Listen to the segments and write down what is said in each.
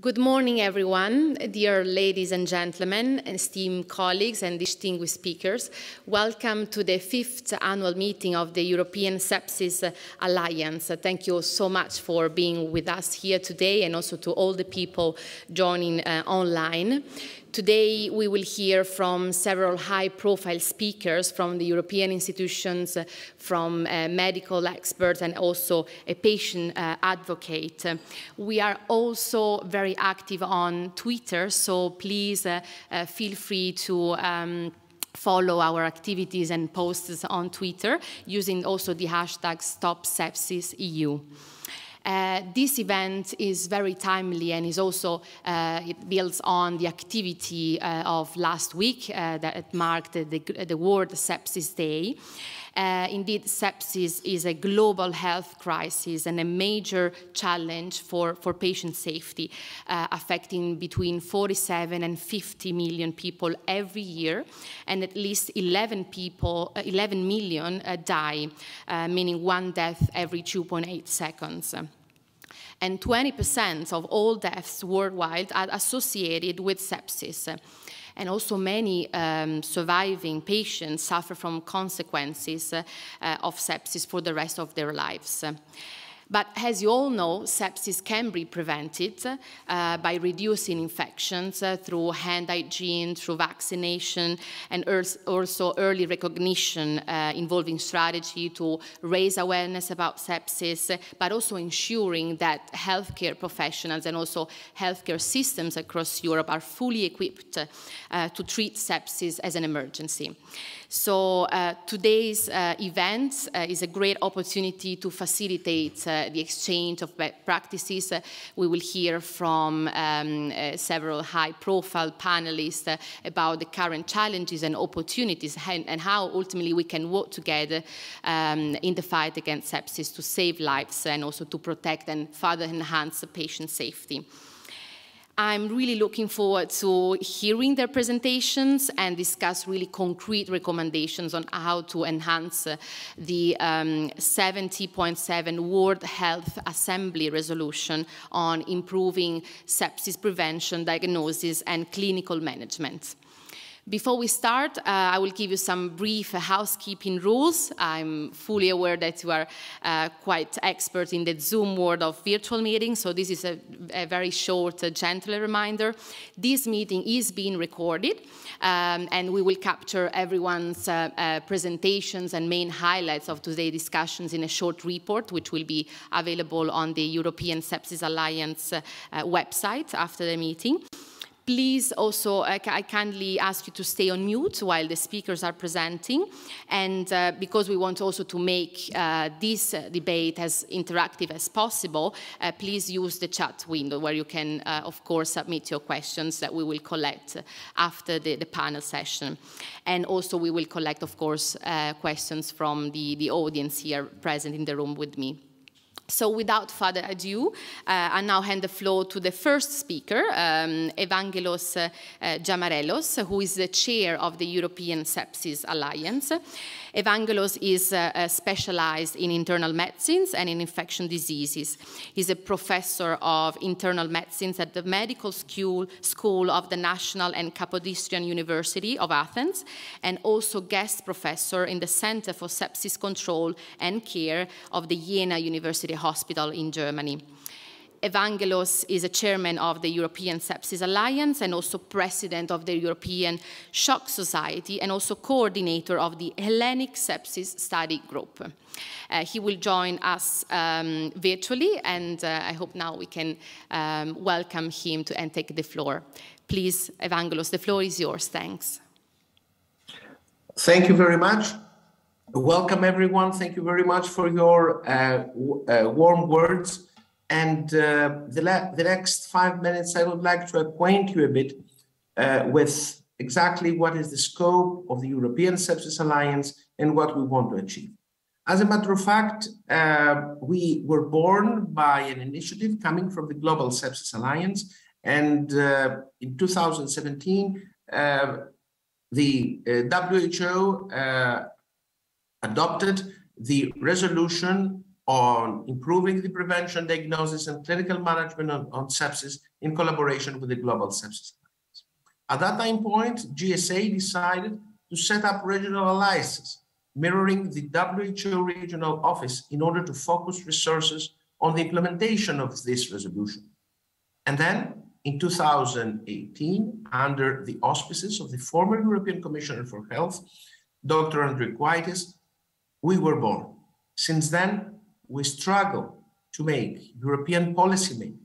Good morning, everyone, dear ladies and gentlemen, esteemed colleagues and distinguished speakers. Welcome to the fifth annual meeting of the European Sepsis Alliance. Thank you so much for being with us here today and also to all the people joining uh, online. Today, we will hear from several high-profile speakers from the European institutions, uh, from uh, medical experts, and also a patient uh, advocate. we are also very active on Twitter, so please uh, uh, feel free to um, follow our activities and posts on Twitter using also the hashtag StopSepsisEU. Uh, this event is very timely and is also, uh, it builds on the activity uh, of last week uh, that marked the, the World Sepsis Day. Uh, indeed, sepsis is a global health crisis and a major challenge for, for patient safety, uh, affecting between 47 and 50 million people every year, and at least 11 people, uh, 11 million uh, die, uh, meaning one death every 2.8 seconds. And 20% of all deaths worldwide are associated with sepsis and also many um, surviving patients suffer from consequences uh, of sepsis for the rest of their lives. But as you all know, sepsis can be prevented uh, by reducing infections uh, through hand hygiene, through vaccination, and also early recognition uh, involving strategy to raise awareness about sepsis, but also ensuring that healthcare professionals and also healthcare systems across Europe are fully equipped uh, to treat sepsis as an emergency. So uh, today's uh, event uh, is a great opportunity to facilitate uh, the exchange of practices. Uh, we will hear from um, uh, several high-profile panelists about the current challenges and opportunities and, and how ultimately we can work together um, in the fight against sepsis to save lives and also to protect and further enhance patient safety. I'm really looking forward to hearing their presentations and discuss really concrete recommendations on how to enhance uh, the 70.7 um, World Health Assembly resolution on improving sepsis prevention, diagnosis, and clinical management. Before we start, uh, I will give you some brief housekeeping rules. I'm fully aware that you are uh, quite expert in the Zoom world of virtual meetings, so this is a, a very short, uh, gentle reminder. This meeting is being recorded, um, and we will capture everyone's uh, uh, presentations and main highlights of today's discussions in a short report, which will be available on the European Sepsis Alliance uh, website after the meeting. Please also, uh, I kindly ask you to stay on mute while the speakers are presenting. And uh, because we want also to make uh, this uh, debate as interactive as possible, uh, please use the chat window where you can, uh, of course, submit your questions that we will collect after the, the, panel session. And also we will collect, of course, questions from the, the audience here present in the room with me. So without further ado, uh, I now hand the floor to the first speaker, um, Evangelos uh, Giamarellos, who is the chair of the European Sepsis Alliance. Evangelos is uh, uh, specialized in internal medicines and in infection diseases. He's a professor of internal medicines at the Medical School, School of the National and Kapodistrian University of Athens, and also guest professor in the Center for Sepsis Control and Care of the Jena University Hospital in Germany. Evangelos is a chairman of the European Sepsis Alliance and also president of the European Shock Society and also coordinator of the Hellenic Sepsis Study Group. Uh, he will join us um, virtually and uh, I hope now we can um, welcome him to and take the floor. Please, Evangelos, the floor is yours. Thanks. Thank you very much. Welcome, everyone. Thank you very much for your uh, uh warm words. And uh, the, the, next five minutes, I would like to acquaint you a bit uh, with exactly what is the scope of the European Sepsis Alliance and what we want to achieve. As a matter of fact, uh, we were born by an initiative coming from the Global Sepsis Alliance. And uh, in 2017, uh, the uh, WHO adopted the resolution on improving the prevention, diagnosis, and clinical management on, on sepsis in collaboration with the Global Sepsis Alliance. At that time point, GSA decided to set up regional alliances, mirroring the WHO regional office in order to focus resources on the implementation of this resolution. And then in 2018, under the auspices of the former European Commissioner for Health, Dr. Andriukaitis, we were born. Since then, we struggle to make European policymakers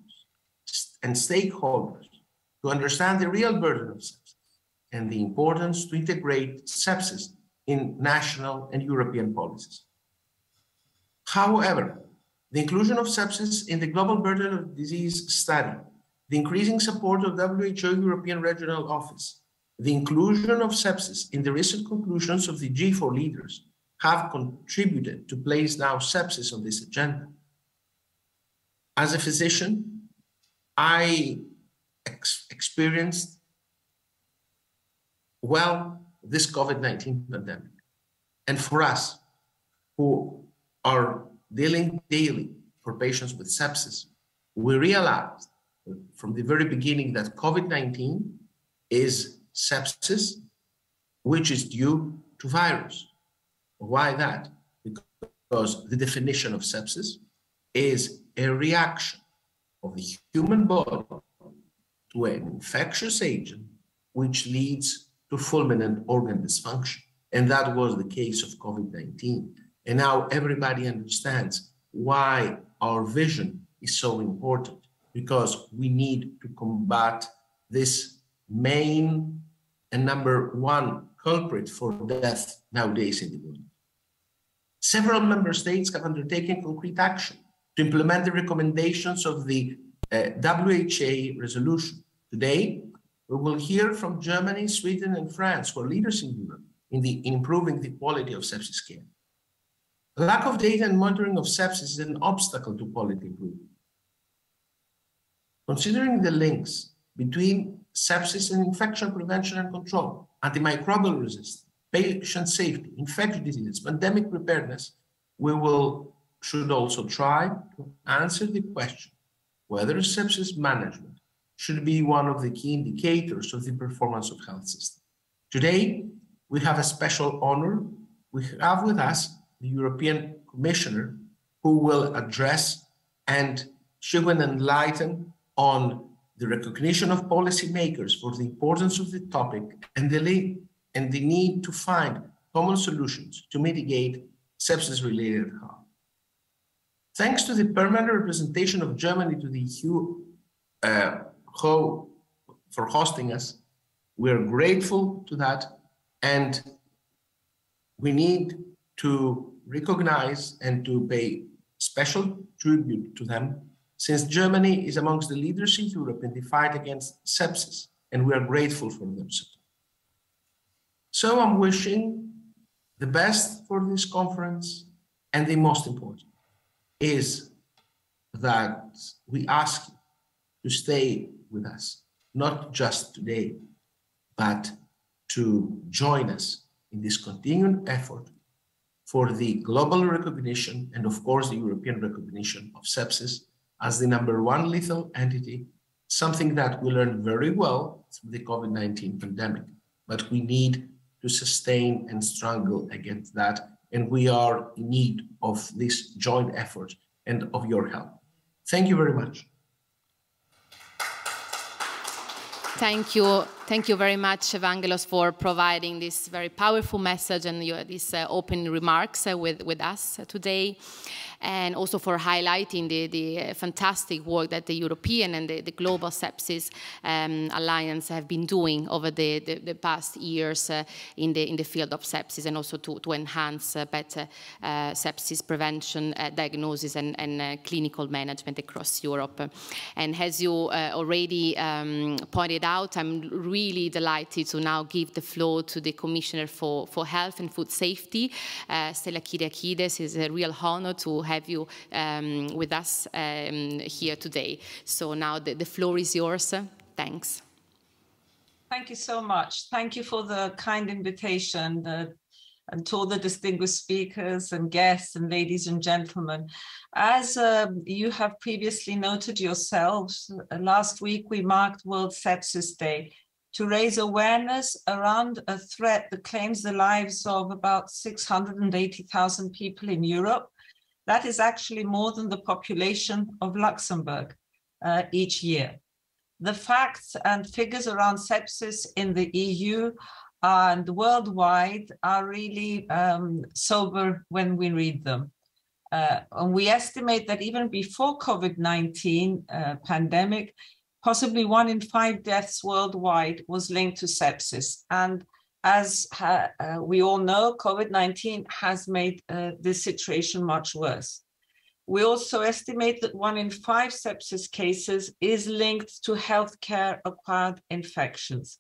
and stakeholders to understand the real burden of sepsis and the importance to integrate sepsis in national and European policies. However, the inclusion of sepsis in the Global Burden of Disease study, the increasing support of WHO European Regional Office, the inclusion of sepsis in the recent conclusions of the G4 leaders have contributed to place now sepsis on this agenda. As a physician, I ex experienced well this COVID-19 pandemic. And for us who are dealing daily for patients with sepsis, we realized from the very beginning that COVID-19 is sepsis, which is due to virus. Why that? Because the definition of sepsis is a reaction of the human body to an infectious agent which leads to fulminant organ dysfunction. And that was the case of COVID 19. And now everybody understands why our vision is so important because we need to combat this main and number one culprit for death nowadays in the world. Several member states have undertaken concrete action to implement the recommendations of the uh, WHA resolution. Today, we will hear from Germany, Sweden, and France, who are leaders in Europe in, the, in improving the quality of sepsis care. Lack of data and monitoring of sepsis is an obstacle to quality improvement. Considering the links between sepsis and infection prevention and control, antimicrobial resistance, patient safety, infectious diseases, pandemic preparedness, we will should also try to answer the question whether sepsis management should be one of the key indicators of the performance of health system. Today, we have a special honor. We have with us the European Commissioner who will address and she will enlighten on the recognition of policymakers for the importance of the topic and the, and the need to find common solutions to mitigate sepsis-related harm. Thanks to the permanent representation of Germany to the EU uh, for hosting us, we are grateful to that and we need to recognize and to pay special tribute to them since Germany is amongst the leaders in Europe in the fight against sepsis, and we are grateful for them. So I'm wishing the best for this conference, and the most important is that we ask you to stay with us, not just today, but to join us in this continued effort for the global recognition and, of course, the European recognition of sepsis as the number one lethal entity, something that we learned very well through the COVID 19 pandemic. But we need to sustain and struggle against that. And we are in need of this joint effort and of your help. Thank you very much. Thank you. Thank you very much, Evangelos, for providing this very powerful message and your, these uh, open remarks uh, with, with us today and also for highlighting the, the fantastic work that the European and the, the Global Sepsis um, Alliance have been doing over the, the, the past years uh, in, the, in the field of sepsis and also to, to enhance uh, better uh, sepsis prevention, uh, diagnosis and, and uh, clinical management across Europe. And as you uh, already um, pointed out, I'm really delighted to now give the floor to the Commissioner for, for Health and Food Safety, Stella Kyriakides. It's a real honor to have you um, with us um, here today. So now the, the floor is yours. Thanks. Thank you so much. Thank you for the kind invitation. And to all the distinguished speakers and guests and ladies and gentlemen. As um, you have previously noted yourselves, uh, last week we marked World Sepsis Day to raise awareness around a threat that claims the lives of about 680,000 people in Europe. That is actually more than the population of Luxembourg uh, each year. The facts and figures around sepsis in the EU and worldwide are really um, sober when we read them. Uh, and we estimate that even before COVID-19 uh, pandemic, possibly one in five deaths worldwide was linked to sepsis. And as uh, we all know, COVID-19 has made uh, this situation much worse. We also estimate that one in five sepsis cases is linked to healthcare acquired infections.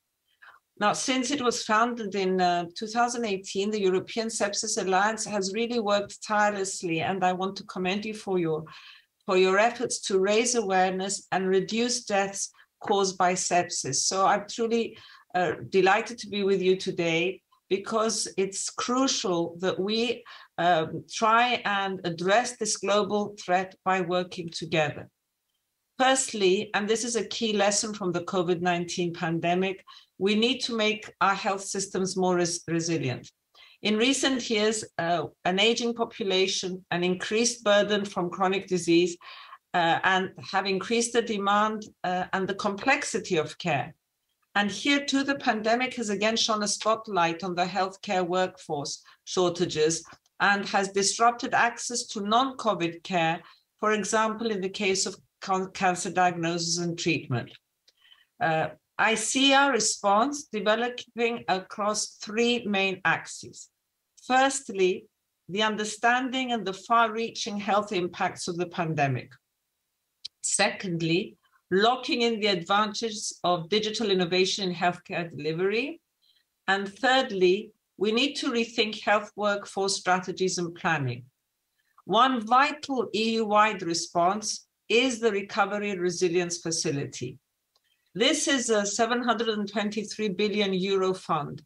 Now, since it was founded in uh, 2018, the European Sepsis Alliance has really worked tirelessly, and I want to commend you for your, for your efforts to raise awareness and reduce deaths caused by sepsis. So I'm truly uh, delighted to be with you today because it's crucial that we um, try and address this global threat by working together. Firstly, and this is a key lesson from the COVID-19 pandemic, we need to make our health systems more res resilient. In recent years, uh, an aging population, an increased burden from chronic disease, uh, and have increased the demand uh, and the complexity of care. And here too, the pandemic has again shone a spotlight on the healthcare workforce shortages and has disrupted access to non-COVID care, for example, in the case of cancer diagnosis and treatment. Uh, I see our response developing across three main axes. Firstly, the understanding and the far-reaching health impacts of the pandemic. Secondly, locking in the advantages of digital innovation in healthcare delivery. And thirdly, we need to rethink health workforce strategies and planning. One vital EU-wide response is the Recovery and Resilience Facility. This is a 723 billion euro fund,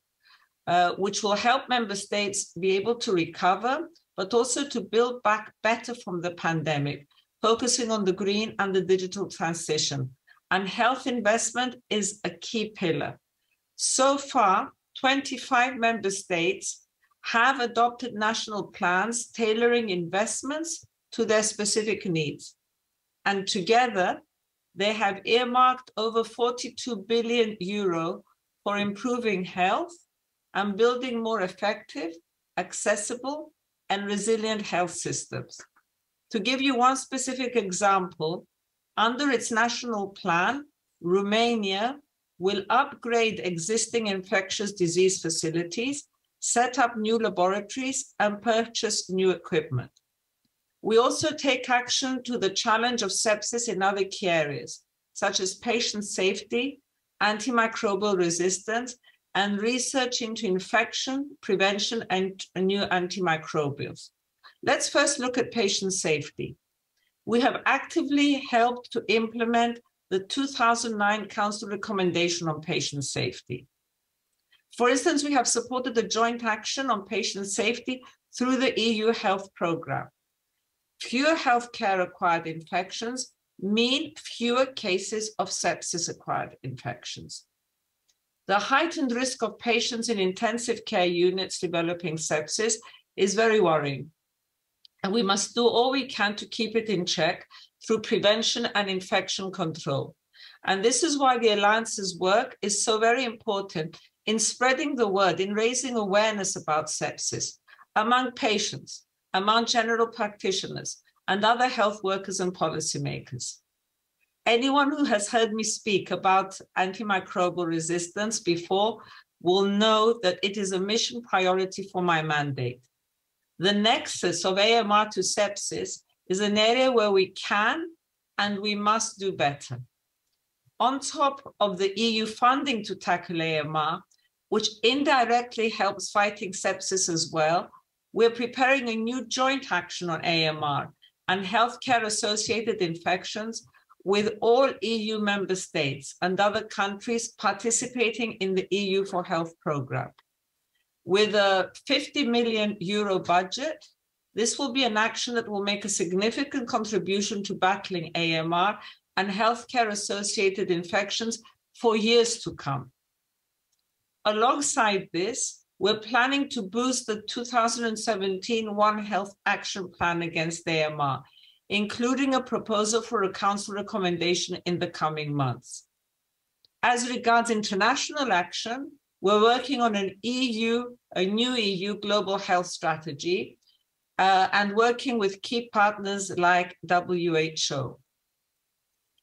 uh, which will help member states be able to recover, but also to build back better from the pandemic focusing on the green and the digital transition. And health investment is a key pillar. So far, 25 member states have adopted national plans tailoring investments to their specific needs. And together, they have earmarked over 42 billion euro for improving health and building more effective, accessible, and resilient health systems. To give you one specific example, under its national plan, Romania will upgrade existing infectious disease facilities, set up new laboratories, and purchase new equipment. We also take action to the challenge of sepsis in other key areas, such as patient safety, antimicrobial resistance, and research into infection, prevention, and new antimicrobials. Let's first look at patient safety. We have actively helped to implement the 2009 Council recommendation on patient safety. For instance, we have supported the joint action on patient safety through the EU health program. Fewer healthcare acquired infections mean fewer cases of sepsis acquired infections. The heightened risk of patients in intensive care units developing sepsis is very worrying. And we must do all we can to keep it in check through prevention and infection control. And this is why the Alliance's work is so very important in spreading the word, in raising awareness about sepsis among patients, among general practitioners, and other health workers and policymakers. Anyone who has heard me speak about antimicrobial resistance before will know that it is a mission priority for my mandate. The nexus of AMR to sepsis is an area where we can and we must do better. On top of the EU funding to tackle AMR, which indirectly helps fighting sepsis as well, we're preparing a new joint action on AMR and healthcare associated infections with all EU member states and other countries participating in the EU for Health program. With a 50 million euro budget, this will be an action that will make a significant contribution to battling AMR and healthcare associated infections for years to come. Alongside this, we're planning to boost the 2017 One Health Action Plan against AMR, including a proposal for a council recommendation in the coming months. As regards international action, we're working on an EU, a new EU global health strategy, uh, and working with key partners like WHO.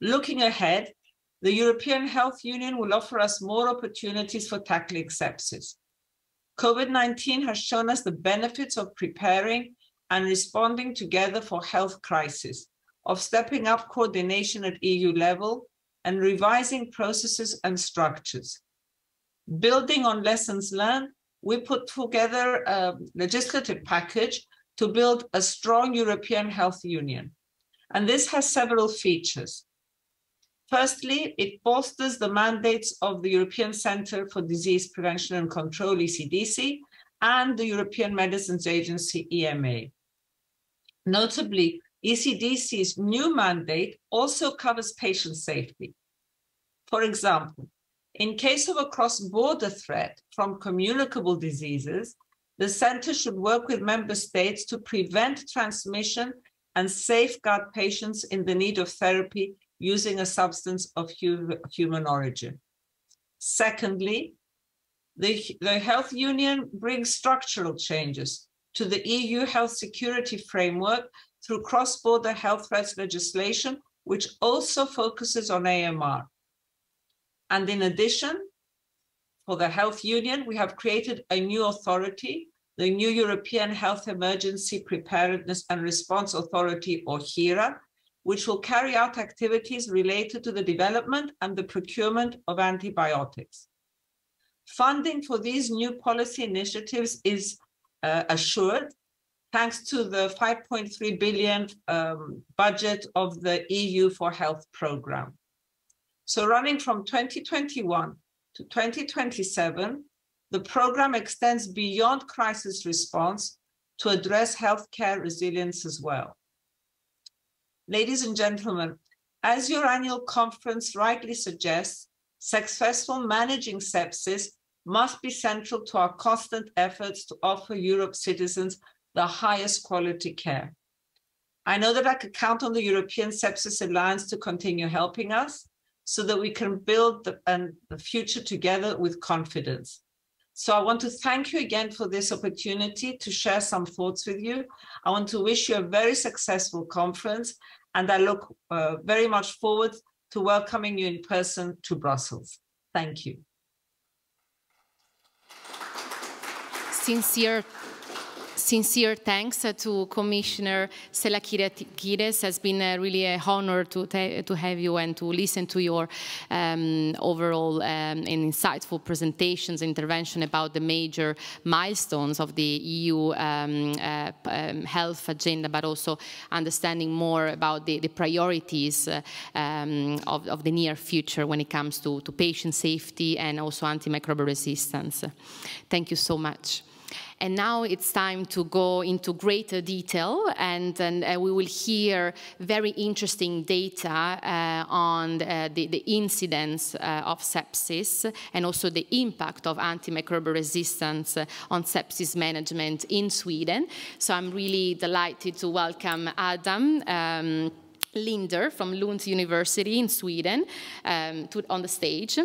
Looking ahead, the European Health Union will offer us more opportunities for tackling sepsis. COVID-19 has shown us the benefits of preparing and responding together for health crisis, of stepping up coordination at EU level and revising processes and structures. Building on lessons learned, we put together a legislative package to build a strong European health union. And this has several features. Firstly, it bolsters the mandates of the European Centre for Disease Prevention and Control, ECDC, and the European Medicines Agency, EMA. Notably, ECDC's new mandate also covers patient safety. For example, in case of a cross-border threat from communicable diseases, the center should work with member states to prevent transmission and safeguard patients in the need of therapy using a substance of hu human origin. Secondly, the, the health union brings structural changes to the EU health security framework through cross-border health threats legislation, which also focuses on AMR. And in addition, for the health union, we have created a new authority, the new European Health Emergency Preparedness and Response Authority, or HERA, which will carry out activities related to the development and the procurement of antibiotics. Funding for these new policy initiatives is uh, assured thanks to the 5.3 billion um, budget of the EU for Health program. So running from 2021 to 2027, the program extends beyond crisis response to address healthcare resilience as well. Ladies and gentlemen, as your annual conference rightly suggests, successful managing sepsis must be central to our constant efforts to offer Europe citizens the highest quality care. I know that I could count on the European Sepsis Alliance to continue helping us so that we can build the, and the future together with confidence. So I want to thank you again for this opportunity to share some thoughts with you. I want to wish you a very successful conference and I look uh, very much forward to welcoming you in person to Brussels. Thank you. Sincere sincere thanks to Commissioner Kyriakides. It's been uh, really an honor to, to have you and to listen to your um, overall um, and insightful presentations, intervention about the major milestones of the EU um, uh, um, health agenda, but also understanding more about the, the priorities uh, um, of, of, the near future when it comes to, to patient safety and also antimicrobial resistance. Thank you so much. And now it's time to go into greater detail and, and uh, we will hear very interesting data uh, on uh, the, the, incidence uh, of sepsis and also the impact of antimicrobial resistance on sepsis management in Sweden. So I'm really delighted to welcome Adam. Um, Linder from Lund University in Sweden um, to, on the stage.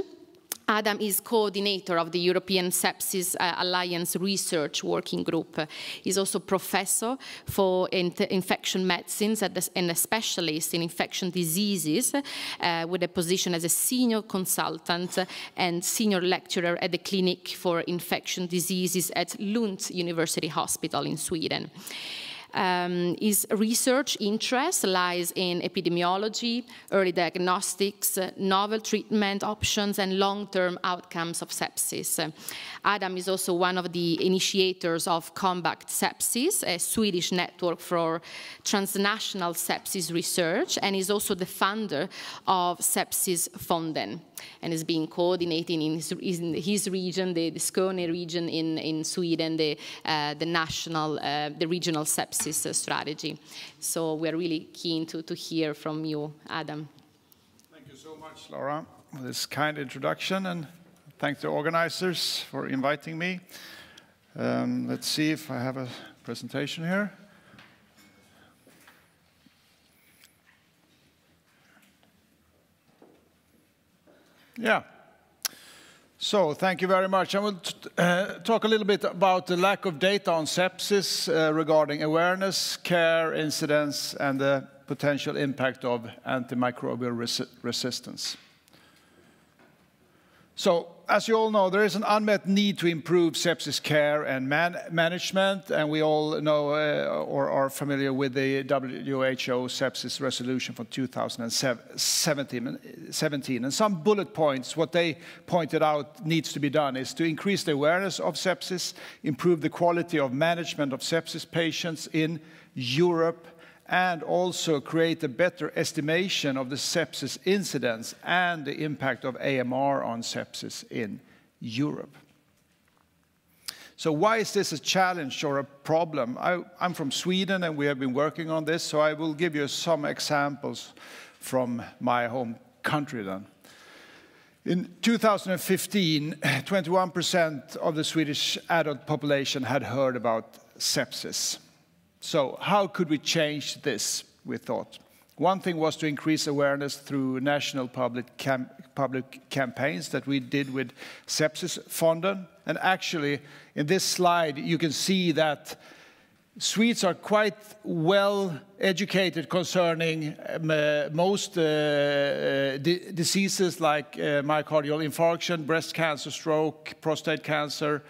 Adam is coordinator of the European Sepsis uh, Alliance Research Working Group. He's also professor for infection medicines and a specialist in infection diseases uh, with a position as a senior consultant and senior lecturer at the Clinic for Infection Diseases at Lund University Hospital in Sweden. Um, his research interest lies in epidemiology, early diagnostics, novel treatment options, and long-term outcomes of sepsis. Adam is also one of the initiators of Combat Sepsis, a Swedish network for transnational sepsis research, and is also the founder of Sepsis Fonden. And is being coordinating in his, in his region, the, the Skåne region in, in Sweden, the, uh, the national, uh, the regional sepsis strategy. So we're really keen to, to hear from you, Adam. Thank you so much, Laura, for this kind introduction, and thank the organizers for inviting me. Um, let's see if I have a presentation here. Yeah. So thank you very much. I will uh, talk a little bit about the lack of data on sepsis uh, regarding awareness, care, incidence, and the potential impact of antimicrobial resi resistance. So as you all know, there is an unmet need to improve sepsis care and man management, and we all know uh, or are familiar with the WHO sepsis resolution from 2017. And some bullet points, what they pointed out needs to be done is to increase the awareness of sepsis, improve the quality of management of sepsis patients in Europe, and also create a better estimation of the sepsis incidence and the impact of AMR on sepsis in Europe. So why is this a challenge or a problem? I, am from Sweden and we have been working on this, so I will give you some examples from my home country then. In 2015, 21% of the Swedish adult population had heard about sepsis. So how could we change this, we thought. One thing was to increase awareness through national public, cam public campaigns that we did with Sepsis Fonden. And actually, in this slide, you can see that Swedes are quite well educated concerning um, uh, most uh, uh, diseases like uh, myocardial infarction, breast cancer, stroke, prostate cancer,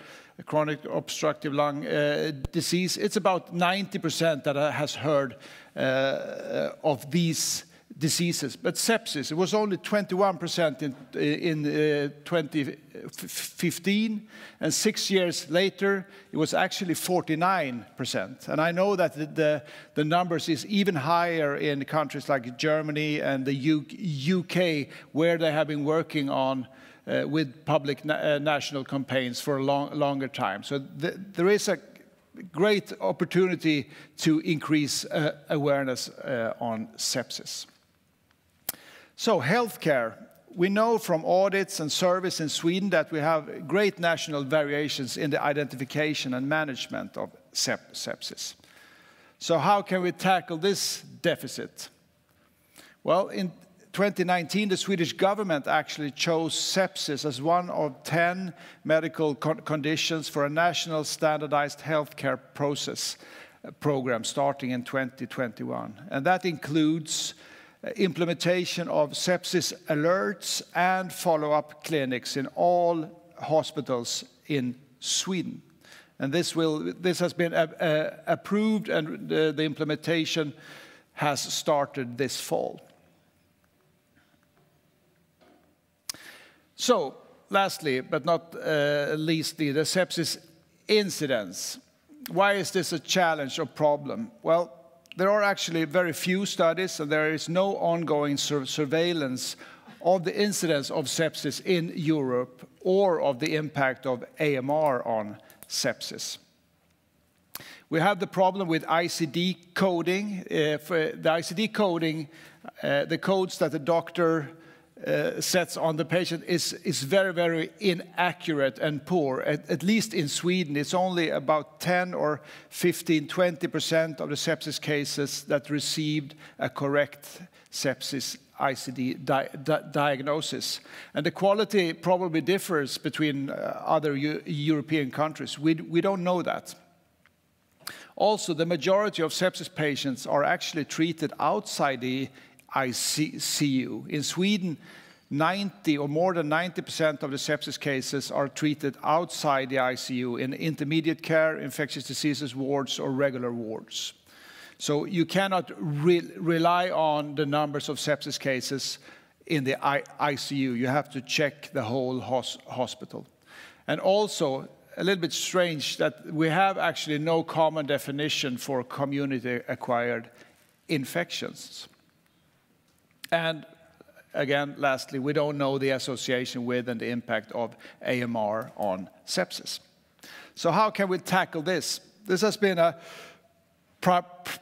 chronic obstructive lung uh, disease. It's about 90% that has heard uh, of these diseases. But sepsis, it was only 21% in, in uh, 2015, and six years later, it was actually 49%. And I know that the, the, the numbers is even higher in countries like Germany and the U UK, where they have been working on uh, with public na uh, national campaigns for a long, longer time. So th there is a great opportunity to increase uh, awareness uh, on sepsis. So healthcare. We know from audits and surveys in Sweden that we have great national variations in the identification and management of sep sepsis. So how can we tackle this deficit? Well, in 2019, the Swedish government actually chose sepsis as one of 10 medical con conditions for a national standardized healthcare process uh, program starting in 2021. And that includes uh, implementation of sepsis alerts and follow-up clinics in all hospitals in Sweden. And this, will, this has been uh, uh, approved and the, the implementation has started this fall. So, lastly, but not uh, leastly, the sepsis incidence. Why is this a challenge or problem? Well, there are actually very few studies, and there is no ongoing sur surveillance of the incidence of sepsis in Europe or of the impact of AMR on sepsis. We have the problem with ICD coding. Uh, the ICD coding, uh, the codes that the doctor sets on the patient is, is very, very inaccurate and poor. At, at, least in Sweden, it's only about 10 or 15, 20% of the sepsis cases that received a correct sepsis ICD di di diagnosis. And the quality probably differs between uh, other U European countries. We, we don't know that. Also, the majority of sepsis patients are actually treated outside the ICU. In Sweden, 90 or more than 90% of the sepsis cases are treated outside the ICU in intermediate care, infectious diseases wards, or regular wards. So you cannot re rely on the numbers of sepsis cases in the I ICU. You have to check the whole hos hospital. And also, a little bit strange that we have actually no common definition for community acquired infections. And again, lastly, we don't know the association with and the impact of AMR on sepsis. So how can we tackle this? This has been a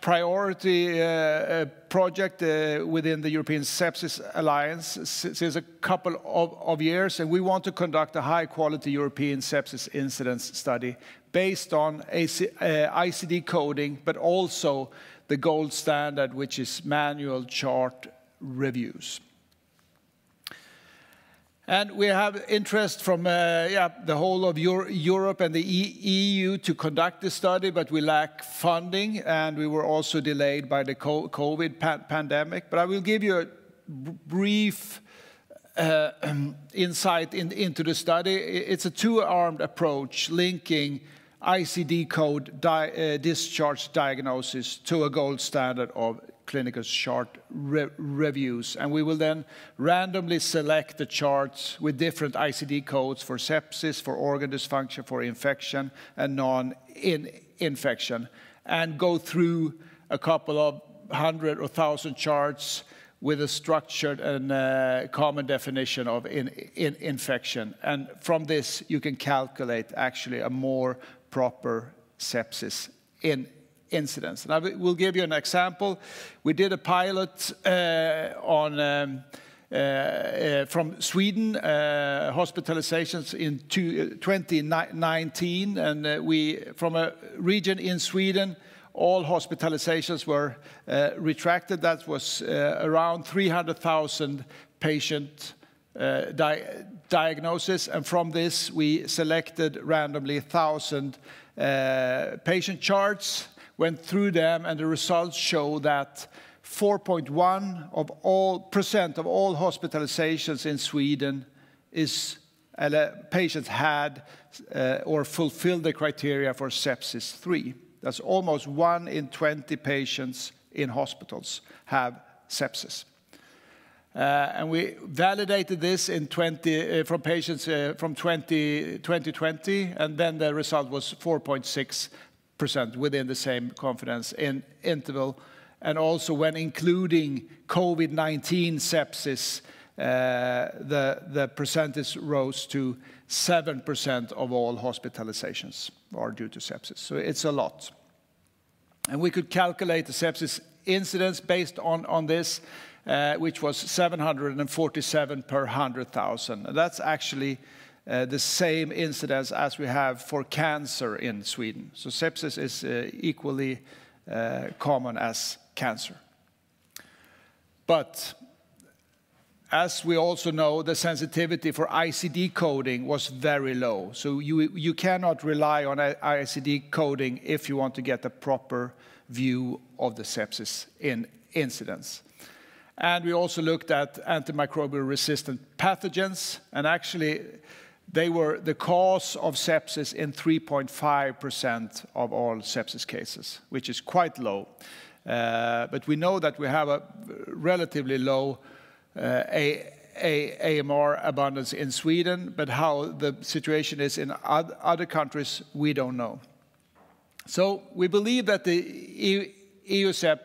priority uh, uh, project uh, within the European Sepsis Alliance since a couple of, of, years, and we want to conduct a high-quality European sepsis incidence study based on AC, ICD coding, but also the gold standard, which is manual chart reviews. And we have interest from uh, yeah, the whole of Euro Europe and the EU to conduct the study, but we lack funding, and we were also delayed by the COVID pa pandemic. But I will give you a brief uh, insight in, into the study. It's a two-armed approach linking ICD code uh, discharge diagnosis to a gold standard of clinical chart re reviews. And we will then randomly select the charts with different ICD codes for sepsis, for organ dysfunction, for infection, and non-infection, and go through a couple of hundred or thousand charts with a structured and uh, common definition of in, in infection. And from this, you can calculate actually a more proper sepsis in incidents. And I will give you an example. We did a pilot uh, on um, uh, uh, from Sweden, hospitalizations in two, 2019, and we, from a region in Sweden, all hospitalizations were retracted. That was around 300,000 patient di diagnosis, and from this we selected randomly 1,000 patient charts went through them, and the results show that 4.1 of all percent of all hospitalizations in Sweden is uh, patients had uh, or fulfilled the criteria for sepsis 3. That's almost 1 in 20 patients in hospitals have sepsis. Uh, and we validated this in 20, uh, from patients from 20, 2020, and then the result was 4.6 percent within the same confidence interval. And also when including COVID-19 sepsis, uh, the, percentage rose to 7% of all hospitalizations are due to sepsis. So it's a lot. And we could calculate the sepsis incidence based on, on this, uh, which was 747 per 100,000. That's actually uh, the same incidence as we have for cancer in Sweden. So sepsis is uh, equally uh, common as cancer. But as we also know, the sensitivity for ICD coding was very low. So you, you cannot rely on ICD coding if you want to get a proper view of the sepsis in incidence. And we also looked at antimicrobial resistant pathogens, and actually they were the cause of sepsis in 3.5% of all sepsis cases, which is quite low. Uh, but we know that we have a relatively low uh, AMR abundance in Sweden, but how the situation is in other countries, we don't know. So we believe that the EUSEP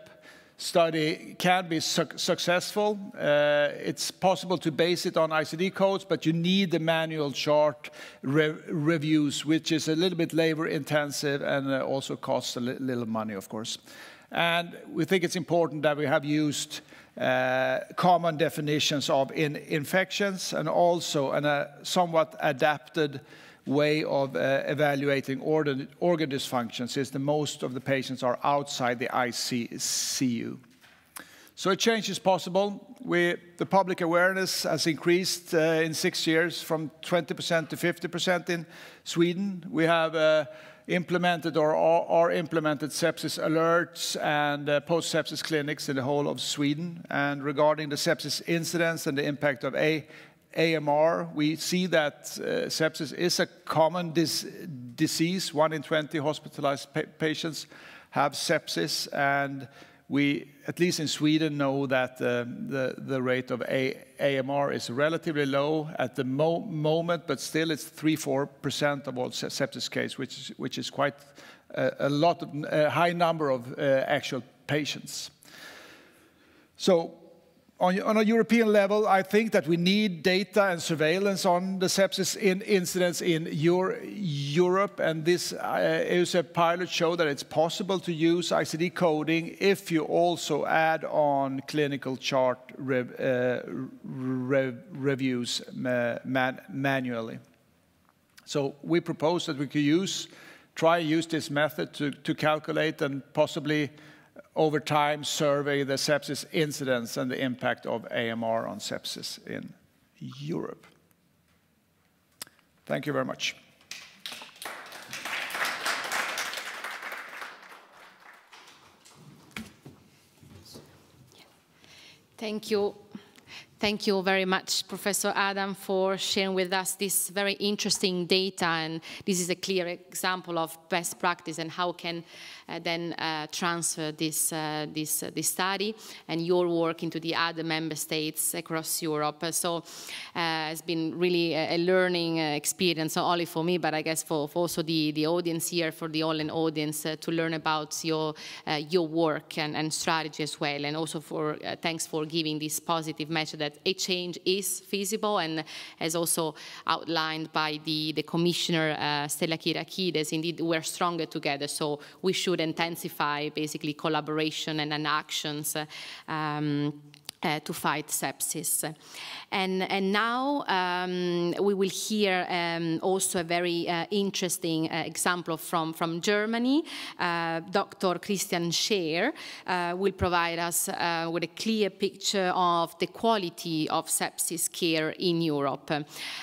study can be su successful. Uh, it's possible to base it on ICD codes, but you need the manual chart re reviews, which is a little bit labor intensive and uh, also costs a li little money, of course. And we think it's important that we have used uh, common definitions of in infections and also a somewhat adapted way of uh, evaluating organ, organ dysfunction since the most of the patients are outside the ICU. So a change is possible. The public awareness has increased uh, in six years from 20% to 50% in Sweden. We have uh, implemented or are implemented sepsis alerts and post-sepsis clinics in the whole of Sweden. And regarding the sepsis incidence and the impact of A AMR, we see that uh, sepsis is a common disease. One in 20 hospitalized patients have sepsis, and we, at least in Sweden, know that uh, the, rate of AMR is relatively low at the moment, but still it's 3-4% of all sepsis cases, which is, which is quite a, a lot of, a high number of uh, actual patients. So on, on, a European level, I think that we need data and surveillance on the sepsis in incidents in Euro Europe, and this uh, pilot showed that it's possible to use ICD coding if you also add on clinical chart rev, uh, rev, reviews man manually. So we propose that we could use, try use this method to, to calculate and possibly over time survey the sepsis incidence and the impact of AMR on sepsis in Europe. Thank you very much. Thank you. Thank you very much, Professor Adam, for sharing with us this very interesting data. And this is a clear example of best practice and how can uh, then uh, transfer this, uh, this, uh, this study and your work into the other member states across Europe. So uh, it's been really a, learning uh, experience, not only for me, but I guess for, for also the, the audience here, for the online audience, to learn about your, your work and, and strategy as well. And also for thanks for giving this positive message a change is feasible and as also outlined by the, the commissioner uh, Stella Kyriakides, indeed we're stronger together. So we should intensify basically collaboration and, and actions um, uh, to fight sepsis. And, and now um, we will hear um, also a very uh, interesting uh, example from, from Germany. Uh, Dr. Christian Scheer uh, will provide us uh, with a clear picture of the quality of sepsis care in Europe.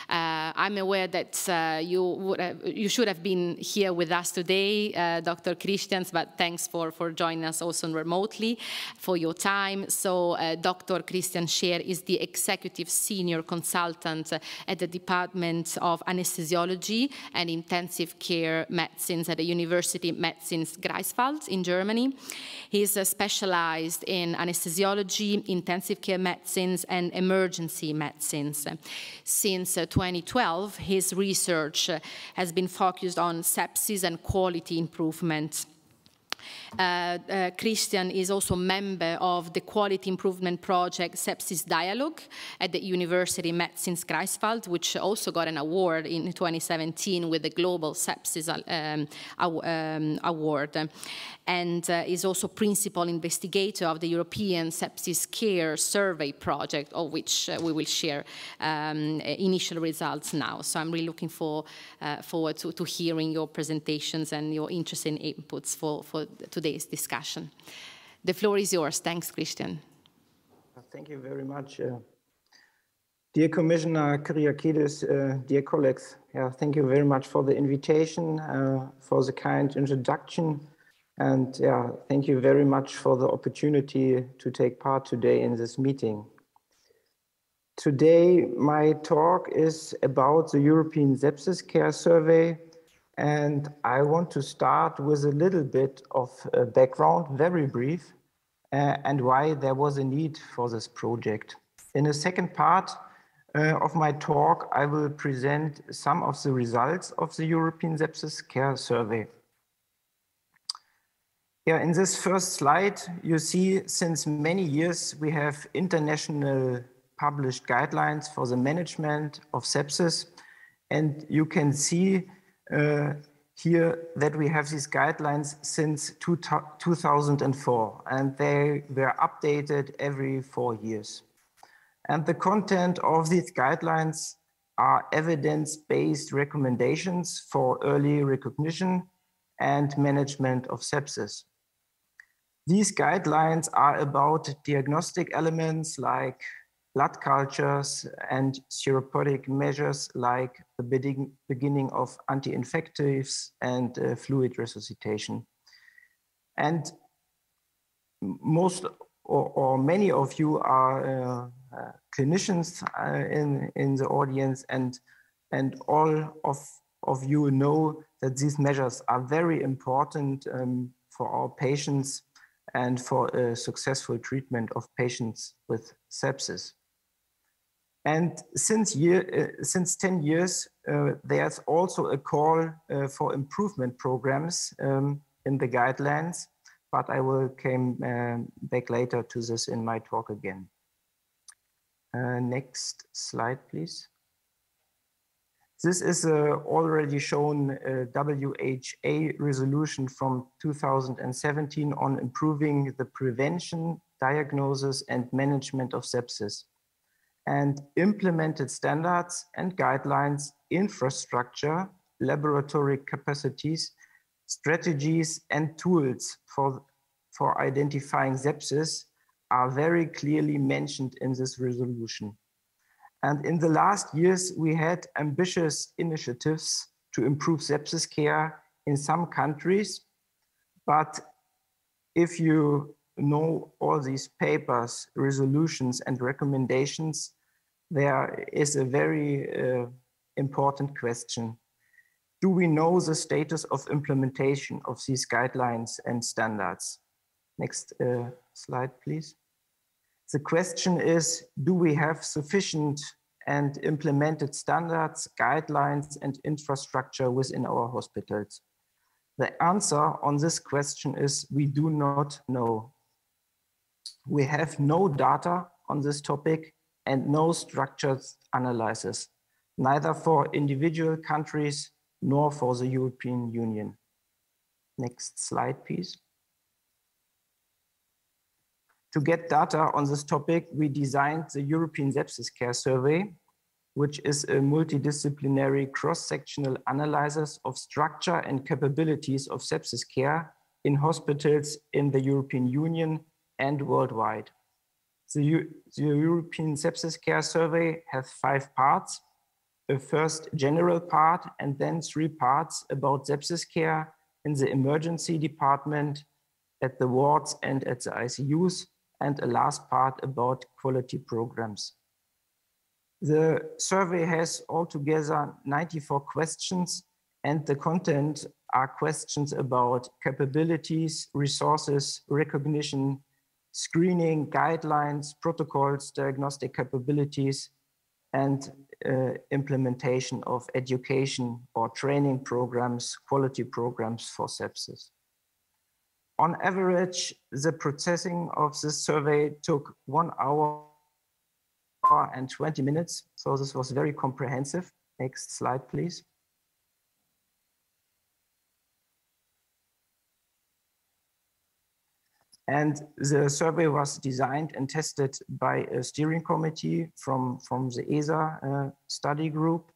I'm aware that you, would, you should have been here with us today, Dr. Christians, but thanks for, for joining us also remotely for your time. So Dr. Christian Scheer is the executive senior consultant at the Department of Anesthesiology and Intensive Care Medicines at the University Medicines Greifswald in Germany. He's uh, specialized in anesthesiology, intensive care medicines, and emergency medicines. Since uh, 2012, his research uh, has been focused on sepsis and quality improvement. Uh, uh, Christian is also a member of the Quality Improvement Project Sepsis Dialogue at the University Medicines Greifswald, which also got an award in 2017 with the Global Sepsis um, um, Award and uh, is also principal investigator of the European Sepsis Care Survey project, of which uh, we will share um, initial results now. So I'm really looking for, uh, forward to, to, hearing your presentations and your interesting inputs for, for today's discussion. The floor is yours. Thanks, Christian. Thank you very much. Uh, dear Commissioner Kyriakides, uh, dear colleagues, yeah, thank you very much for the invitation, uh, for the kind introduction and yeah, thank you very much for the opportunity to take part today in this meeting. Today, my talk is about the European Sepsis Care Survey. And I want to start with a little bit of background, very brief, uh, and why there was a need for this project. In the second part uh, of my talk, I will present some of the results of the European Sepsis Care Survey. Yeah, in this first slide, you see since many years we have international published guidelines for the management of sepsis. And you can see uh, Uh, here that we have these guidelines since two 2004 and they were updated every four years. And the content of these guidelines are evidence-based recommendations for early recognition and management of sepsis. These guidelines are about diagnostic elements like blood cultures and therapeutic measures like the beginning of anti-infectives and uh, fluid resuscitation. And most or, or, many of you are uh, uh, clinicians uh, in, in the audience and, and all of, of you know that these measures are very important um, for our patients and for a successful treatment of patients with sepsis. And since, year, uh, since 10 years, uh, there's also a call uh, for improvement programs um, in the guidelines, but I will come um, back later to this in my talk again. Uh, next slide, please. This is a already shown uh, WHA resolution from 2017 on improving the prevention, diagnosis and management of sepsis and implemented standards and guidelines, infrastructure, laboratory capacities, strategies and tools for, for identifying sepsis are very clearly mentioned in this resolution. And in the last years, we had ambitious initiatives to improve sepsis care in some countries. But if you know all these papers, resolutions, and recommendations, there is a very uh, important question. Do we know the status of implementation of these guidelines and standards? Next uh, slide, please. The question is, do we have sufficient and implemented standards, guidelines, and infrastructure within our hospitals? The answer on this question is we do not know. We have no data on this topic and no structured analysis, neither for individual countries nor for the European Union. Next slide, please. To get data on this topic, we designed the European Sepsis Care Survey, which is a multidisciplinary cross-sectional analysis of structure and capabilities of sepsis care in hospitals in the European Union and worldwide. The, the European Sepsis Care Survey has five parts. A first general part and then three parts about sepsis care in the emergency department, at the wards and at the ICUs, and a last part about quality programs. The survey has altogether 94 questions and the content are questions about capabilities, resources, recognition, screening, guidelines, protocols, diagnostic capabilities, and uh, implementation of education or training programs, quality programs for sepsis. On average, the processing of this survey took one hour and 20 minutes. So this was very comprehensive. Next slide, please. And the survey was designed and tested by a steering committee from, from the ESA uh, study group.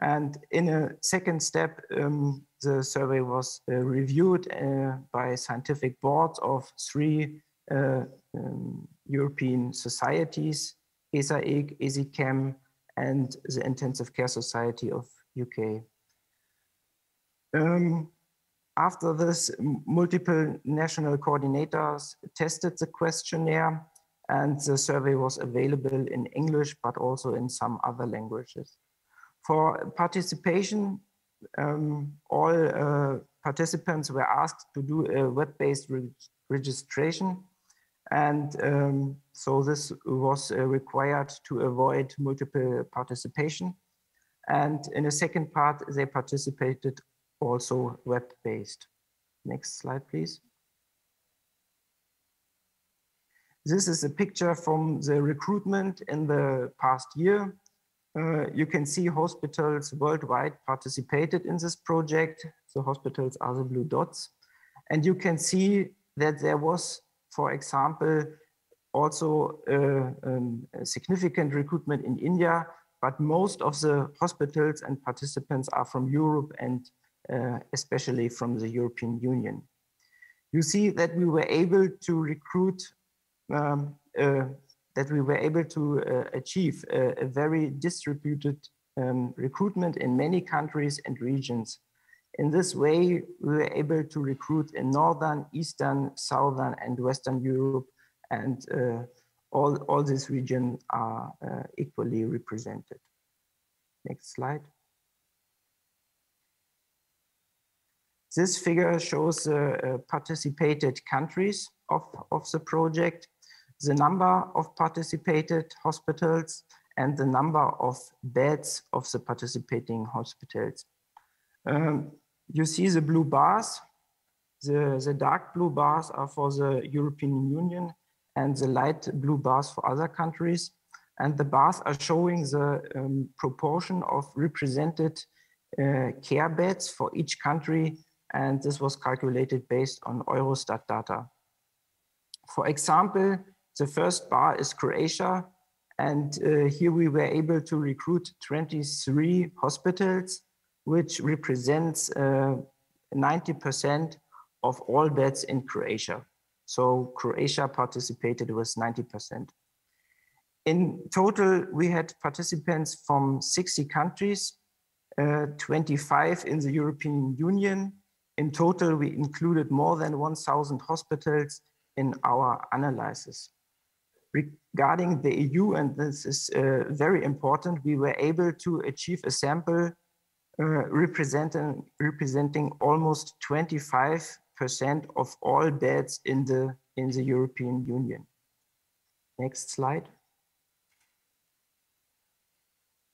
And in a second step, um, the survey was uh, reviewed uh, by scientific boards of three uh, um, European societies, ESAIC, ESICM, and the Intensive Care Society of UK. Um, after this, multiple national coordinators tested the questionnaire and the survey was available in English, but also in some other languages. For participation, um, all uh, participants were asked to do a web-based re registration. And um, so this was uh, required to avoid multiple participation. And in a second part, they participated also web-based. Next slide, please. This is a picture from the recruitment in the past year. Uh, you can see hospitals worldwide participated in this project. The hospitals are the blue dots. And you can see that there was, for example, also uh, um, a significant recruitment in India, but most of the hospitals and participants are from Europe and uh, especially from the European Union. You see that we were able to recruit, um, uh, that we were able to uh, achieve a, a, very distributed um, recruitment in many countries and regions. In this way, we were able to recruit in Northern, Eastern, Southern, and Western Europe, and uh, all, all these regions are uh, equally represented. Next slide. This figure shows the uh, participated countries of, of the project, the number of participated hospitals, and the number of beds of the participating hospitals. Um, you see the blue bars. The, the dark blue bars are for the European Union and the light blue bars for other countries. And the bars are showing the um, proportion of represented uh, care beds for each country. And this was calculated based on Eurostat data. For example, the first bar is Croatia. And uh, here we were able to recruit 23 hospitals, which represents 90% uh, of all beds in Croatia. So Croatia participated with 90%. In total, we had participants from 60 countries, uh, 25 in the European Union. In total, we included more than 1,000 hospitals in our analysis. Regarding the EU, and this is uh, very important, we were able to achieve a sample uh, representing, representing almost 25% of all beds in the, in the European Union. Next slide.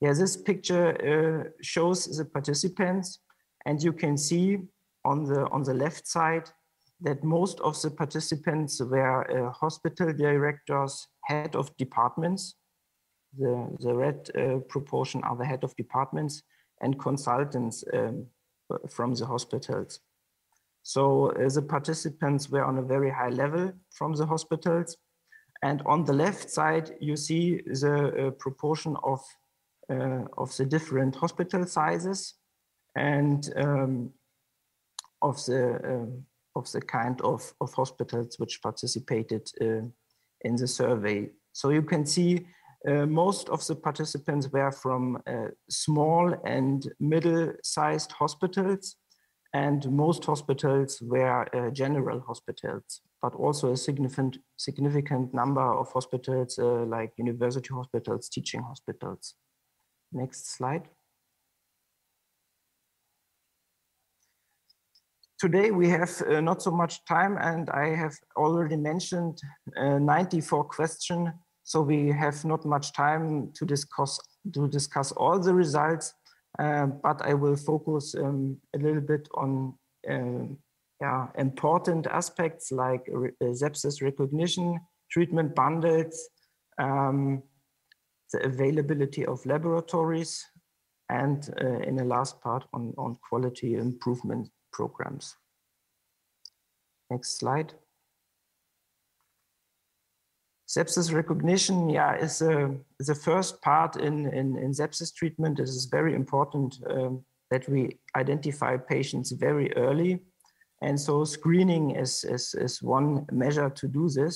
Yeah, this picture uh, shows the participants and you can see on the, on the left side that most of the participants were uh, hospital directors, head of departments. The, the red uh, proportion are the head of departments and consultants um, from the hospitals. So uh, the participants were on a very high level from the hospitals. And on the left side, you see the uh, proportion of uh, of the different hospital sizes and um, of the um, of the kind of, of hospitals which participated uh, in the survey. So you can see uh, most of the participants were from uh, small and middle-sized hospitals, and most hospitals were uh, general hospitals, but also a significant, significant number of hospitals uh, like university hospitals, teaching hospitals. Next slide. Today we have uh, not so much time and I have already mentioned uh, 94 questions. So we have not much time to discuss, to discuss all the results, uh, but I will focus um, a little bit on uh, yeah, important aspects like uh, sepsis recognition, treatment bundles, um, the availability of laboratories, and uh, in the last part on, on quality improvement programs. Next slide. Sepsis recognition, yeah, is, a, is the first part in, in, in sepsis treatment. Is very important um, that we identify patients very early. And so screening is, is, is one measure to do this.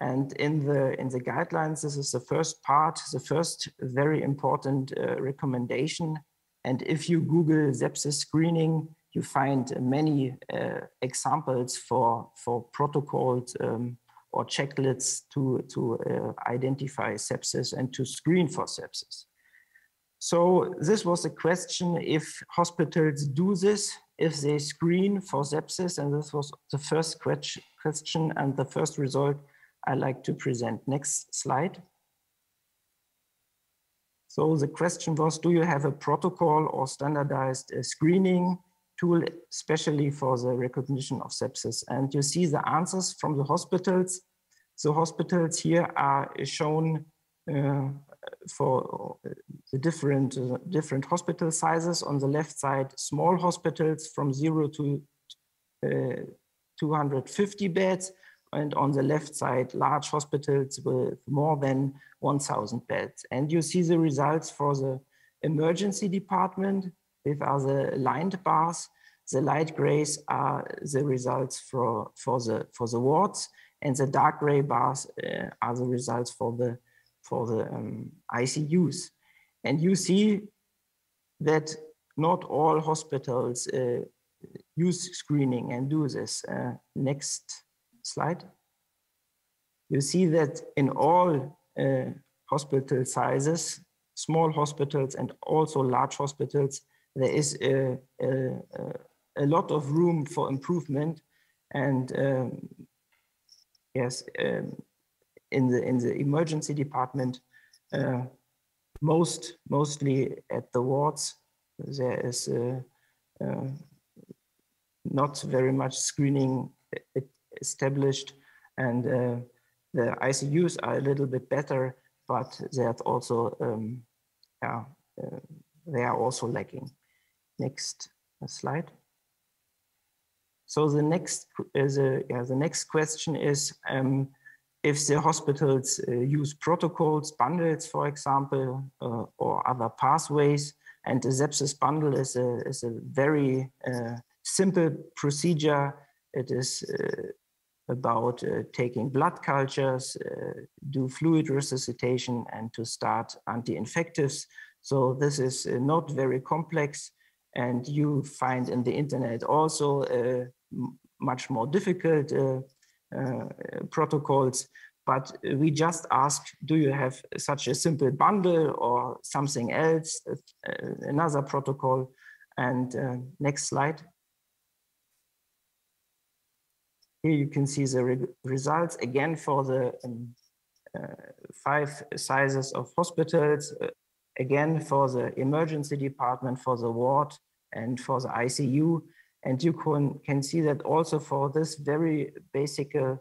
And in the, in the guidelines, this is the first part, the first very important uh, recommendation. And if you Google sepsis screening, you find many uh, examples for, for protocols um, or checklists to, to uh, identify sepsis and to screen for sepsis. So this was a question if hospitals do this, if they screen for sepsis, and this was the first question and the first result I like to present. Next slide. So the question was, do you have a protocol or standardized uh, screening tool, especially for the recognition of sepsis? And you see the answers from the hospitals. The hospitals here are shown uh, for the different, uh, different hospital sizes. On the left side, small hospitals from zero to uh, 250 beds and on the left side, large hospitals with more than 1,000 beds. And you see the results for the emergency department. These are the lined bars. The light grays are the results for, for, the, for the wards, and the dark gray bars uh, are the results for the, for the um, ICUs. And you see that not all hospitals uh, use screening and do this. Uh, next slide, you see that in all uh, hospital sizes, small hospitals and also large hospitals, there is a, a, a lot of room for improvement. And um, yes, um, in the in the emergency department, uh, most mostly at the wards, there is uh, uh, not very much screening established and uh, the ICUs are a little bit better but there's also um, yeah, uh, they are also lacking. Next slide. So the next is a, yeah, the next question is um, if the hospitals uh, use protocols, bundles, for example, uh, or other pathways, and the sepsis bundle is a, is a very uh, simple procedure. It is uh, about uh, taking blood cultures, uh, do fluid resuscitation, and to start anti-infectives. So this is not very complex, and you find in the internet also much more difficult uh, protocols, but we just ask, do you have such a simple bundle or something else, uh, another protocol? And uh, next slide. Here you can see the re results again for the um, uh, five sizes of hospitals, uh, again for the emergency department, for the ward, and for the ICU. And you can, can see that also for this very basic uh,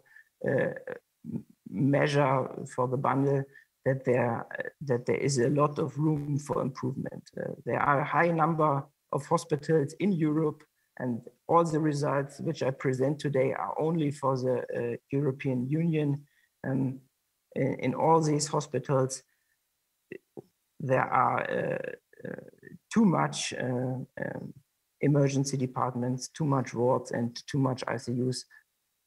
measure for the bundle, that there, that there is a lot of room for improvement. Uh, there are a high number of hospitals in Europe and all the results which I present today are only for the uh, European Union. Um, in, in, all these hospitals, there are uh, uh, too much uh, um, emergency departments, too much wards and too much ICUs,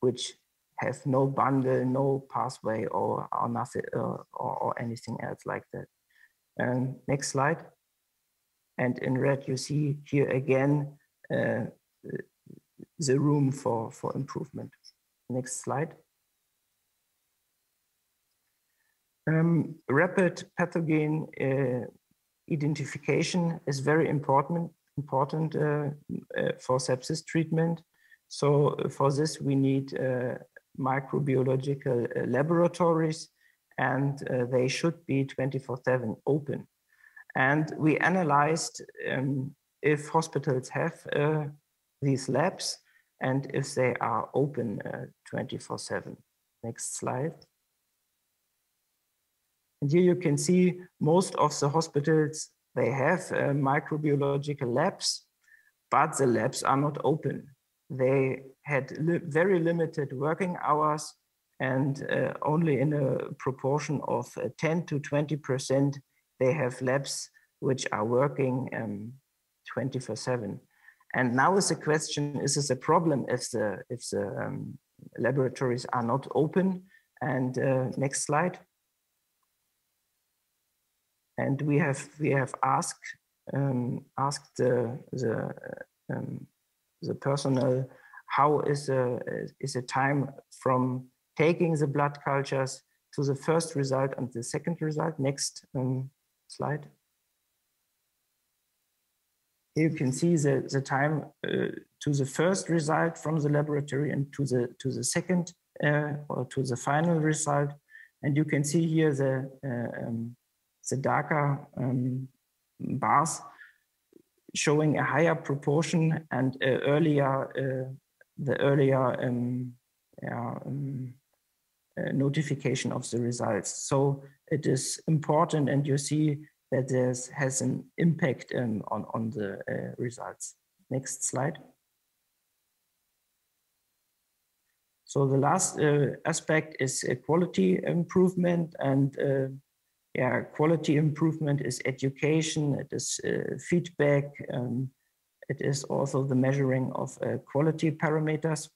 which have no bundle, no pathway or, or nothing or, or, anything else like that. Um, next slide. And in red, you see here again uh, the room for, for improvement. Next slide. Um, rapid pathogen uh, identification is very important important uh, uh, for sepsis treatment. So uh, for this, we need microbiological laboratories and they should be 24-7 open. And we analyzed um, if hospitals have uh, these labs and if they are open 24-7. Uh, Next slide. And here you can see most of the hospitals they have uh, microbiological labs, but the labs are not open. They had li very limited working hours and uh, only in a proportion of uh, 10 to 20%, they have labs which are working um, 24 7. And now is the question, is this a problem if the, if the um, laboratories are not open? And uh, next slide and we have we have asked um, asked the the um, the personnel how is a is a time from taking the blood cultures to the first result and the second result. Next um, slide. Here you can see the, the time uh, to the first result from the laboratory and to the to the second uh, or to the final result. And you can see here the uh, um, the darker um, bars showing a higher proportion and uh, earlier uh, the earlier um, yeah, um, uh, notification of the results. So it is important, and you see that this has an impact um, on on the uh, results. Next slide. So the last uh, aspect is quality improvement and uh, yeah, quality improvement is education, it is uh, feedback, um, it is also the measuring of uh, quality parameters.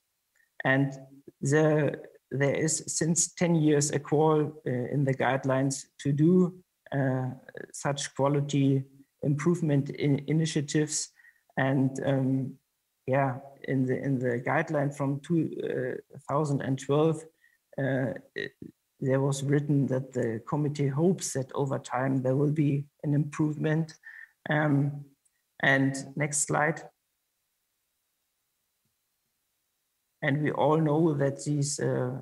And there, there is since 10 years a call uh, in the guidelines to do uh, such quality improvement in initiatives. And um, yeah, in the, in the guideline from 2012, uh, there was written that the committee hopes that over time there will be an improvement. Um, and next slide. And we all know that these uh,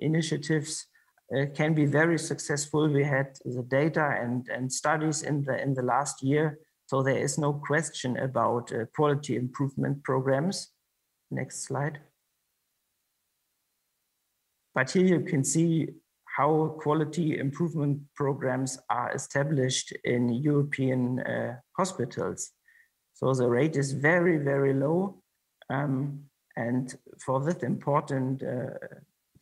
initiatives uh, can be very successful. We had the data and, and studies in the, in the last year. So there is no question about uh, quality improvement programs. Next slide. But here you can see how quality improvement programs are established in European uh, hospitals. So the rate is very, very low. Um, and for that important uh,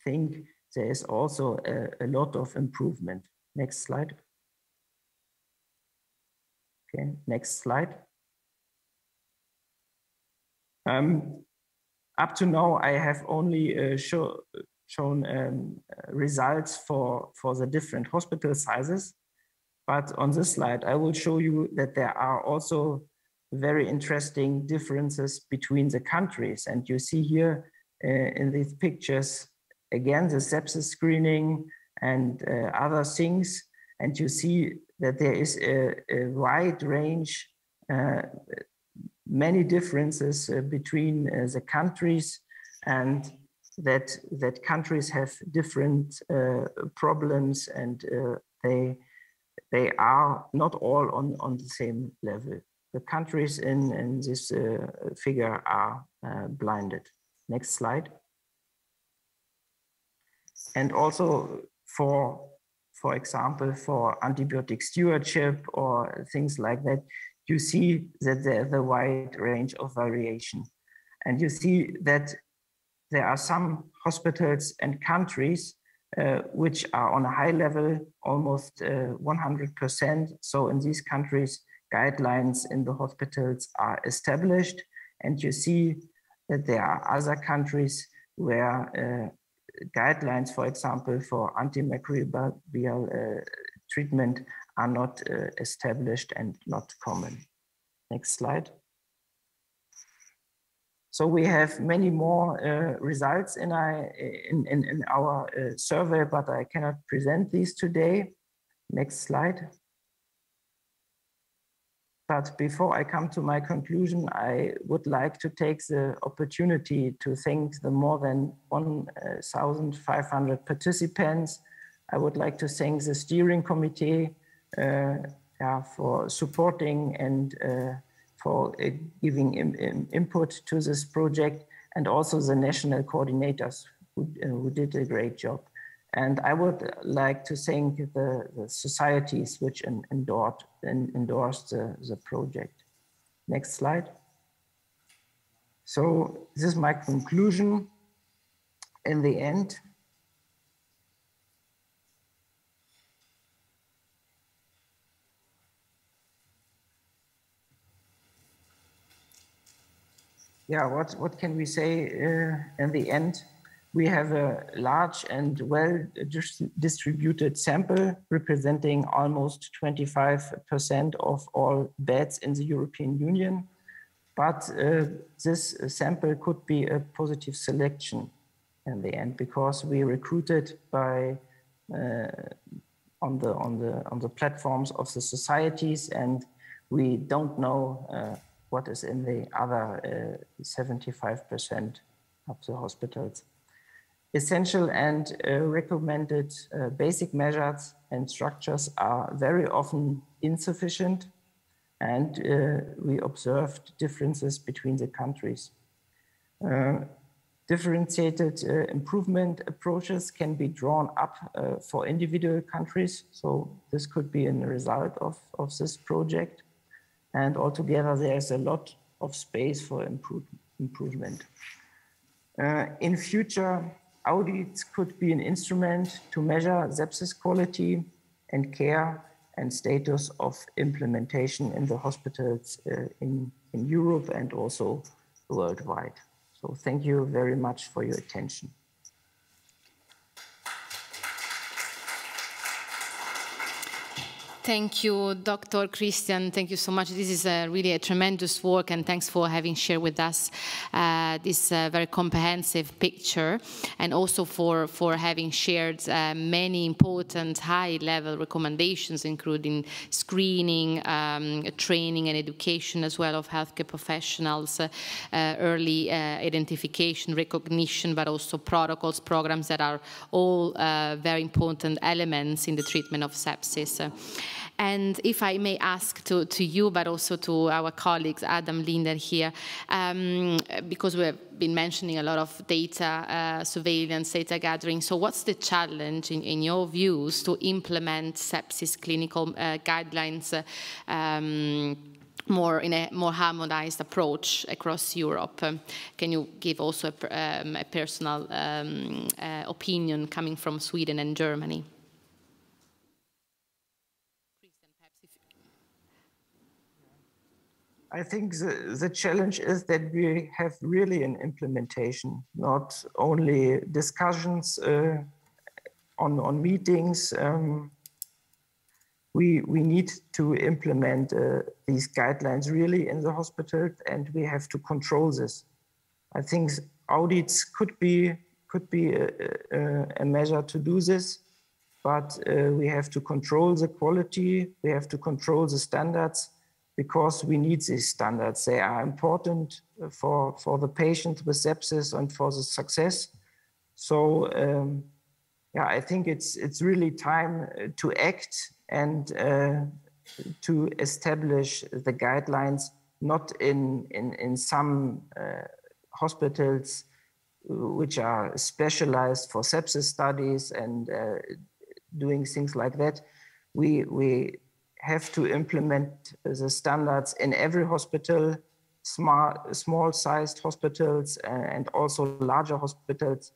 thing, there is also a, a, lot of improvement. Next slide. Okay, next slide. Um, up to now, I have only uh, show, shown um, results for, for the different hospital sizes. But on this slide, I will show you that there are also very interesting differences between the countries. And you see here uh, in these pictures, again, the sepsis screening and uh, other things. And you see that there is a, a wide range, uh, many differences uh, between uh, the countries and that, that countries have different uh, problems and they, they are not all on, on the same level the countries in, in this uh, figure are uh, blinded. Next slide. And also for, for example, for antibiotic stewardship or things like that, you see that there's a wide range of variation. And you see that there are some hospitals and countries uh, which are on a high level, almost 100%. Uh, so in these countries, guidelines in the hospitals are established. And you see that there are other countries where uh, guidelines, for example, for antimicrobial uh, treatment are not established and not common. Next slide. So we have many more uh, results in, our, in, in, in our uh, survey, but I cannot present these today. Next slide. But before I come to my conclusion, I would like to take the opportunity to thank the more than 1,500 participants. I would like to thank the steering committee uh, yeah, for supporting and uh, for uh, giving in, input to this project and also the national coordinators who, uh, who did a great job. And I would like to thank the, the societies which endorsed, endorsed the, the project. Next slide. So this is my conclusion. In the end, yeah, what, what can we say uh, in the end? we have a large and well distributed sample representing almost 25% of all beds in the European Union. But uh, this sample could be a positive selection in the end because we recruited by uh, on the on the on the platforms of the societies and we don't know uh, what is in the other 75% uh, of the hospitals essential and uh, recommended uh, basic measures and structures are very often insufficient and uh, we observed differences between the countries. Uh, differentiated uh, improvement approaches can be drawn up for individual countries. So this could be a result of, of this project. And altogether, there's a lot of space for improve, improvement. in future, Audits could be an instrument to measure sepsis quality and care and status of implementation in the hospitals uh, in, in Europe and also worldwide. So thank you very much for your attention. Thank you, Dr. Christian. Thank you so much. This is a really a tremendous work, and thanks for having shared with us uh, this uh, very comprehensive picture, and also for, for having shared uh, many important high-level recommendations, including screening, um, training, and education as well of healthcare professionals, uh, early uh, identification, recognition, but also protocols, programs that are all uh, very important elements in the treatment of sepsis. And if I may ask to, to you, but also to our colleagues, Adam Linder here, um, because we've been mentioning a lot of data uh, surveillance, data gathering. So what's the challenge in, in your views to implement sepsis clinical uh, guidelines um, more in a more harmonized approach across Europe. Um, can you give also a, um, a personal um, uh, opinion coming from Sweden and Germany? I think the, the challenge is that we have really an implementation, not only discussions uh, on, on meetings. Um, we, we need to implement uh, these guidelines really in the hospital and we have to control this. I think audits could be, could be a, a, a measure to do this, but uh, we have to control the quality, we have to control the standards, because we need these standards. They are important for, for the patient with sepsis and for the success. So um, yeah, I think it's, it's really time to act and uh, to establish the guidelines, not in, in, in some uh, hospitals which are specialized for sepsis studies and uh, doing things like that. We, we have to implement the standards in every hospital, small, small sized hospitals and also larger hospitals.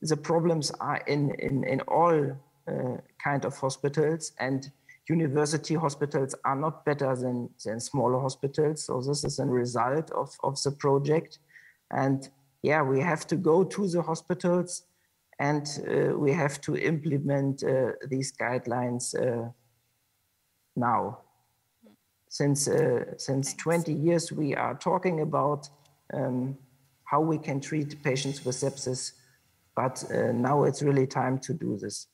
The problems are in, in, in all uh, kind of hospitals and university hospitals are not better than, than smaller hospitals. So this is a result of, of the project. And yeah, we have to go to the hospitals and uh, we have to implement uh, these guidelines uh, now. Since, uh, since 20 years, we are talking about um, how we can treat patients with sepsis, but uh, now it's really time to do this.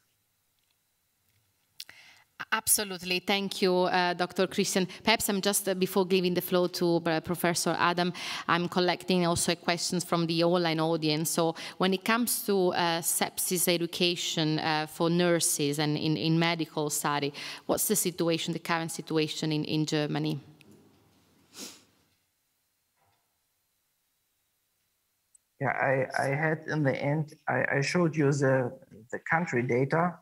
Absolutely. Thank you, uh, Dr. Christian. Perhaps I'm just, uh, before giving the floor to uh, Professor Adam, I'm collecting also questions from the online audience. So when it comes to uh, sepsis education uh, for nurses and in, in medical study, what's the situation, the current situation in, in Germany? Yeah, I, I had in the end, I, I showed you the, the country data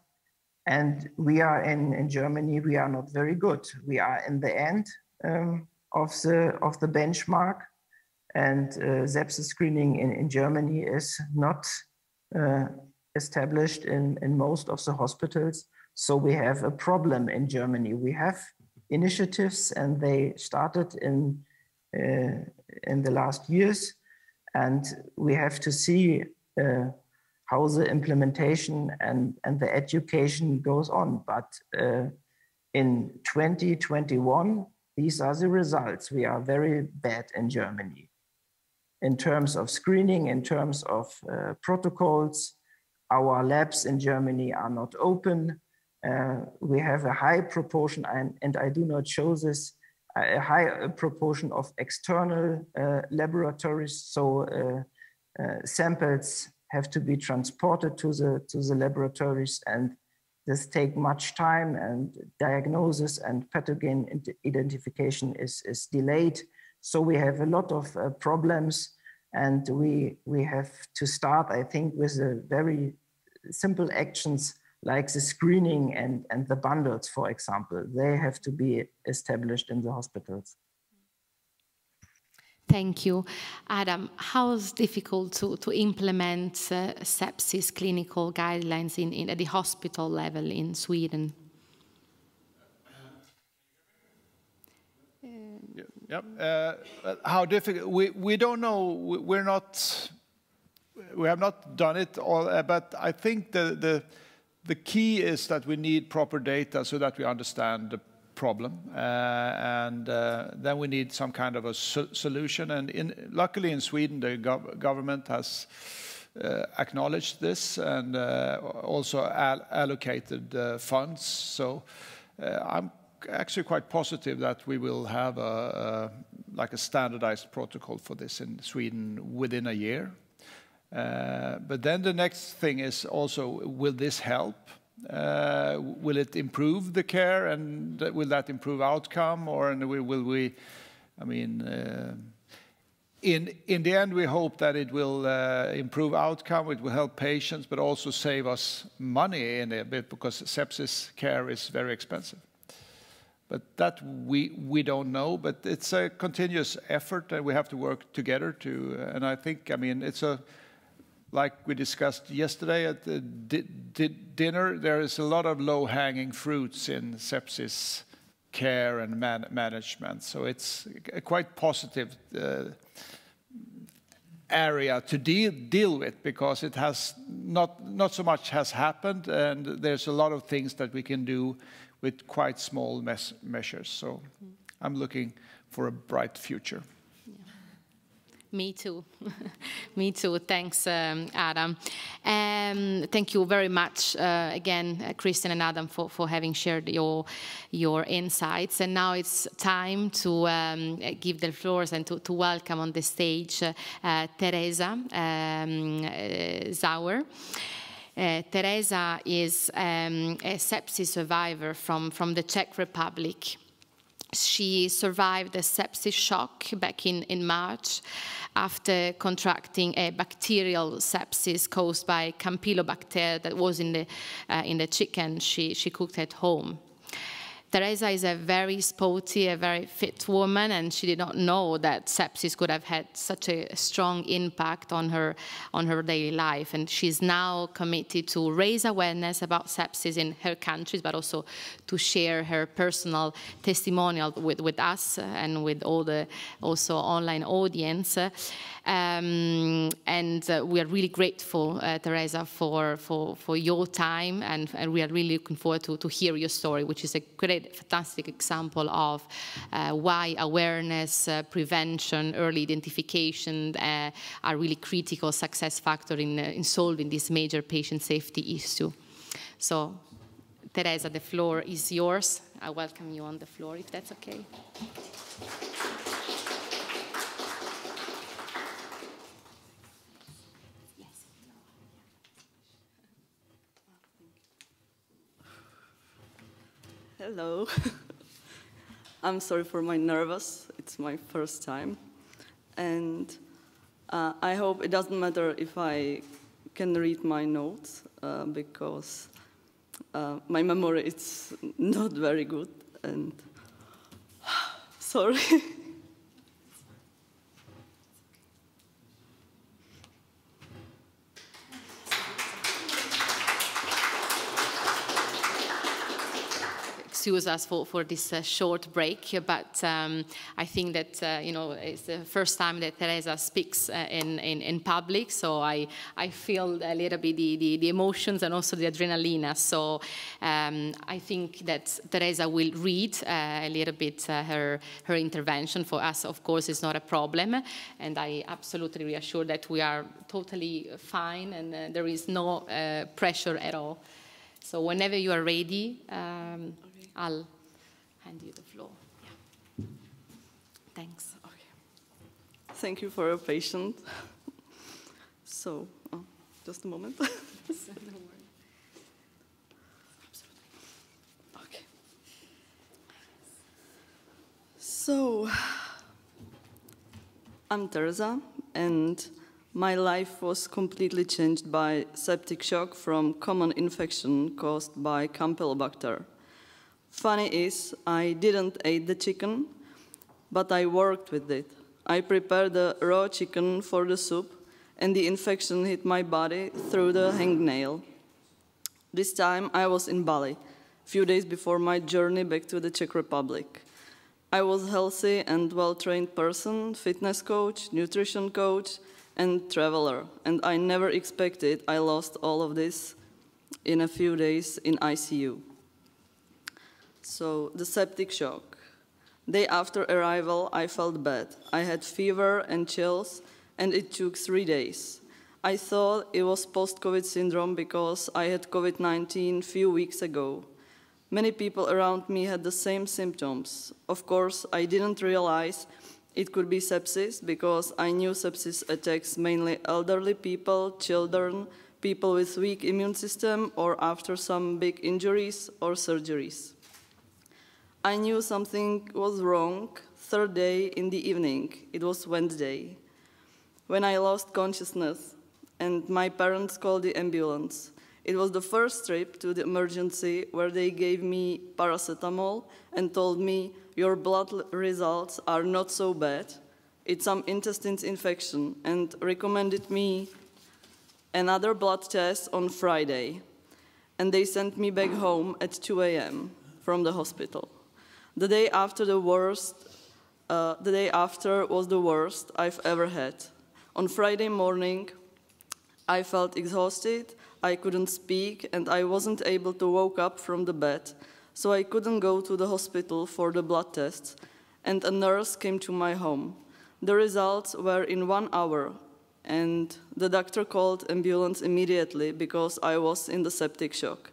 and we are in, in Germany, we are not very good. We are in the end um, of, the, of the benchmark. And uh, sepsis screening in, in Germany is not uh, established in, in most of the hospitals. So we have a problem in Germany. We have initiatives and they started in, uh, in the last years. And we have to see uh, how the implementation and, and the education goes on. But uh, in 2021, these are the results. We are very bad in Germany in terms of screening, in terms of uh, protocols. Our labs in Germany are not open. Uh, we have a high proportion, and, and I do not show this, a high proportion of external uh, laboratories. So uh, uh, samples have to be transported to the to the laboratories and this take much time and diagnosis and pathogen identification is, is delayed. So we have a lot of uh, problems and we, we have to start, I think, with a very simple actions like the screening and, and the bundles, for example. They have to be established in the hospitals. Thank you. Adam, how is difficult to, to implement uh, sepsis clinical guidelines in, in, at the hospital level in Sweden? Yep. Uh, how difficult? We, we don't know. We're not. We have not done it all, uh, but I think the, the the key is that we need proper data so that we understand the problem, uh, and uh, then we need some kind of a solution. And in, luckily, in Sweden, the gov government has uh, acknowledged this and also al allocated funds. So I'm actually quite positive that we will have a, a, like a standardized protocol for this in Sweden within a year. Uh, but then the next thing is also, will this help? Uh, will it improve the care and will that improve outcome or will we, I mean, uh, in, in the end, we hope that it will uh, improve outcome, it will help patients, but also save us money in a bit because sepsis care is very expensive. But that we, we don't know, but it's a continuous effort and we have to work together to, and I think, I mean, it's a, like we discussed yesterday at the di di dinner, there is a lot of low-hanging fruits in sepsis care and man management. So it's a quite positive uh, area to deal, deal with because it has not, not so much has happened and there's a lot of things that we can do with quite small measures. So I'm looking for a bright future. Me too. Me too. Thanks, um, Adam. Um, thank you very much uh, again, uh, Christian and Adam, for, for having shared your your insights. And now it's time to um, give the floors and to, to welcome on the stage uh, Tereza um, uh, Sauer. Uh, Tereza is um, a sepsis survivor from, from the Czech Republic she survived a sepsis shock back in, in March after contracting a bacterial sepsis caused by Campylobacter that was in the, uh, in the chicken she, she cooked at home. Tereza is a very sporty, a very fit woman, and she did not know that sepsis could have had such a strong impact on her, on her daily life. And she's now committed to raise awareness about sepsis in her countries, but also to share her personal testimonial with, with us uh, and with all the also online audience. Um, and uh, we are really grateful, uh, Tereza, for, for, for your time, and, and, we are really looking forward to, to hear your story, which is a great, fantastic example of uh, why awareness, uh, prevention, early identification uh, are really critical success factor in, uh, in solving this major patient safety issue. So, Tereza, the floor is yours. I welcome you on the floor, if that's okay. Hello. I'm sorry for my nervous. It's my first time. And uh, I hope it doesn't matter if I can read my notes uh, because uh, my memory is not very good. And sorry. excuse us for, for this uh, short break, but um, I think that, uh, you know, it's the first time that Tereza speaks uh, in, in, in, public, so I, I feel a little bit the, the, the emotions and also the adrenaline. So um, I think that Tereza will read uh, a little bit uh, her, her intervention. For us, of course, it's not a problem, and I absolutely reassure that we are totally fine and uh, there is no pressure at all. So whenever you are ready, um, I'll hand you the floor. Yeah. Thanks. Okay. Thank you for your patience. so, oh, just a moment. okay. So, I'm Tereza, and my life was completely changed by septic shock from common infection caused by Campylobacter. Funny is, I didn't eat the chicken, but I worked with it. I prepared the raw chicken for the soup, and the infection hit my body through the hangnail. This time I was in Bali, a few days before my journey back to the Czech Republic. I was healthy and well-trained person, fitness coach, nutrition coach, and traveler, and I never expected I lost all of this in a few days in ICU. So the septic shock. Day after arrival, I felt bad. I had fever and chills, and it took three days. I thought it was post-COVID syndrome because I had COVID-19 few weeks ago. Many people around me had the same symptoms. Of course, I didn't realize it could be sepsis because I knew sepsis attacks mainly elderly people, children, people with weak immune system, or after some big injuries or surgeries. I knew something was wrong third day in the evening. It was Wednesday. When I lost consciousness and my parents called the ambulance. It was the first trip to the emergency where they gave me paracetamol and told me, Your blood results are not so bad. It's some intestines infection, and recommended me another blood test on Friday. And they sent me back home at 2 a.m. from the hospital. The day after the worst, uh, the day after was the worst I've ever had. On Friday morning, I felt exhausted, I couldn't speak, and I wasn't able to wake up from the bed, so I couldn't go to the hospital for the blood tests, and a nurse came to my home. The results were in one hour, and the doctor called ambulance immediately because I was in the septic shock.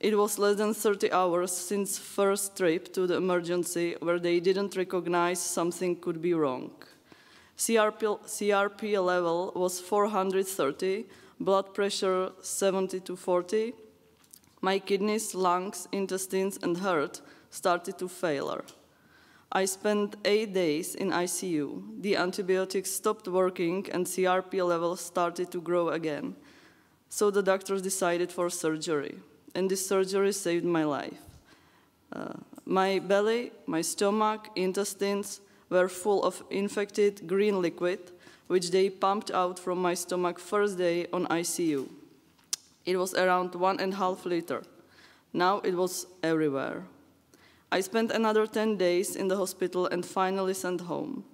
It was less than 30 hours since first trip to the emergency where they didn't recognize something could be wrong. CRP, CRP level was 430, blood pressure 70 to 40. My kidneys, lungs, intestines, and heart started to fail. I spent eight days in ICU. The antibiotics stopped working and CRP levels started to grow again. So the doctors decided for surgery, and this surgery saved my life. Uh, my belly, my stomach, intestines, were full of infected green liquid, which they pumped out from my stomach first day on ICU. It was around one and a half liter. Now it was everywhere. I spent another 10 days in the hospital and finally sent home.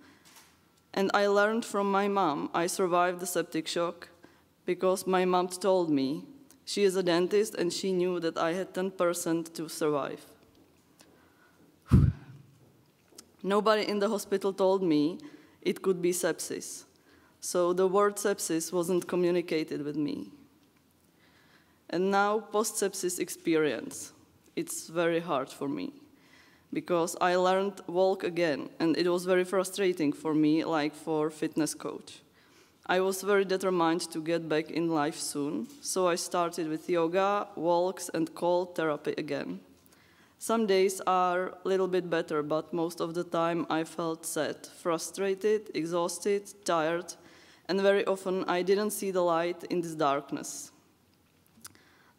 And I learned from my mom I survived the septic shock because my mom told me she is a dentist and she knew that I had 10% to survive. Nobody in the hospital told me it could be sepsis. So the word sepsis wasn't communicated with me. And now, post sepsis experience. It's very hard for me because I learned walk again, and it was very frustrating for me, like for fitness coach. I was very determined to get back in life soon, so I started with yoga, walks, and cold therapy again. Some days are a little bit better, but most of the time I felt sad, frustrated, exhausted, tired, and very often I didn't see the light in this darkness.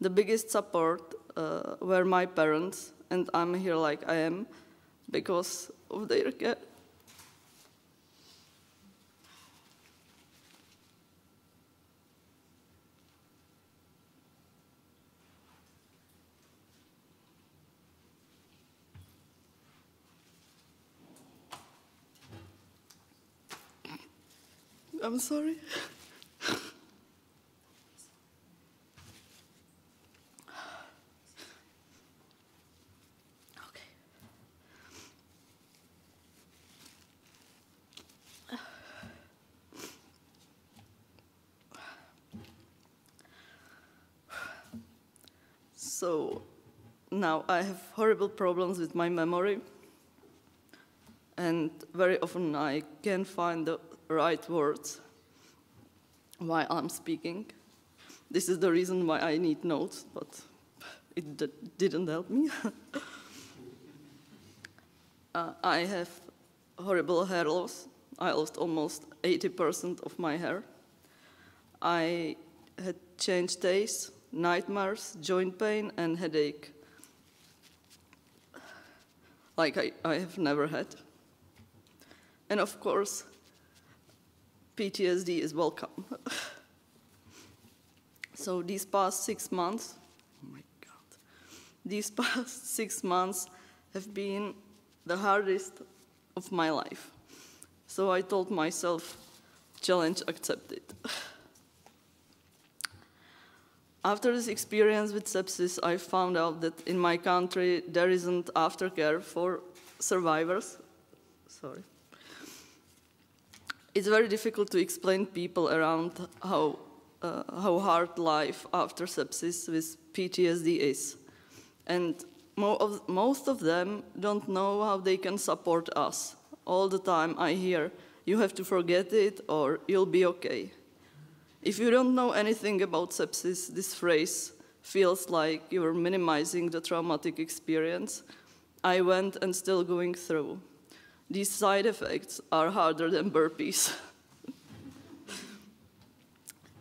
The biggest support uh, were my parents, and I'm here like I am because of their care. I'm sorry. okay. So now I have horrible problems with my memory, and very often I can't find the right words while I'm speaking. This is the reason why I need notes, but it didn't help me. uh, I have horrible hair loss. I lost almost 80% of my hair. I had changed days, nightmares, joint pain, and headache, like I, I have never had. And of course, PTSD is welcome. so these past six months, oh my God, these past six months have been the hardest of my life. So I told myself, challenge accepted. After this experience with sepsis, I found out that in my country there isn't aftercare for survivors. Sorry it's very difficult to explain people around how, uh, how hard life after sepsis with PTSD is. And mo of, most of them don't know how they can support us. All the time I hear, you have to forget it or you'll be okay. If you don't know anything about sepsis, this phrase feels like you're minimizing the traumatic experience I went and still going through. These side effects are harder than burpees.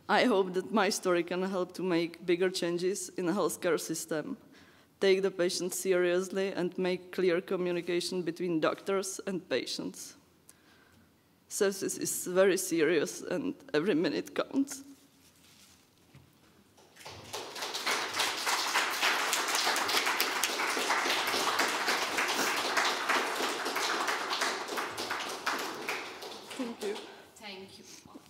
I hope that my story can help to make bigger changes in the healthcare system, take the patient seriously, and make clear communication between doctors and patients. Sepsis is very serious, and every minute counts.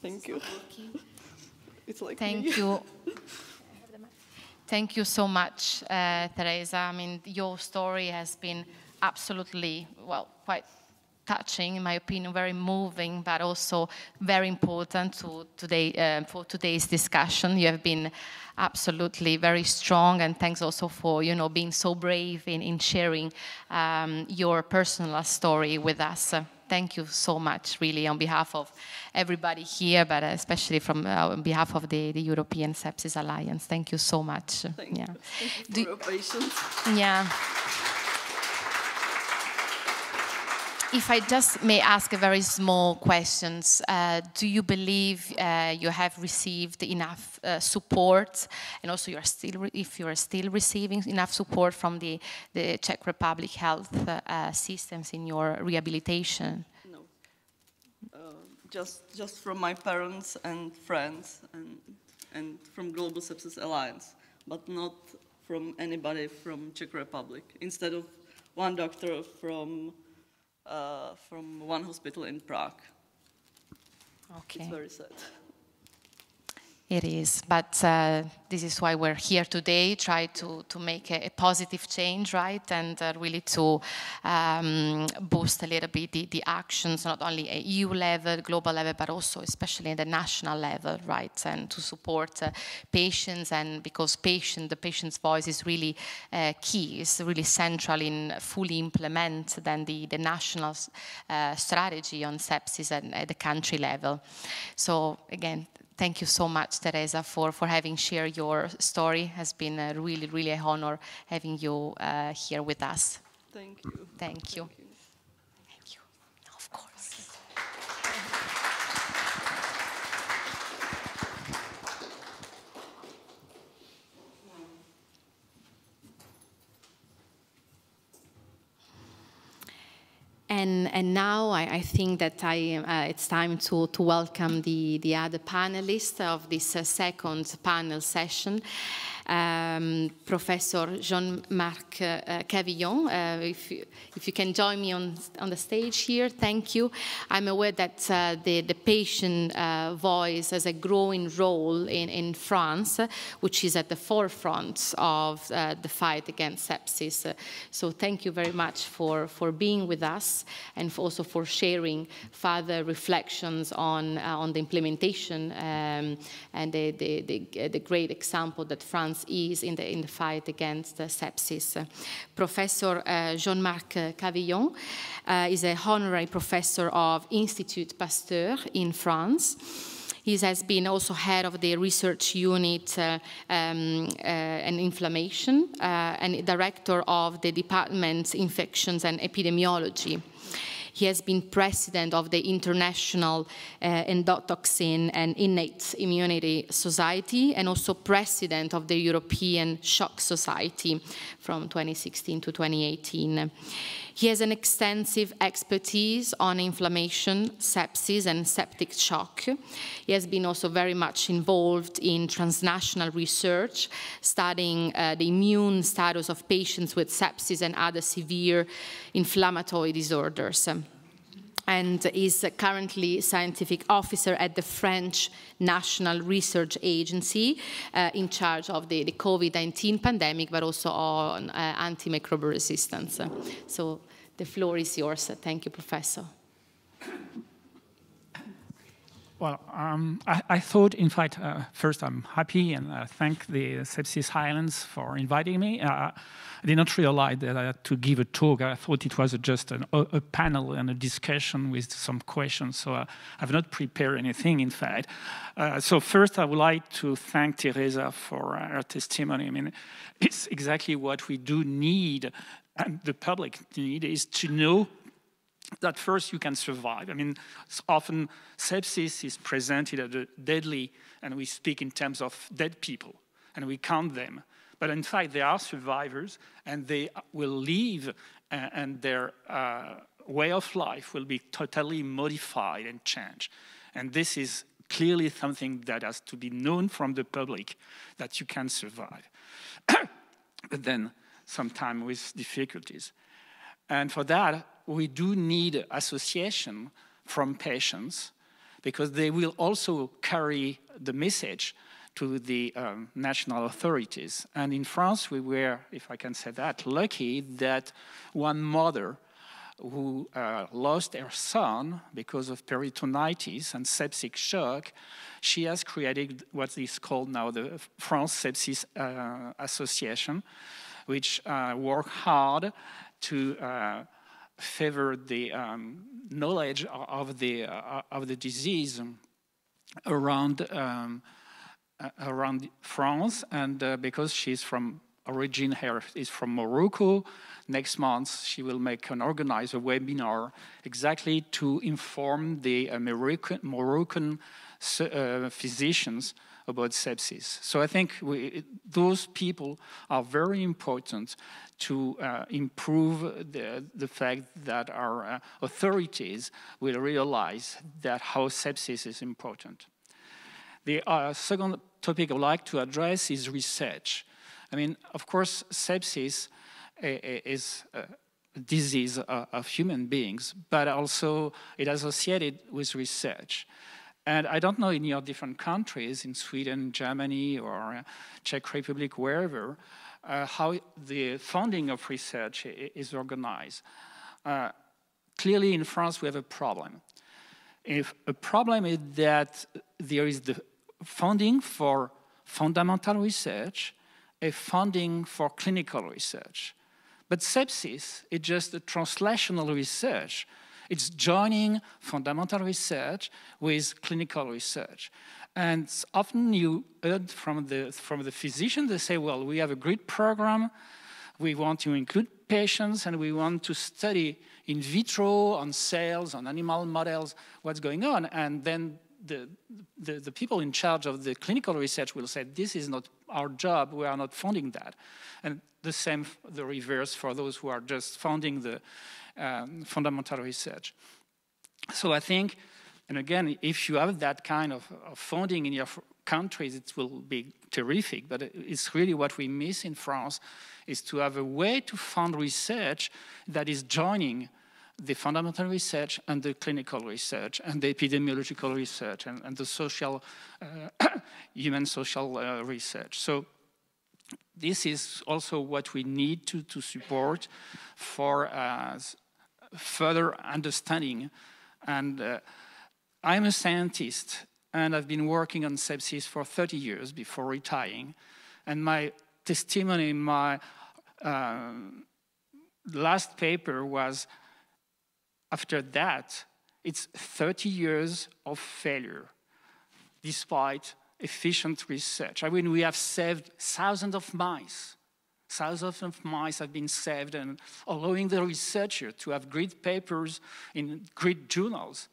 Thank you. It's like Thank me. you. Thank you so much, uh, Tereza. I mean, your story has been absolutely, well, quite touching, in my opinion, very moving, but also very important to today, uh, for today's discussion. You have been absolutely very strong, and thanks also for, you know, being so brave in, in sharing um, your personal story with us. Thank you so much, really, on behalf of everybody here, but especially from uh, on behalf of the, the European Sepsis Alliance. Thank you so much. Thank yeah. you. Thank you for Do- your patience. Yeah. If I just may ask a very small questions, uh, do you believe uh, you have received enough uh, support, and also you are still, if you are still receiving enough support from the, the Czech Republic health uh, systems in your rehabilitation? No. Uh, just, just from my parents and friends and, and from Global Sepsis Alliance, but not from anybody from Czech Republic. Instead of one doctor from, Uh, from one hospital in Prague. Okay. It's very sad. It is, but uh, this is why we're here today, try to, to make a, a positive change, right? And uh, really to um, boost a little bit the, the actions, not only at EU level, global level, but also especially at the national level, right? And to support uh, patients, and because patient, the patient's voice is really uh, key, is really central in fully implement then the, the national uh, strategy on sepsis at, at the country level. So again, Thank you so much, Tereza, for, for having shared your story. It has been a really, really an honor having you uh, here with us. Thank you. Thank you. Thank And, and now I, I think that I, uh, it's time to, to welcome the, the other panelists of this uh, second panel session. Um, Professor Jean-Marc uh, Cavaillon, uh, if, you, if you can join me on, on the stage here, thank you. I'm aware that uh, the, the patient uh, voice has a growing role in, in France, which is at the forefront of uh, the fight against sepsis. Uh, so thank you very much for, for being with us and for also for sharing further reflections on, on the implementation um, and the, the, the, the great example that France is in the, in the fight against sepsis. Professor uh, Jean-Marc Cavaillon uh, is a honorary professor of Institut Pasteur in France. He has been also head of the research unit uh, um, uh, and inflammation uh, and director of the department infections and epidemiology. He has been president of the International uh, Endotoxin and Innate Immunity Society and also president of the European Shock Society from 2016 to 2018. He has an extensive expertise on inflammation, sepsis, and septic shock. He has been also very much involved in transnational research, studying uh, the immune status of patients with sepsis and other severe inflammatory disorders and is currently scientific officer at the French National Research Agency uh, in charge of the, the COVID-19 pandemic, but also on uh, antimicrobial resistance. So the floor is yours. Thank you, Professor. Well, um, I, I, thought, in fact, uh, first I'm happy and uh, thank the Sepsis Alliance for inviting me. Uh, I did not realize that I had to give a talk. I thought it was just an, a, a, panel and a discussion with some questions, so uh, I've not prepared anything, in fact. Uh, so first, I would like to thank Tereza for uh, her testimony. I mean, it's exactly what we do need, and the public need, is to know that first you can survive. I mean, often sepsis is presented as a deadly, and we speak in terms of dead people, and we count them. But in fact, they are survivors, and they will live, and their uh, way of life will be totally modified and changed. And this is clearly something that has to be known from the public, that you can survive. but then, sometimes with difficulties. And for that, we do need association from patients because they will also carry the message to the um, national authorities. And in France, we were, if I can say that, lucky that one mother who uh, lost her son because of peritonitis and septic shock, she has created what is called now the France Sepsis uh, Association, which uh, work hard to uh, favor the um, knowledge of the uh, of the disease around um, uh, around France, and uh, because she's from origin here is from Morocco. Next month, she will make and organize a webinar exactly to inform the American, Moroccan uh, physicians about sepsis. So I think we, those people are very important to uh, improve the, the fact that our uh, authorities will realize that how sepsis is important. The uh, second topic I'd like to address is research. I mean, of course, sepsis is a disease uh, of human beings, but also it associated with research. And I don't know in your different countries, in Sweden, Germany, or uh, Czech Republic, wherever, uh, how the funding of research is organized. Uh, clearly, in France, we have a problem. If a problem is that there is the funding for fundamental research, a funding for clinical research. But sepsis is just a translational research it's joining fundamental research with clinical research. And often you heard from the, from the physician, they say, well, we have a great program, we want to include patients, and we want to study in vitro, on cells, on animal models, what's going on. And then the, the, the, people in charge of the clinical research will say, this is not our job, we are not funding that. And the same, the reverse for those who are just funding the, um, fundamental research. So I think, and again, if you have that kind of, of funding in your countries, it will be terrific. But it's really what we miss in France is to have a way to fund research that is joining the fundamental research and the clinical research and the epidemiological research and, and the social, uh, human social uh, research. So this is also what we need to, to support for uh, further understanding. And uh, I'm a scientist, and I've been working on sepsis for 30 years before retiring. And my testimony, my uh, last paper was after that, it's 30 years of failure, despite efficient research. I mean, we have saved thousands of mice Thousands of mice have been saved and allowing the researcher to have great papers in great journals.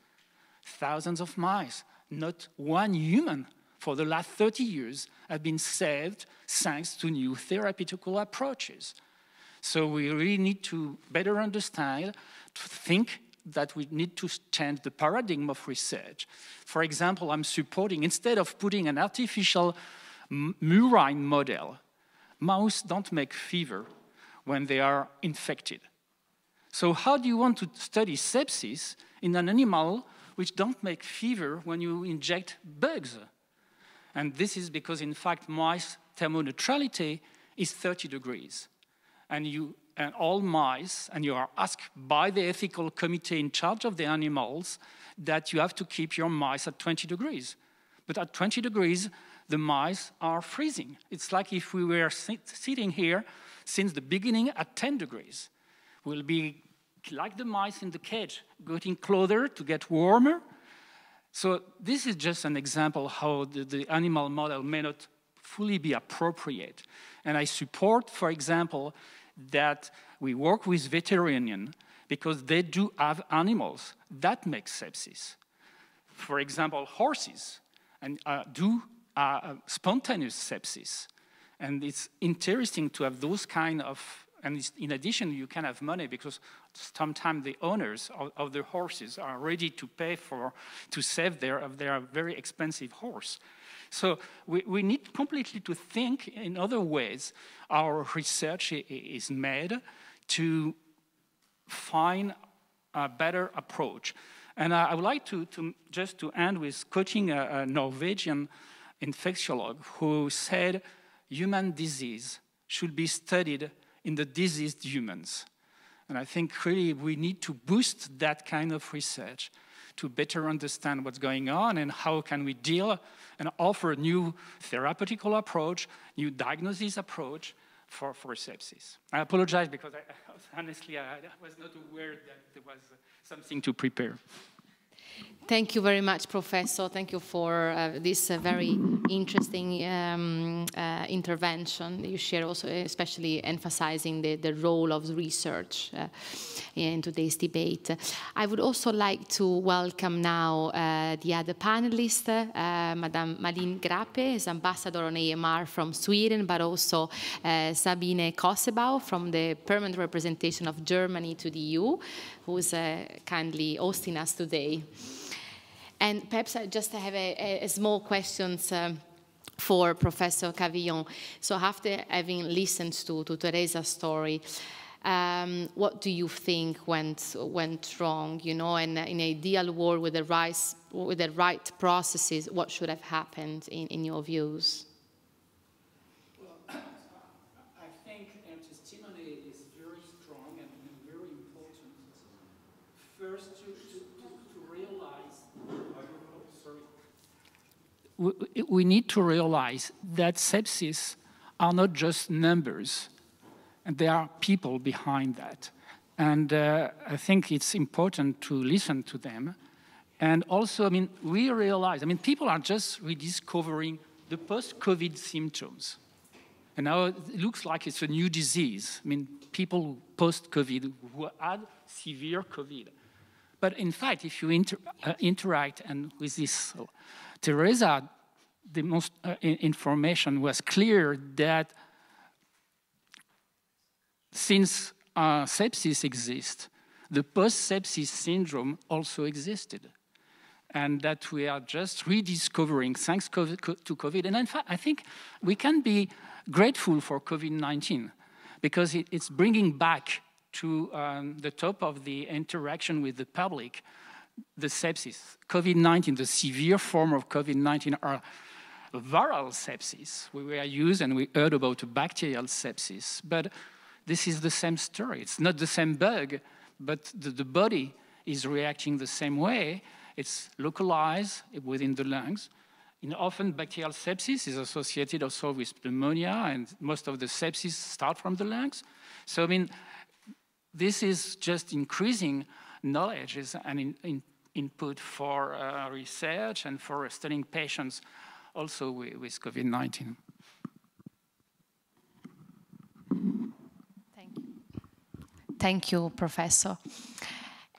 Thousands of mice, not one human for the last 30 years have been saved thanks to new therapeutical approaches. So we really need to better understand, to think that we need to change the paradigm of research. For example, I'm supporting, instead of putting an artificial murine model Mouse don't make fever when they are infected. So how do you want to study sepsis in an animal which don't make fever when you inject bugs? And this is because, in fact, mice thermoneutrality is 30 degrees. And you and all mice, and you are asked by the ethical committee in charge of the animals that you have to keep your mice at 20 degrees. But at 20 degrees, the mice are freezing. It's like if we were sit sitting here since the beginning at 10 degrees. We'll be like the mice in the cage, getting closer to get warmer. So this is just an example how the, the animal model may not fully be appropriate. And I support, for example, that we work with veterinarians because they do have animals that make sepsis. For example, horses and, uh, do uh, spontaneous sepsis. And it's interesting to have those kind of, and in addition, you can have money because sometimes the owners of, of, the horses are ready to pay for, to save their, their very expensive horse. So we, we need completely to think in other ways. Our research is made to find a better approach. And I would like to, to just to end with quoting a, a Norwegian infectiologist who said human disease should be studied in the diseased humans. And I think really we need to boost that kind of research to better understand what's going on and how can we deal and offer a new therapeutical approach, new diagnosis approach for, for sepsis. I apologize because I, honestly I was not aware that there was something to prepare. Thank you very much, Professor. Thank you for uh, this uh, very interesting um, uh, intervention you share, also especially emphasizing the, the role of research uh, in today's debate. I would also like to welcome now uh, the other panelists, uh, Madame Malin Grape is ambassador on AMR from Sweden, but also Sabine Kossebau from the permanent representation of Germany to the EU, who's kindly hosting us today. And perhaps I just have a, a small questions um, for Professor Cavaillon. So after having listened to, to Tereza's story, um, what do you think went went wrong? You know, and in an ideal world with the right with the right processes, what should have happened in, in your views? Well, I think your testimony is very strong and very important. First, we need to realize that sepsis are not just numbers, and there are people behind that. And uh, I think it's important to listen to them. And also, I mean, we realize, I mean, people are just rediscovering the post-COVID symptoms. And now it looks like it's a new disease. I mean, people post-COVID who had severe COVID. But in fact, if you inter uh, interact and with this Tereza, the most uh, information was clear that since uh, sepsis exists, the post-sepsis syndrome also existed. And that we are just rediscovering thanks COVID, to COVID. And in fact, I think we can be grateful for COVID-19 because it, it's bringing back to um, the top of the interaction with the public the sepsis. COVID-19, the severe form of COVID-19 are viral sepsis. We were used and we heard about bacterial sepsis, but this is the same story. It's not the same bug, but the, the body is reacting the same way. It's localized within the lungs. And often bacterial sepsis is associated also with pneumonia, and most of the sepsis start from the lungs. So, I mean, this is just increasing knowledge is an in, in, input for uh, research and for studying patients also with, with COVID-19. Thank you. Thank you, Professor.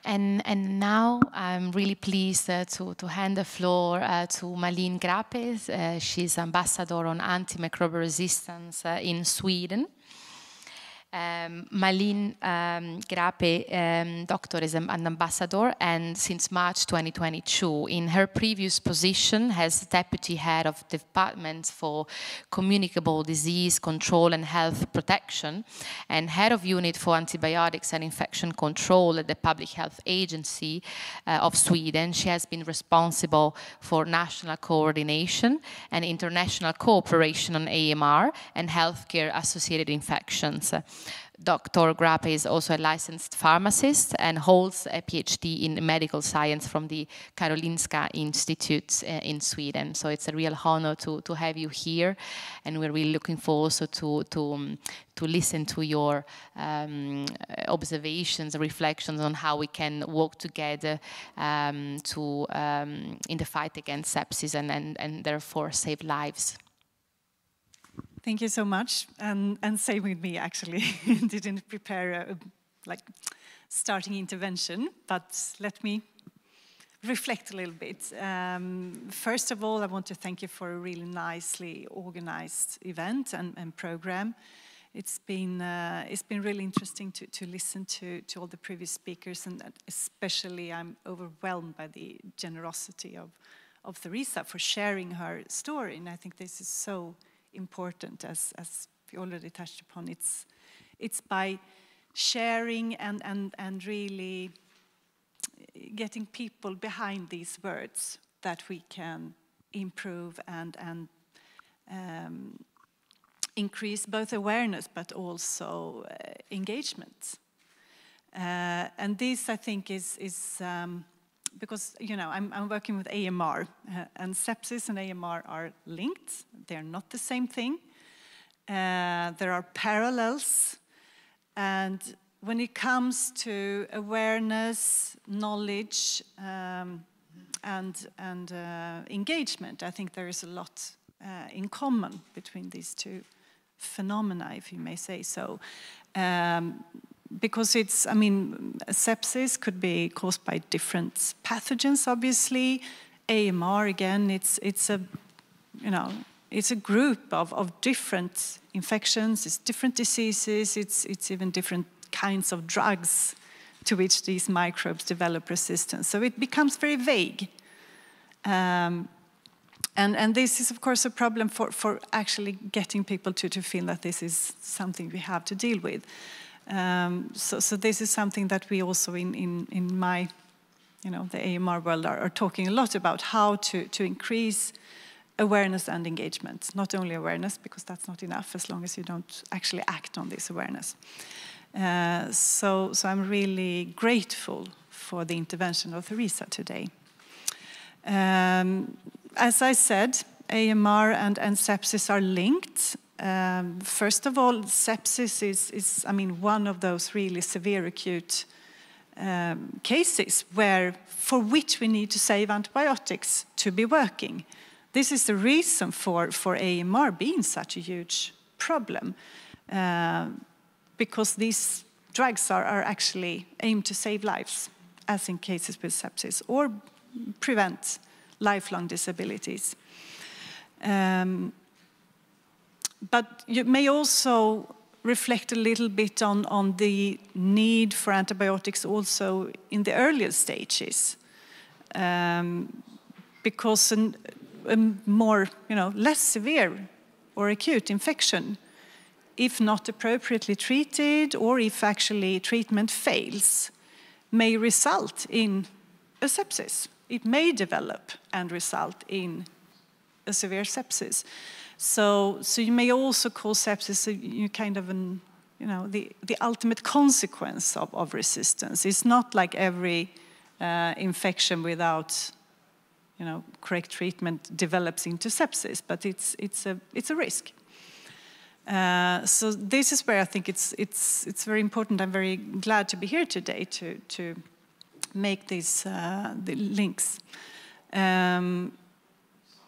And, and now I'm really pleased uh, to, to hand the floor uh, to Malin Grapes. Uh, she's ambassador on antimicrobial resistance uh, in Sweden. Um, Malin um, Grape, um, doctor, is an ambassador, and since March 2022, in her previous position as deputy head of Department for Communicable Disease Control and Health Protection, and head of unit for antibiotics and infection control at the Public Health Agency uh, of Sweden, she has been responsible for national coordination and international cooperation on AMR and healthcare associated infections. Dr. Grape is also a licensed pharmacist and holds a PhD in medical science from the Karolinska Institute uh, in Sweden. So it's a real honor to, to have you here, and we're really looking forward also to, to, um, to listen to your um, observations, and reflections on how we can work together um, to, um, in the fight against sepsis and, and, and therefore save lives. Thank you so much, and and same with me actually. Didn't prepare a, like starting intervention, but let me reflect a little bit. Um, first of all, I want to thank you for a really nicely organized event and, and program. It's been uh, it's been really interesting to to listen to to all the previous speakers, and especially I'm overwhelmed by the generosity of of Tereza for sharing her story, and I think this is so important, as, as we already touched upon. It's, it's by sharing and, and, and really getting people behind these words that we can improve and, and um, increase both awareness but also uh, engagement. Uh, and this, I think, is, is um, because you know I'm, I'm working with AMR, uh, and sepsis and AMR are linked. They're not the same thing. Uh, there are parallels, and when it comes to awareness, knowledge, um, and and uh, engagement, I think there is a lot uh, in common between these two phenomena, if you may say so. Um, because it's, I mean, sepsis could be caused by different pathogens, obviously. AMR, again, it's, it's a, you know, it's a group of, of different infections, it's different diseases, it's, it's even different kinds of drugs to which these microbes develop resistance. So it becomes very vague. Um, and, and this is, of course, a problem for, for actually getting people to, to feel that this is something we have to deal with. Um, so, so, this is something that we also in, in, in my, you know, the AMR world are, are, talking a lot about how to, to increase awareness and engagement. Not only awareness, because that's not enough as long as you don't actually act on this awareness. Uh, so, so I'm really grateful for the intervention of Tereza today. Um, as I said, AMR and, and sepsis are linked. Um, first of all, sepsis is, is, I mean, one of those really severe acute um, cases where, for which we need to save antibiotics to be working. This is the reason for, for AMR being such a huge problem, uh, because these drugs are, are actually aimed to save lives, as in cases with sepsis, or prevent lifelong disabilities. Um, but you may also reflect a little bit on, on the need for antibiotics also in the earlier stages. Um, because an, a more, you know, less severe or acute infection, if not appropriately treated or if actually treatment fails, may result in a sepsis. It may develop and result in a severe sepsis. So, so you may also call sepsis a, you kind of an, you know, the, the ultimate consequence of, of resistance. It's not like every uh, infection without, you know, correct treatment develops into sepsis, but it's, it's, a, it's a risk. Uh, so this is where I think it's, it's, it's very important. I'm very glad to be here today to, to make these uh, the links. Um,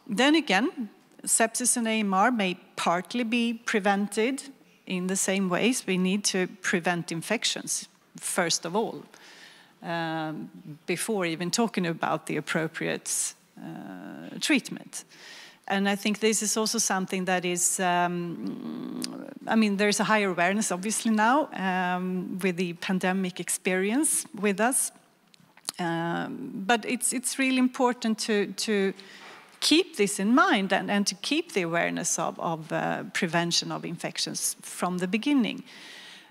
then again, sepsis and AMR may partly be prevented in the same ways. We need to prevent infections, first of all, um, before even talking about the appropriate uh, treatment. And I think this is also something that is, um, I mean, there's a higher awareness, obviously, now um, with the pandemic experience with us. Um, but it's, it's really important to, to keep this in mind and, and to keep the awareness of, of uh, prevention of infections from the beginning.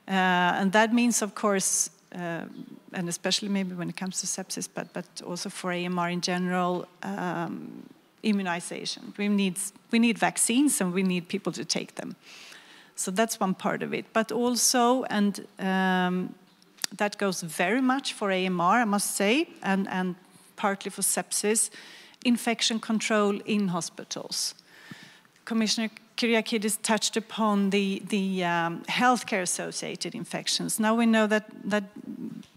Uh, and that means, of course, uh, and especially maybe when it comes to sepsis, but, but also for AMR in general, um, immunization. We need, we need vaccines and we need people to take them. So that's one part of it. But also, and um, that goes very much for AMR, I must say, and, and partly for sepsis, infection control in hospitals. Commissioner Kyriakides touched upon the, the um, healthcare associated infections. Now we know that, that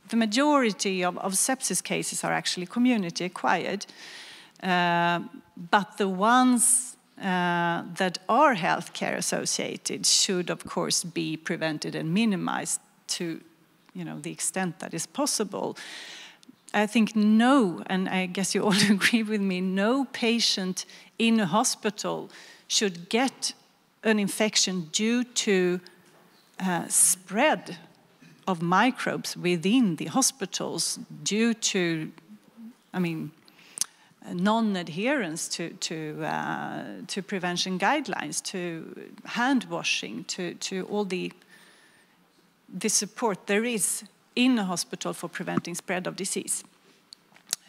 the majority of, of sepsis cases are actually community acquired, uh, but the ones uh, that are healthcare associated should, of course, be prevented and minimized to you know, the extent that is possible. I think no, and I guess you all agree with me, no patient in a hospital should get an infection due to uh, spread of microbes within the hospitals due to, I mean, non-adherence to, to, uh, to prevention guidelines, to hand washing, to, to all the, the support there is in a hospital for preventing spread of disease.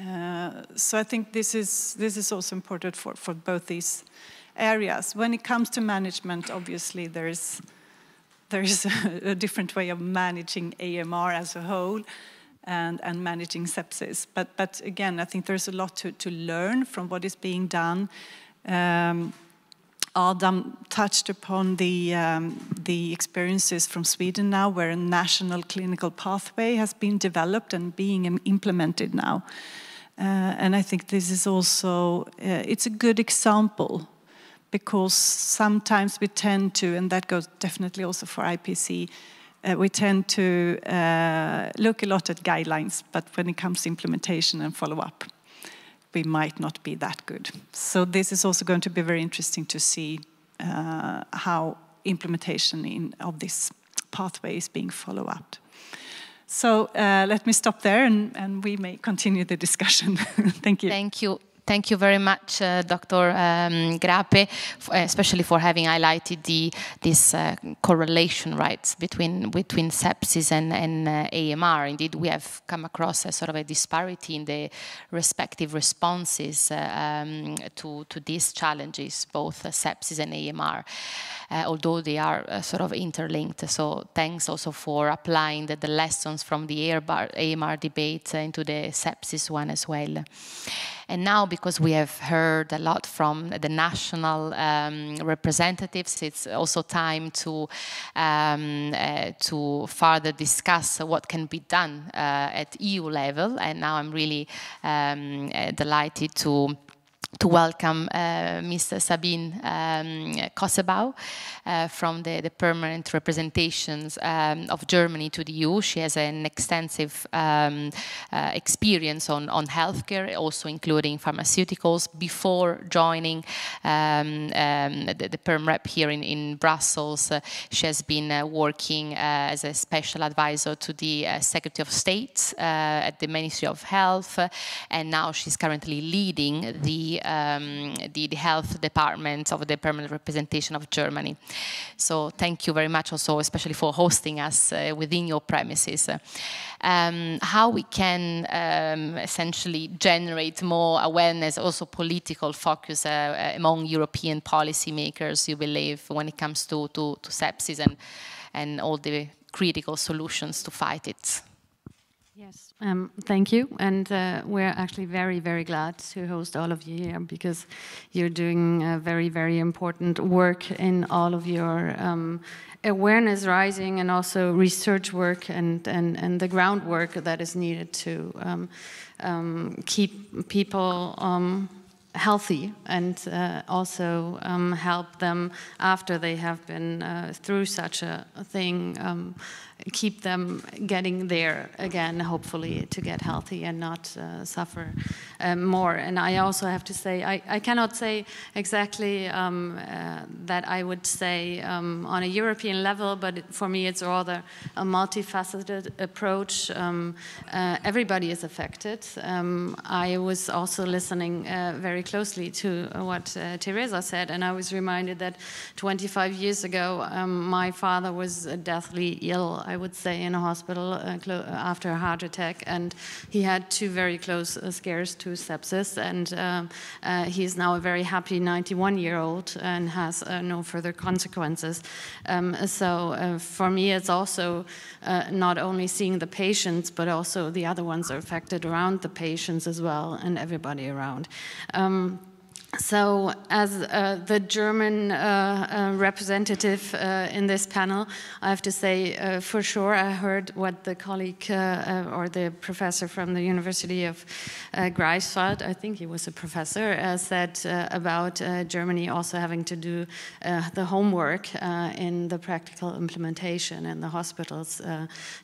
Uh, so I think this is, this is also important for, for both these areas. When it comes to management, obviously there is, there is a, a different way of managing AMR as a whole and, and managing sepsis. But, but again, I think there's a lot to, to learn from what is being done. Um, Adam touched upon the, um, the experiences from Sweden now, where a national clinical pathway has been developed and being implemented now. Uh, and I think this is also, uh, it's a good example because sometimes we tend to, and that goes definitely also for IPC, uh, we tend to uh, look a lot at guidelines, but when it comes to implementation and follow up, we might not be that good. So this is also going to be very interesting to see uh, how implementation in, of this pathway is being followed up. So uh, let me stop there and, and we may continue the discussion. Thank you. Thank you. Thank you very much, uh, Dr. Um, Grape, especially for having highlighted the, this uh, correlation, right, between, between sepsis and, and uh, AMR. Indeed, we have come across a sort of a disparity in the respective responses uh, um, to, to these challenges, both sepsis and AMR. Uh, although they are uh, sort of interlinked. So thanks also for applying the, the lessons from the AMR debate into the sepsis one as well. And now, because we have heard a lot from the national um, representatives, it's also time to um, uh, to further discuss what can be done uh, at EU level. And now I'm really um, uh, delighted to to welcome uh, Ms. Sabine um, Kossebau uh, from the, the, permanent representations um, of Germany to the EU. She has an extensive um, uh, experience on, on healthcare, also including pharmaceuticals, before joining um, um, the, the, perm rep here in, in Brussels. Uh, she has been uh, working uh, as a special advisor to the Secretary of State at the Ministry of Health, and now she's currently leading the um, the, the, health department of the permanent representation of Germany. So thank you very much also, especially for hosting us uh, within your premises. Um, how we can um, essentially generate more awareness, also political focus uh, uh among European policymakers, you believe, when it comes to, to, to sepsis and, and all the critical solutions to fight it. Um, thank you. And uh, we're actually very, very glad to host all of you here because you're doing a very, very important work in all of your um, awareness rising and also research work and, and, and the groundwork that is needed to um, um keep people um, healthy and uh, also um, help them after they have been uh, through such a, a thing um, keep them getting there again, hopefully, to get healthy and not uh, suffer um, more. And I also have to say, I, I cannot say exactly um, uh, that I would say um, on a European level, but for me, it's rather a multifaceted approach. Um, uh, everybody is affected. Um, I was also listening uh, very closely to what uh, Tereza said, and I was reminded that 25 years ago, um, my father was deathly ill I would say, in a hospital uh, after a heart attack, and he had two very close uh, scares to sepsis, and um, uh, he's now a very happy 91-year-old and has uh, no further consequences. Um, so uh, for me, it's also not only seeing the patients, but also the other ones are affected around the patients as well, and everybody around. Um, so, as uh, the German uh, uh, representative uh, in this panel, I have to say uh, for sure I heard what the colleague uh, or the professor from the University of Greifswald, I think he was a professor, said about Germany also having to do the homework in the practical implementation in the hospitals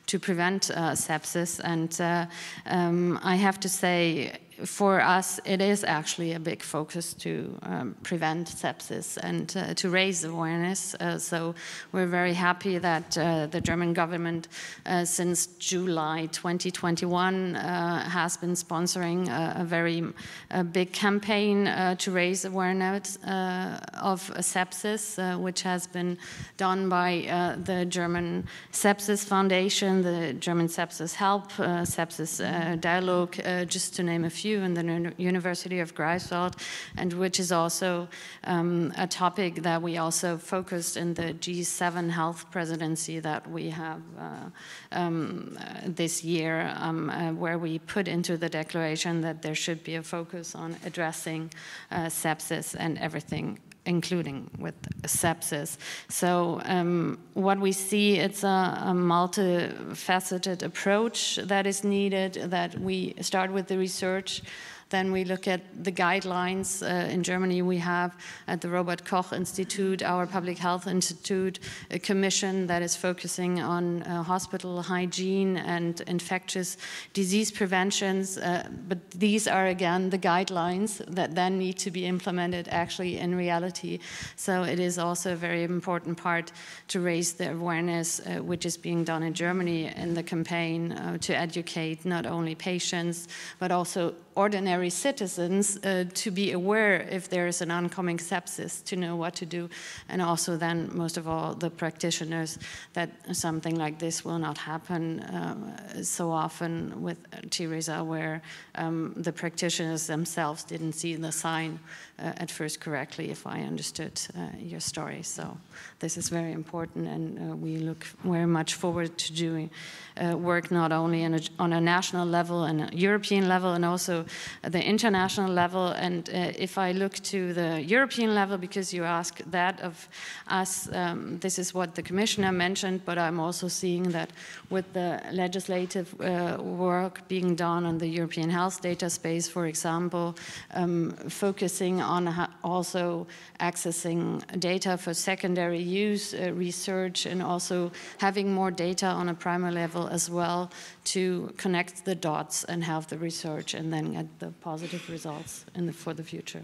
to prevent sepsis. And um, I have to say, for us, it is actually a big focus to um, prevent sepsis and uh, to raise awareness. Uh, so we're very happy that uh, the German government, uh, since July 2021, uh, has been sponsoring a, a very a big campaign uh, to raise awareness of sepsis, which has been done by the German Sepsis Foundation, the German Sepsis Help, Sepsis Dialogue, just to name a few in the University of Greifswald, and which is also um, a topic that we also focused in the G7 health presidency that we have uh, um, this year, um, uh, where we put into the declaration that there should be a focus on addressing uh, sepsis and everything including with sepsis. So um, what we see, it's a, a, multifaceted approach that is needed, that we start with the research, then we look at the guidelines. Uh, in Germany, we have at the Robert Koch Institute, our Public Health Institute, a commission that is focusing on uh, hospital hygiene and infectious disease preventions. Uh, but these are, again, the guidelines that then need to be implemented actually in reality. So it is also a very important part to raise the awareness, uh, which is being done in Germany in the campaign uh, to educate not only patients, but also ordinary citizens uh, to be aware if there is an oncoming sepsis, to know what to do, and also then, most of all, the practitioners that something like this will not happen um, so often with Tereza, where um, the practitioners themselves didn't see the sign at first correctly, if I understood uh, your story. So this is very important, and uh, we look very much forward to doing uh, work not only a, on a national level and a European level, and also the international level. And uh, if I look to the European level, because you asked that of us, um, this is what the commissioner mentioned, but I'm also seeing that with the legislative uh, work being done on the European health data space, for example, um, focusing on also accessing data for secondary use, uh, research, and also having more data on a primary level as well to connect the dots and have the research and then get the positive results the, for the future.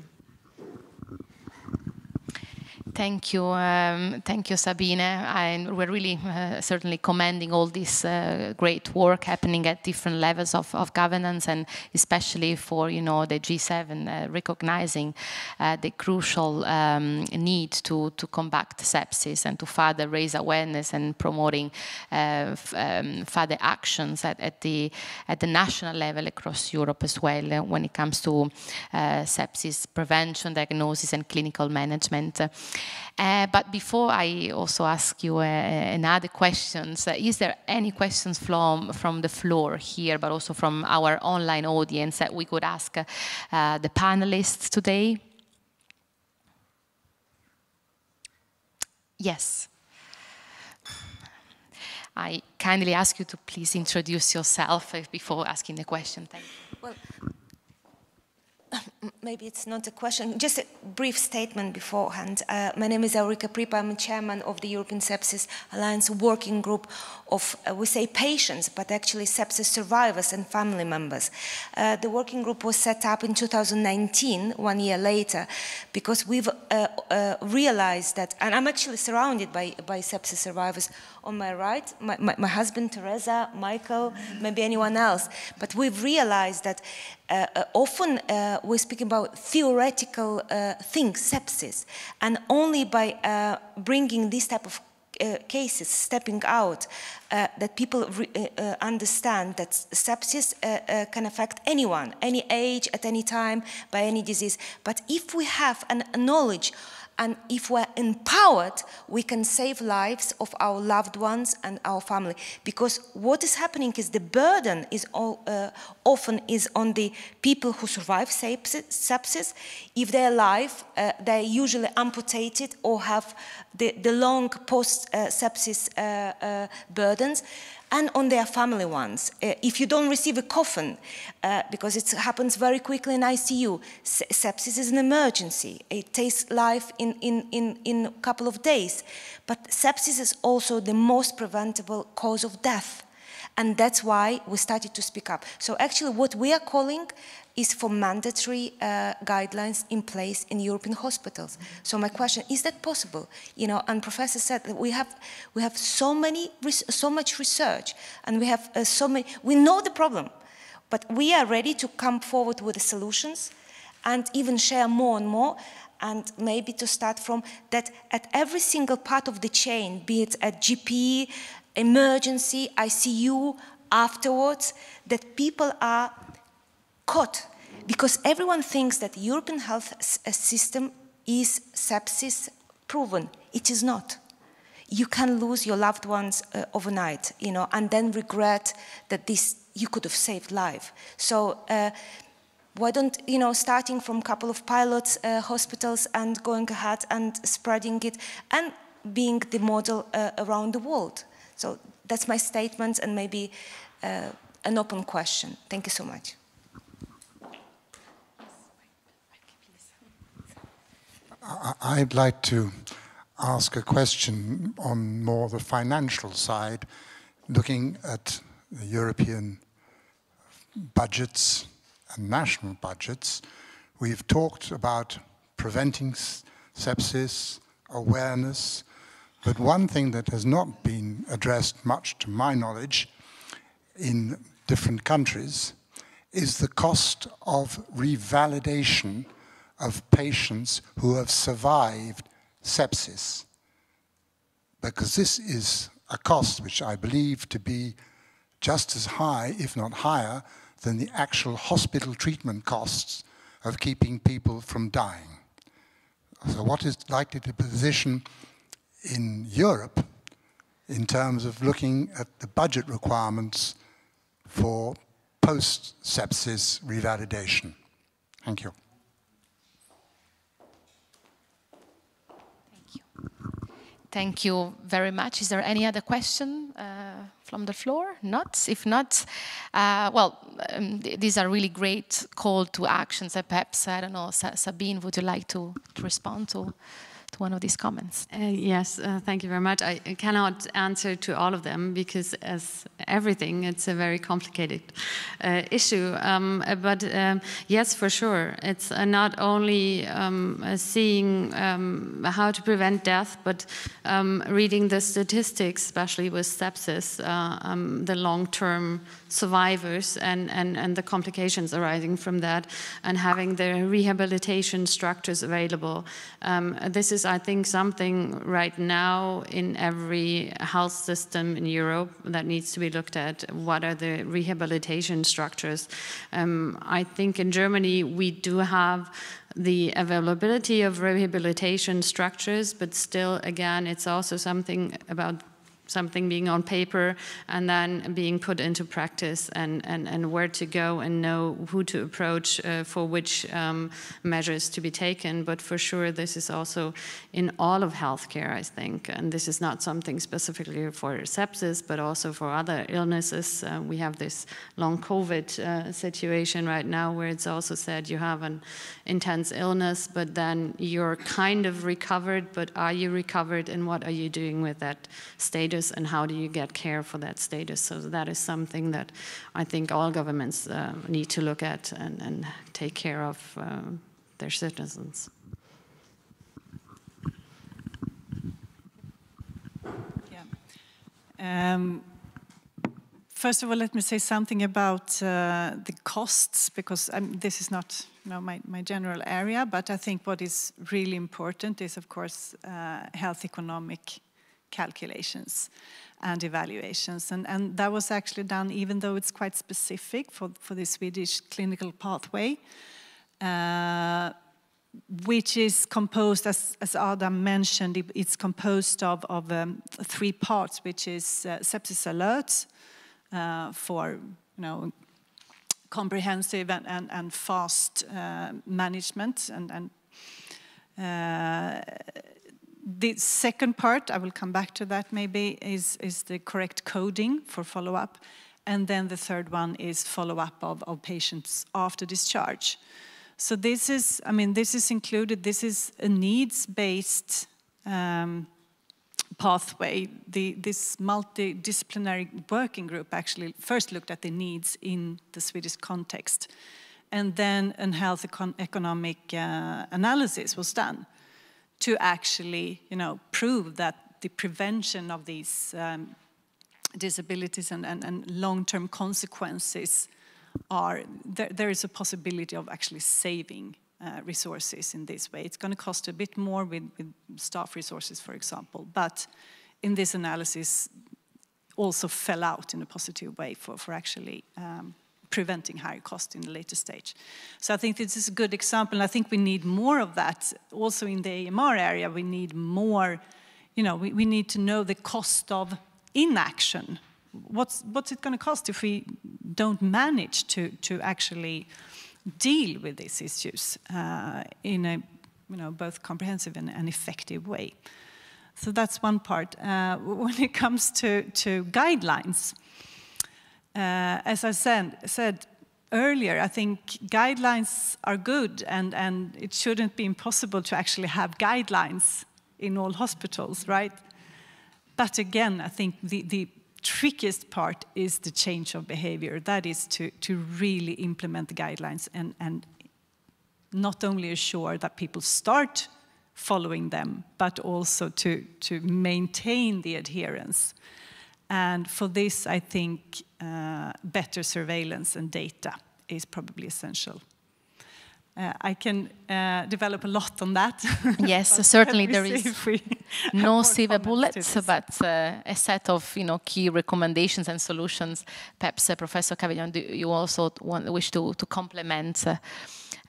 Thank you, um, thank you, Sabine. And we're really uh, certainly commending all this uh, great work happening at different levels of, of, governance, and especially for you know the G7 uh, recognizing uh, the crucial um, need to to combat sepsis and to further raise awareness and promoting uh, um, further actions at, at, the at the national level across Europe as well uh, when it comes to sepsis prevention, diagnosis, and clinical management. Uh, but before I also ask you uh, another questions, uh, is there any questions from, from the floor here, but also from our online audience that we could ask uh, the panelists today? Yes. I kindly ask you to please introduce yourself before asking the question. Thank you. Well, maybe it's not a question, just a brief statement beforehand. Uh, my name is Ulrika Pripa. I'm chairman of the European Sepsis Alliance working group of, uh, we say patients, but actually sepsis survivors and family members. Uh, the working group was set up in 2019, one year later, because we've uh, uh, realized that, and I'm actually surrounded by, by sepsis survivors on my right, my, my, my husband, Tereza, Michael, maybe anyone else, but we've realized that uh, uh, often uh, we're speaking about theoretical uh, things, sepsis, and only by uh, bringing this type of uh, cases stepping out, that people understand that sepsis can affect anyone, any age, at any time, by any disease. But if we have a knowledge and if we're empowered, we can save lives of our loved ones and our family. Because what is happening is the burden is all, uh, often is on the people who survive sepsis. If they're alive, uh, they're usually amputated or have the, the long post-sepsis uh, uh, burdens and on their family ones. Uh, if you don't receive a coffin, uh, because it happens very quickly in ICU, sepsis is an emergency. It takes life in, in, in, in a couple of days. But sepsis is also the most preventable cause of death. And that's why we started to speak up. So actually what we are calling is for mandatory uh, guidelines in place in European hospitals. So my question, is that possible? You know, and Professor said that we have, we have so, many, so much research and we have uh, so many, we know the problem, but we are ready to come forward with the solutions and even share more and more and maybe to start from that at every single part of the chain, be it at GP, emergency, ICU, afterwards, that people are caught because everyone thinks that European health uh, system is sepsis proven. It is not. You can lose your loved ones uh, overnight, you know, and then regret that this you could have saved life. So uh, why don't, you know, starting from a couple of pilot uh, hospitals and going ahead and spreading it and being the model uh, around the world. So that's my statement and maybe uh, an open question. Thank you so much. I'd like to ask a question on more the financial side, looking at the European budgets and national budgets. We've talked about preventing sepsis, awareness, but one thing that has not been addressed much to my knowledge in different countries is the cost of revalidation of patients who have survived sepsis. Because this is a cost which I believe to be just as high, if not higher, than the actual hospital treatment costs of keeping people from dying. So what is likely to position in Europe in terms of looking at the budget requirements for post-sepsis revalidation? Thank you. Thank you very much. Is there any other question uh, from the floor? Not? If not, uh, well, um, th these are really great call to actions. Uh, perhaps, I don't know, Sa Sabine, would you like to, to respond to? To one of these comments. Uh, yes, uh, thank you very much. I cannot answer to all of them because, as everything, it's a very complicated uh, issue. Um, but um, yes, for sure, it's uh, not only um, seeing um, how to prevent death, but um, reading the statistics, especially with sepsis, uh, um, the long-term survivors and, and, and the complications arising from that, and having the rehabilitation structures available. this is I think, something right now in every health system in Europe that needs to be looked at. What are the rehabilitation structures? Um, I think in Germany we do have the availability of rehabilitation structures, but still, again, it's also something about something being on paper and then being put into practice and, and, and where to go and know who to approach uh, for which um, measures to be taken. But for sure, this is also in all of healthcare, I think. And this is not something specifically for sepsis, but also for other illnesses. Uh, we have this long COVID uh, situation right now where it's also said you have an intense illness, but then you're kind of recovered, but are you recovered and what are you doing with that state? Status and how do you get care for that status. So that is something that I think all governments uh, need to look at and, and take care of uh, their citizens. Yeah. Um, first of all, let me say something about uh, the costs, because um, this is not you know, my, my, general area, but I think what is really important is, of course, uh, health economic calculations and evaluations. And, and that was actually done, even though it's quite specific for, for the Swedish clinical pathway, uh, which is composed, as, as Adam mentioned, it, it's composed of, of um, three parts, which is uh, sepsis alerts uh, for you know, comprehensive and, and, and fast uh, management and, and uh, the second part, I will come back to that maybe, is, is the correct coding for follow-up. And then the third one is follow-up of, of patients after discharge. So this is, I mean, this is included, this is a needs-based um, pathway. The, this multidisciplinary working group actually first looked at the needs in the Swedish context. And then a health econ economic uh, analysis was done to actually, you know, prove that the prevention of these um, disabilities and, and, and long-term consequences are, there, there is a possibility of actually saving uh, resources in this way. It's going to cost a bit more with, with staff resources, for example, but in this analysis also fell out in a positive way for, for actually um, preventing higher cost in the later stage. So I think this is a good example. And I think we need more of that. Also in the AMR area, we need more, you know, we, we need to know the cost of inaction. What's, what's it going to cost if we don't manage to, to actually deal with these issues uh, in a, you know, both comprehensive and, and effective way? So that's one part. Uh, when it comes to, to guidelines, as I said, said earlier, I think guidelines are good and, and it shouldn't be impossible to actually have guidelines in all hospitals, right? But again, I think the, the trickiest part is the change of behavior. That is to, to really implement the guidelines and, and not only assure that people start following them, but also to, to maintain the adherence. And for this, I think uh, better surveillance and data is probably essential. Uh, I can uh, develop a lot on that. Yes, certainly there is no silver bullets, but uh, a set of you know key recommendations and solutions. Perhaps uh, Professor Cavaillon, do you also want, wish to to complement?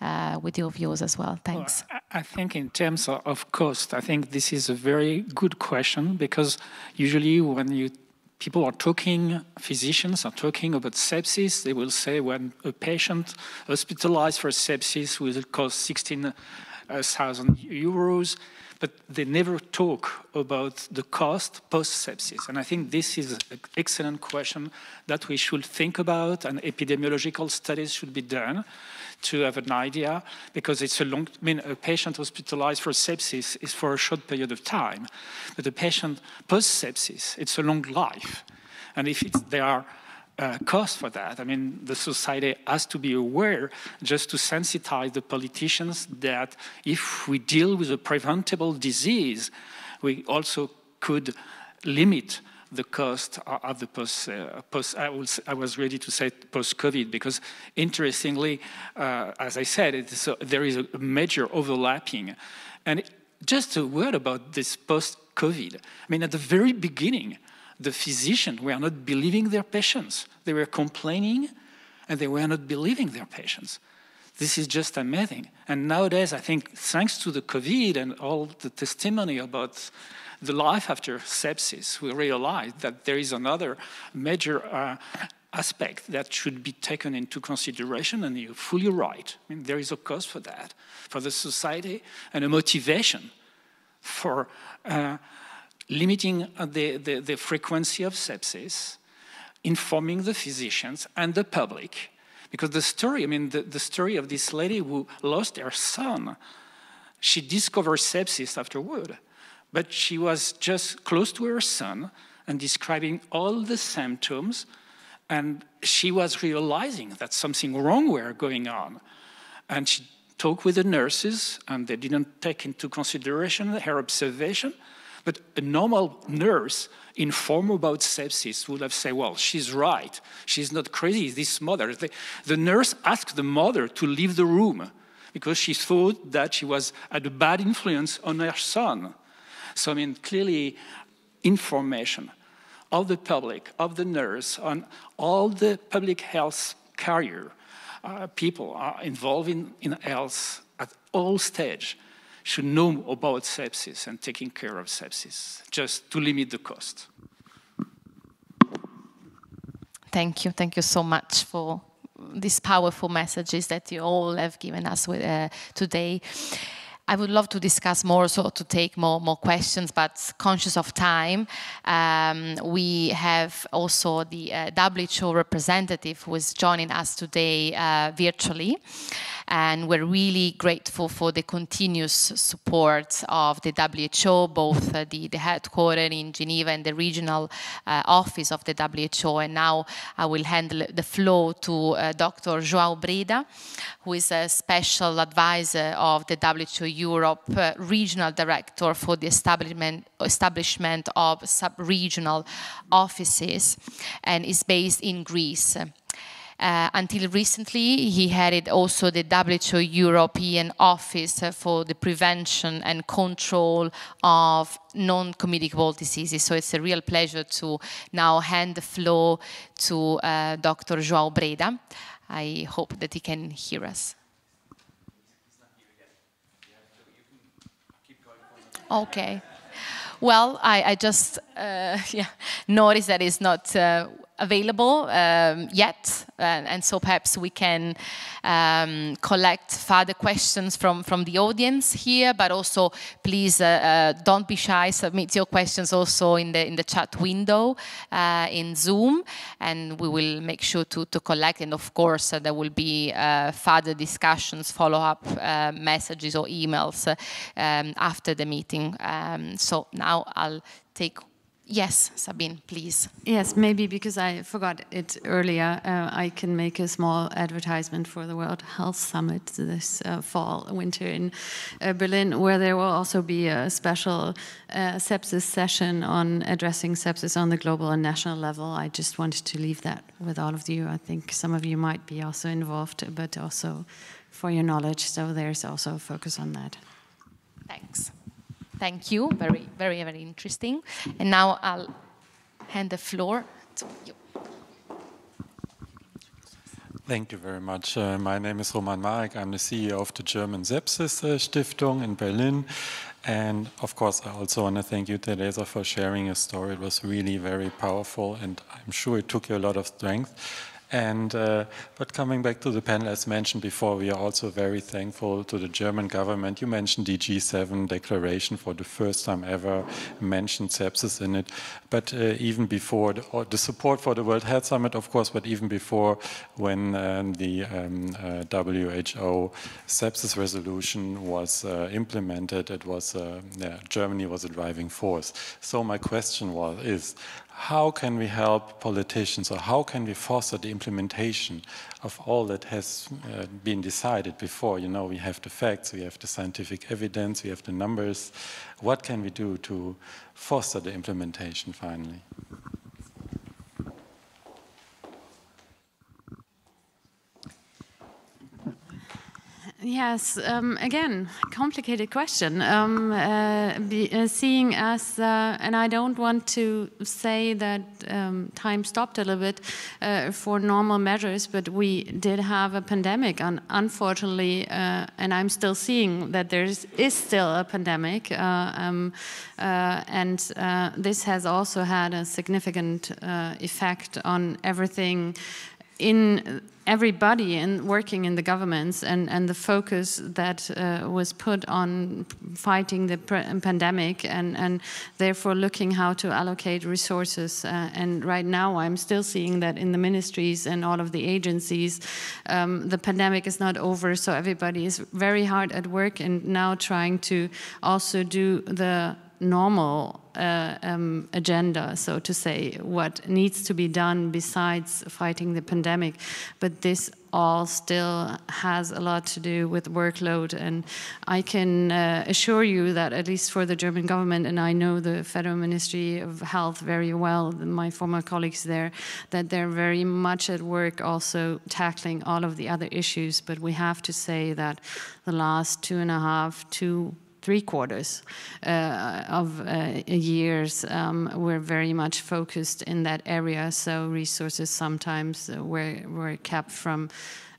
Uh, with your views as well. Thanks. Well, I think in terms of cost, I think this is a very good question because usually when you people are talking, physicians are talking about sepsis. They will say when a patient hospitalized for sepsis will cost 16,000 euros, but they never talk about the cost post-sepsis. And I think this is an excellent question that we should think about and epidemiological studies should be done to have an idea because it's a long, I mean, a patient hospitalized for sepsis is for a short period of time, but a patient post-sepsis, it's a long life. And if there are uh, costs for that, I mean, the society has to be aware just to sensitize the politicians that if we deal with a preventable disease, we also could limit the cost of the post, uh, post I, was, I, was ready to say post-COVID because interestingly, uh, as I said, a, there is a major overlapping. And just a word about this post-COVID. I mean, at the very beginning, the physicians were not believing their patients. They were complaining and they were not believing their patients. This is just amazing. And nowadays, I think, thanks to the COVID and all the testimony about the life after sepsis, we realized that there is another major uh, aspect that should be taken into consideration, and you're fully right. I mean, there is a cause for that, for the society, and a motivation for uh, limiting the, the, the frequency of sepsis, informing the physicians and the public. Because the story, I mean, the, the story of this lady who lost her son, she discovered sepsis afterward but she was just close to her son and describing all the symptoms. And she was realizing that something wrong were going on. And she talked with the nurses, and they didn't take into consideration her observation. But a normal nurse informed about sepsis would have said, well, she's right. She's not crazy, this mother. The, the nurse asked the mother to leave the room because she thought that she was had a bad influence on her son. So, I mean, clearly, information of the public, of the nurse, on all the public health carrier uh, people are involved in, in health at all stage should know about sepsis and taking care of sepsis, just to limit the cost. Thank you. Thank you so much for these powerful messages that you all have given us with, uh, today. I would love to discuss more, so to take more, more questions, but conscious of time, um, we have also the uh, WHO representative who is joining us today uh, virtually. And we're really grateful for the continuous support of the WHO, both uh, the, the headquarters in Geneva and the regional uh, office of the WHO. And now I will hand the floor to uh, Dr. João Breda, who is a special advisor of the WHO Europe uh, regional director for the establishment, establishment of sub-regional offices and is based in Greece. Uh, until recently, he headed also the WHO European Office for the Prevention and Control of Non-Communicable Diseases. So it's a real pleasure to now hand the floor to uh, Dr. João Breda. I hope that he can hear us. Okay. Well, I, I just uh, yeah, noticed that it's not uh, available um, yet, and, and, so perhaps we can um, collect further questions from, from the audience here, but also please uh, uh, don't be shy, submit your questions also in the, in the chat window uh, in Zoom, and we will make sure to, to collect, and of course uh, there will be uh, further discussions, follow-up uh, messages or emails um, after the meeting. Um, so now I'll take Yes, Sabine, please. Yes, maybe because I forgot it earlier, uh, I can make a small advertisement for the World Health Summit this uh, fall, winter in uh, Berlin, where there will also be a special uh, sepsis session on addressing sepsis on the global and national level. I just wanted to leave that with all of you. I think some of you might be also involved, but also for your knowledge. So there's also a focus on that. Thanks. Thank you. Very, very, very interesting. And now I'll hand the floor to you. Thank you very much. Uh, my name is Roman Marek. I'm the CEO of the German Sepsis uh, Stiftung in Berlin. And of course, I also want to thank you, Tereza, for sharing your story. It was really very powerful, and I'm sure it took you a lot of strength. And uh, but coming back to the panel, as mentioned before, we are also very thankful to the German government. You mentioned the G7 declaration for the first time ever mentioned sepsis in it. But uh, even before the, the, support for the World Health Summit, of course, but even before when um, the um, uh, WHO sepsis resolution was uh, implemented, it was uh, yeah, Germany was a driving force. So my question was is how can we help politicians or how can we foster the implementation of all that has uh, been decided before? You know, we have the facts, we have the scientific evidence, we have the numbers. What can we do to foster the implementation finally? Yes, um, again, complicated question. Um, uh, be, uh, seeing as, uh, and I don't want to say that um, time stopped a little bit uh, for normal measures, but we did have a pandemic, and unfortunately, uh, and I'm still seeing that there is still a pandemic, uh, um, and this has also had a significant effect on everything in everybody and working in the governments and, and the focus that uh, was put on fighting the pandemic and, and therefore looking how to allocate resources. Uh, and right now I'm still seeing that in the ministries and all of the agencies, um, the pandemic is not over, so everybody is very hard at work and now trying to also do the normal uh, um, agenda, so to say, what needs to be done besides fighting the pandemic. But this all still has a lot to do with workload. And I can uh, assure you that, at least for the German government, and I know the Federal Ministry of Health very well, my former colleagues there, that they're very much at work also tackling all of the other issues. But we have to say that the last two and a half, two three quarters uh, of uh, years um, were very much focused in that area. So resources sometimes were, were kept from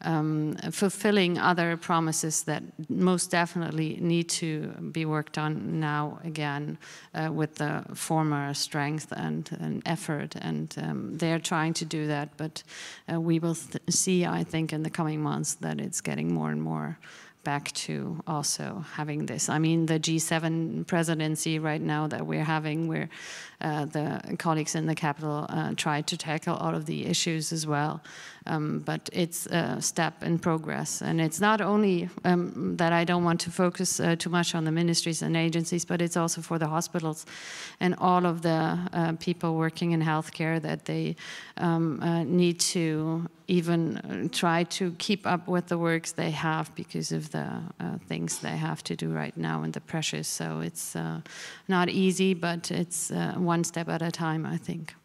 um, fulfilling other promises that most definitely need to be worked on now again uh, with the former strength and, and effort. And um, they're trying to do that, but uh, we will see, I think, in the coming months that it's getting more and more back to also having this. I mean, the G7 presidency right now that we're having, where uh, the colleagues in the capital uh, try to tackle all of the issues as well. Um, but it's a step in progress. And it's not only um, that I don't want to focus uh, too much on the ministries and agencies, but it's also for the hospitals and all of the uh, people working in healthcare that they um, uh, need to even uh, try to keep up with the works they have because of the uh, things they have to do right now and the pressures. So it's uh, not easy, but it's one step at a time, I think.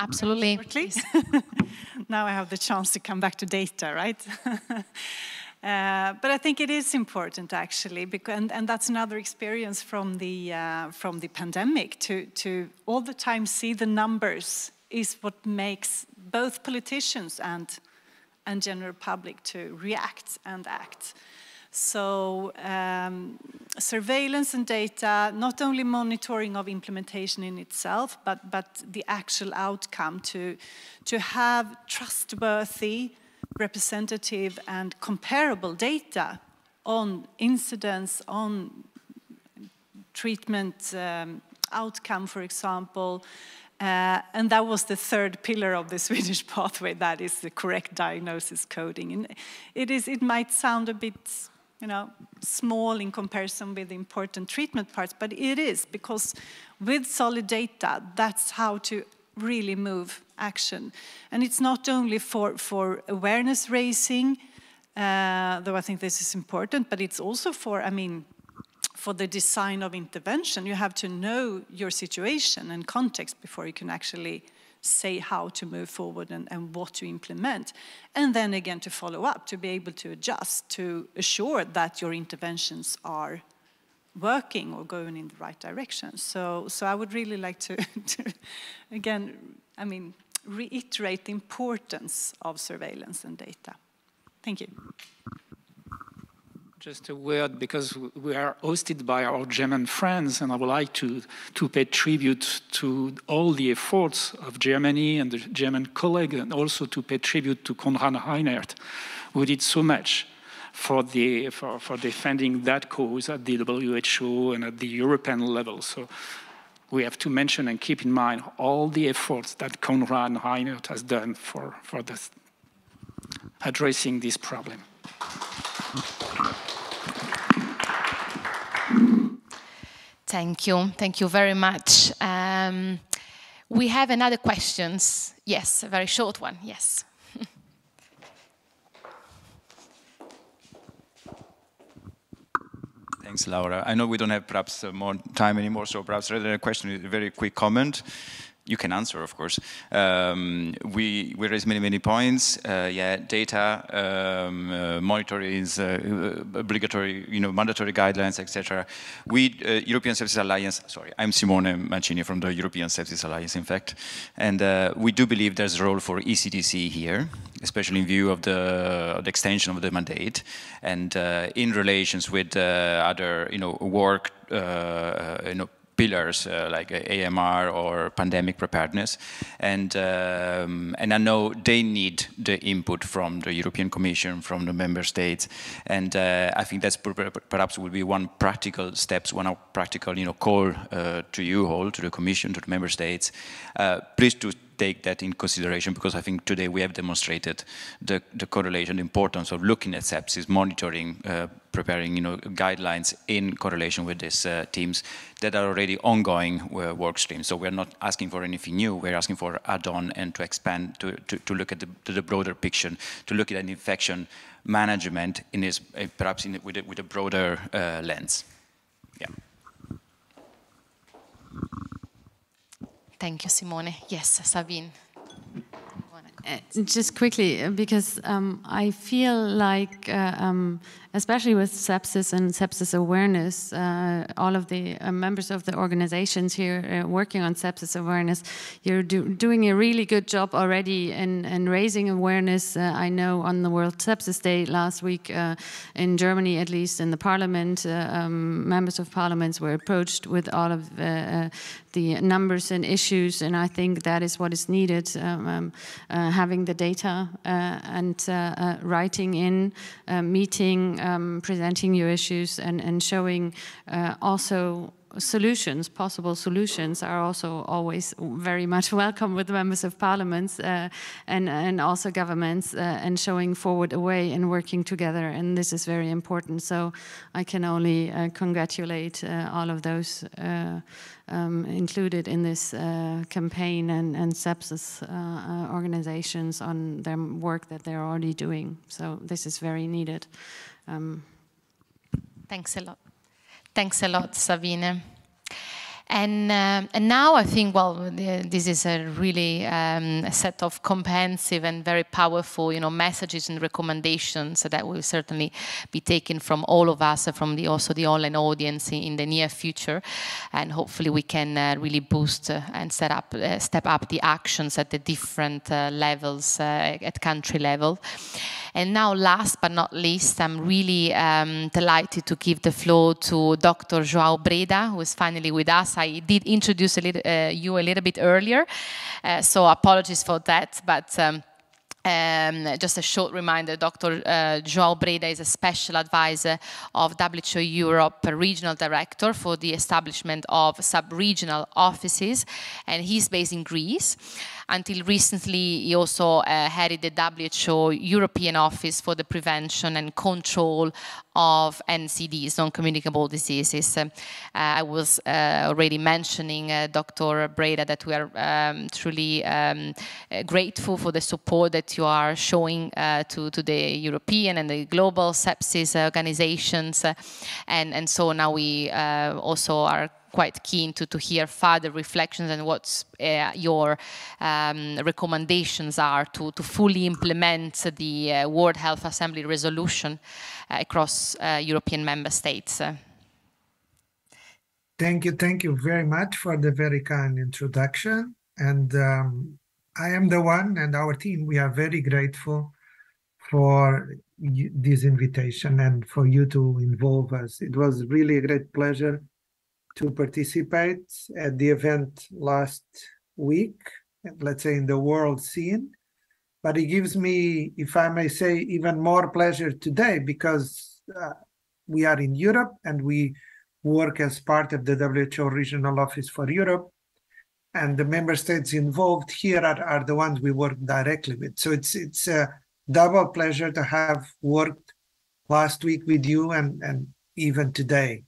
Absolutely. Please. now I have the chance to come back to data, right? Uh, but I think it is important actually, because, and, and that's another experience from the uh, from the pandemic. To to all the time see the numbers is what makes both politicians and and general public to react and act. So um, surveillance and data, not only monitoring of implementation in itself, but, but the actual outcome to, to have trustworthy, representative and comparable data on incidents, on treatment um, outcome, for example, uh, and that was the third pillar of the Swedish pathway, that is the correct diagnosis coding. And it, is, it might sound a bit you know, small in comparison with important treatment parts, but it is because with solid data, that's how to really move action. And it's not only for, for awareness raising, uh, though I think this is important, but it's also for, I mean, for the design of intervention. You have to know your situation and context before you can actually say how to move forward and, and what to implement. And then again to follow up, to be able to adjust, to assure that your interventions are working or going in the right direction. So, so I would really like to, to again, I mean, reiterate the importance of surveillance and data. Thank you. Just a word, because we are hosted by our German friends, and I would like to, to pay tribute to all the efforts of Germany and the German colleague, and also to pay tribute to Konrad Reinhart, who did so much for, the, for, for defending that cause at the WHO and at the European level. So we have to mention and keep in mind all the efforts that Konrad Reinhart has done for, for this, addressing this problem. Thank you. Thank you very much. Um, we have another questions. Yes, a very short one. Yes. Thanks, Laura. I know we don't have perhaps uh, more time anymore, so perhaps rather a question, a very quick comment you can answer, of course. Um, we, we raise many, many points. Uh, yeah, data, um, uh, monitoring is uh, obligatory, you know, mandatory guidelines, etc. We, uh, European Sepsis Alliance, sorry, I'm Simone Mancini from the European Sepsis Alliance, in fact. And uh, we do believe there's a role for ECDC here, especially in view of the, the extension of the mandate and uh, in relations with other, you know, work, you know, pillars uh, like AMR or pandemic preparedness. And, um, and I know they need the input from the European Commission, from the member states. And uh, I think that's perhaps will be one practical steps, one practical you know, call uh, to you all, to the Commission, to the member states. Uh, please to take that in consideration because I think today we have demonstrated the, the correlation, the importance of looking at sepsis, monitoring, uh, preparing you know, guidelines in correlation with these uh, teams that are already ongoing uh, work streams. So we're not asking for anything new, we're asking for add-on and to expand, to, to, to look at the, to the broader picture, to look at an infection management in this, uh, perhaps in, with, a, with a broader uh, lens. Yeah. Thank you, Simone. Yes, Sabine. Uh, just quickly, uh, because um, I feel like, uh, um, especially with sepsis and sepsis awareness, uh, all of the uh, members of the organizations here uh, working on sepsis awareness, you're do doing a really good job already in, in raising awareness. I know on the World Sepsis Day last week in Germany, at least in the parliament, um, members of parliaments were approached with all of the numbers and issues, and I think that is what is needed. Um, um having the data uh, and uh, uh, writing in, meeting, um, presenting your issues, and, and showing also solutions, possible solutions, are also always very much welcome with members of parliaments uh, and, and also governments uh, and showing forward a way and working together. And this is very important. So I can only uh, congratulate uh, all of those uh, um, included in this uh, campaign and, and sepsis organizations on their work that they're already doing. So this is very needed. Um, Thanks a lot. Thanks a lot, Sabine. And, uh, and now I think, well, this is a really um, a set of comprehensive and very powerful, you know, messages and recommendations that will certainly be taken from all of us, from the also the online audience in, the near future, and hopefully we can uh, really boost uh, and set up, uh, step up the actions at the different uh, levels uh, at country level. And now, last but not least, I'm really um, delighted to give the floor to Dr. João Breda, who is finally with us. I did introduce a little, uh, you a little bit earlier, uh, so apologies for that, but um, um, just a short reminder, Dr. Uh, João Breda is a special advisor of WHO Europe, regional director for the establishment of sub-regional offices, and he's based in Greece. Until recently, he also uh, headed the WHO European Office for the Prevention and Control of NCDs, non-communicable diseases. Uh, I was uh, already mentioning, uh, Dr. Breda, that we are um, truly um, uh, grateful for the support that you are showing uh, to, to the European and the global sepsis organizations. and, and so now we also are quite keen to, to hear further reflections and what uh, your um, recommendations are to, to fully implement the uh, World Health Assembly resolution uh, across uh, European member states. Thank you, thank you very much for the very kind introduction. And um, I am the one and our team, we are very grateful for this invitation and for you to involve us. It was really a great pleasure to participate at the event last week, let's say in the world scene. But it gives me, if I may say, even more pleasure today because uh, we are in Europe and we work as part of the WHO Regional Office for Europe. And the member states involved here are, are the ones we work directly with. So it's it's a double pleasure to have worked last week with you and, and even today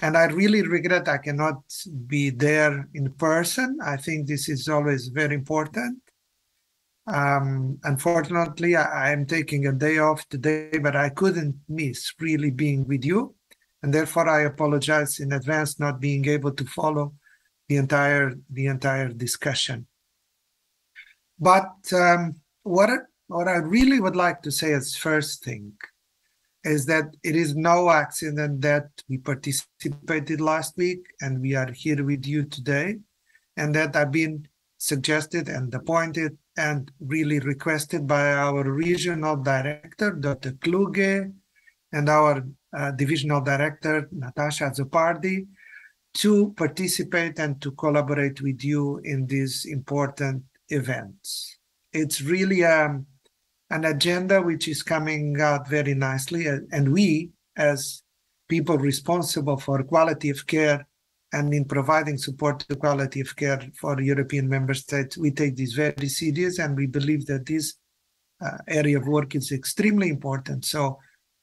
and I really regret I cannot be there in person. I think this is always very important. Um, unfortunately, I, am taking a day off today, but I couldn't miss really being with you. And therefore, I apologize in advance not being able to follow the entire the entire discussion. But um, what what I really would like to say as first thing is that it is no accident that we participated last week and we are here with you today, and that I've been suggested and appointed and really requested by our regional director, Dr. Kluge, and our uh, divisional director, Natasha Azzopardi, to participate and to collaborate with you in these important events. It's really um, an agenda which is coming out very nicely. And we, as people responsible for quality of care and in providing support to quality of care for European member states, we take this very serious and we believe that this uh, area of work is extremely important. So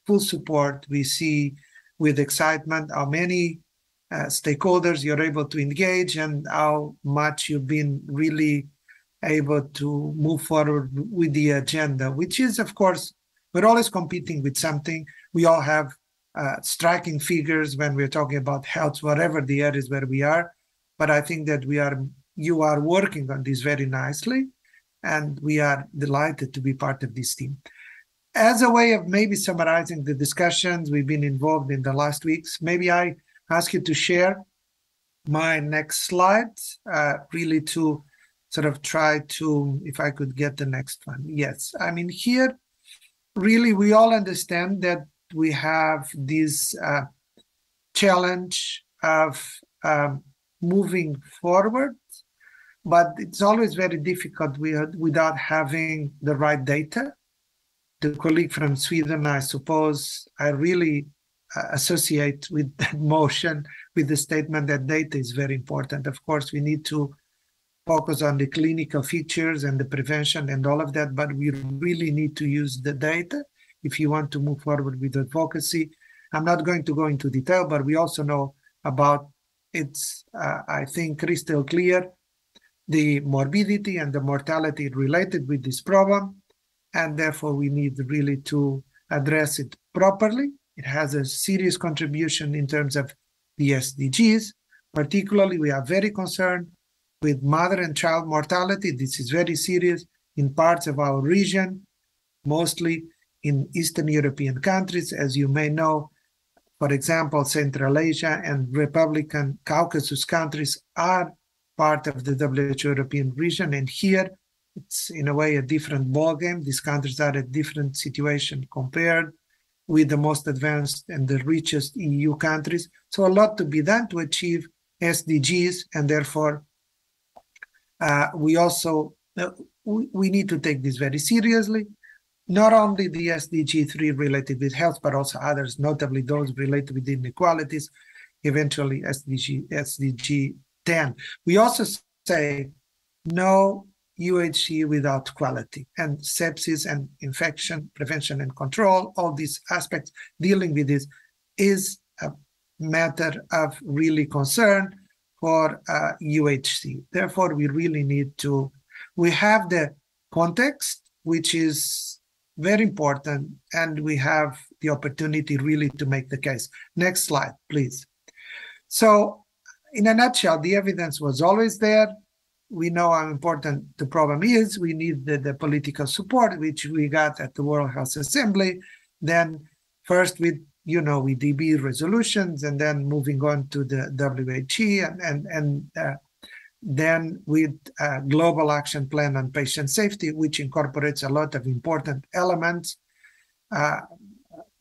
full support. We see with excitement how many uh, stakeholders you're able to engage and how much you've been really able to move forward with the agenda, which is, of course, we're always competing with something. We all have uh, striking figures when we're talking about health, whatever the areas where we are. But I think that we are, you are working on this very nicely. and we are delighted to be part of this team. As a way of maybe summarizing the discussions we've been involved in the last weeks, maybe I ask you to share my next slide, uh, really to sort of try to, if I could get the next one. Yes, I mean, here, really, we all understand that we have this uh, challenge of um, moving forward, but it's always very difficult without having the right data. The colleague from Sweden, I suppose, I really uh, associate with that motion with the statement that data is very important. Of course, we need to focus on the clinical features and the prevention and all of that, but we really need to use the data if you want to move forward with advocacy. I'm not going to go into detail, but we also know about it's, uh, I think, crystal clear the morbidity and the mortality related with this problem, and therefore we need really to address it properly. It has a serious contribution in terms of the SDGs. Particularly, we are very concerned with mother and child mortality. This is very serious in parts of our region, mostly in Eastern European countries. As you may know, for example, Central Asia and Republican Caucasus countries are part of the WHO European region. And here, it's in a way a different ballgame. These countries are a different situation compared with the most advanced and the richest EU countries. So a lot to be done to achieve SDGs, and therefore uh, we also uh, we, we need to take this very seriously. Not only the SDG 3 related with health, but also others, notably those related with inequalities, eventually SDG SDG 10. We also say no UHC without quality and sepsis and infection prevention and control, all these aspects dealing with this is a matter of really concern for uh, UHC. Therefore, we really need to, we have the context, which is very important, and we have the opportunity really to make the case. Next slide, please. So in a nutshell, the evidence was always there we know how important the problem is. We need the, the political support, which we got at the World Health Assembly. Then, first with you know with DB resolutions, and then moving on to the WHO, and and and uh, then with global action plan on patient safety, which incorporates a lot of important elements uh,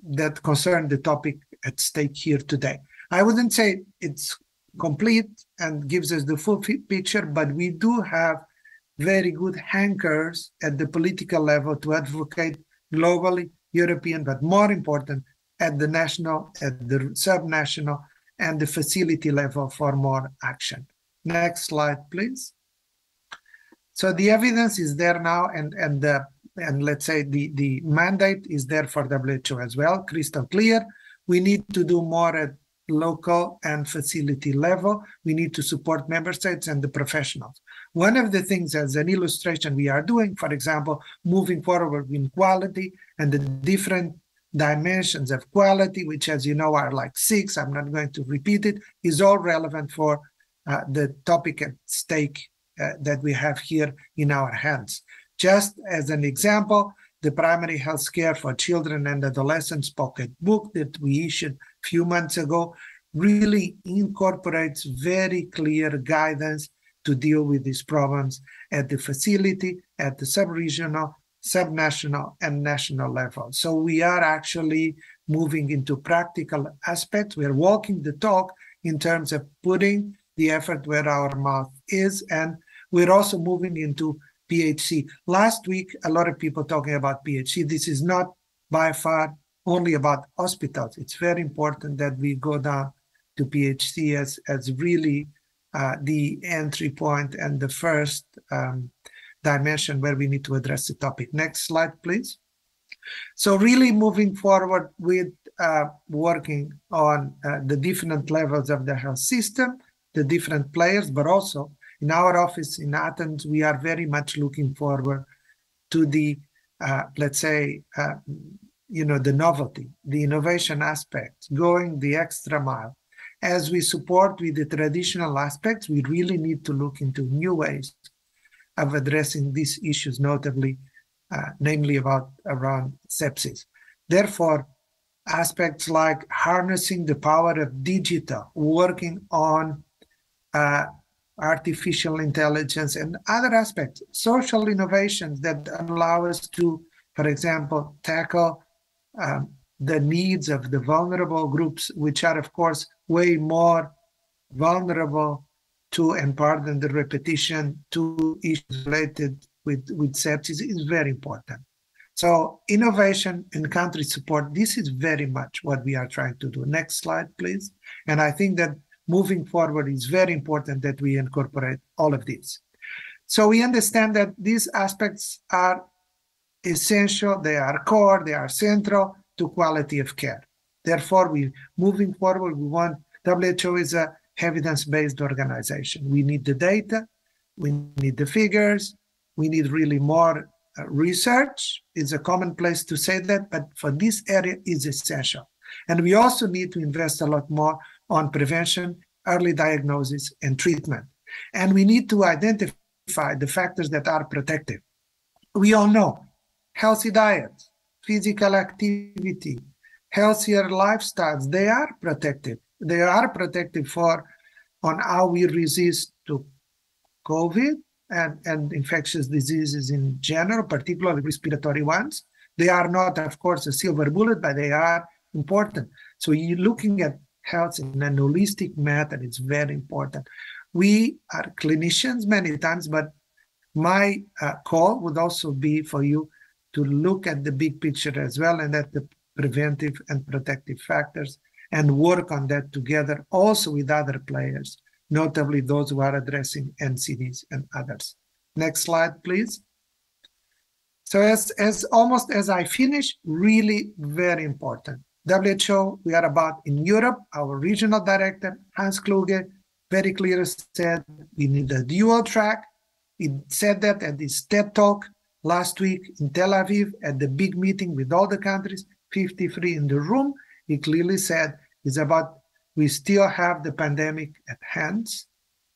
that concern the topic at stake here today. I wouldn't say it's complete and gives us the full picture, but we do have very good hankers at the political level to advocate globally, European, but more important, at the national, at the subnational, and the facility level for more action. Next slide, please. So the evidence is there now, and and the and let's say the the mandate is there for WHO as well, crystal clear. We need to do more at local and facility level. We need to support member states and the professionals. One of the things as an illustration we are doing, for example, moving forward in quality and the different dimensions of quality, which as you know are like six, I'm not going to repeat it, is all relevant for uh, the topic at stake uh, that we have here in our hands. Just as an example, the Primary Health Care for Children and Adolescents pocket book that we issued a few months ago really incorporates very clear guidance to deal with these problems at the facility, at the sub-regional, sub-national, and national level. So we are actually moving into practical aspects. We're walking the talk in terms of putting the effort where our mouth is, and we're also moving into PHC. Last week, a lot of people talking about PHC. This is not by far only about hospitals. It's very important that we go down to PHC as, as really uh, the entry point and the first um, dimension where we need to address the topic. Next slide, please. So really moving forward with uh, working on uh, the different levels of the health system, the different players, but also in our office in Athens, we are very much looking forward to the, uh, let's say, uh, you know, the novelty, the innovation aspect, going the extra mile. As we support with the traditional aspects, we really need to look into new ways of addressing these issues, notably, uh, namely about around sepsis. Therefore, aspects like harnessing the power of digital, working on uh, artificial intelligence and other aspects, social innovations that allow us to, for example, tackle um, the needs of the vulnerable groups, which are, of course, way more vulnerable to, and pardon the repetition, to issues related with, with sepsis is very important. So innovation and country support, this is very much what we are trying to do. Next slide, please. And I think that moving forward is very important that we incorporate all of these. So we understand that these aspects are essential, they are core, they are central to quality of care. Therefore, we moving forward, we want WHO is a evidence-based organization. We need the data, we need the figures, we need really more uh, research. It's a common place to say that, but for this area is essential. And we also need to invest a lot more on prevention, early diagnosis, and treatment. And we need to identify the factors that are protective. We all know healthy diet, physical activity, healthier lifestyles, they are protective. They are protective for on how we resist to COVID and, and infectious diseases in general, particularly respiratory ones. They are not, of course, a silver bullet, but they are important. So you're looking at health in an holistic method. It's very important. We are clinicians many times, but my uh, call would also be for you to look at the big picture as well and at the preventive and protective factors and work on that together also with other players, notably those who are addressing NCDs and others. Next slide, please. So as, as almost as I finish, really very important. WHO, we are about in Europe, our regional director, Hans Kluge, very clearly said we need a dual track. He said that at his TED talk last week in Tel Aviv at the big meeting with all the countries, 53 in the room. He clearly said it's about we still have the pandemic at hand.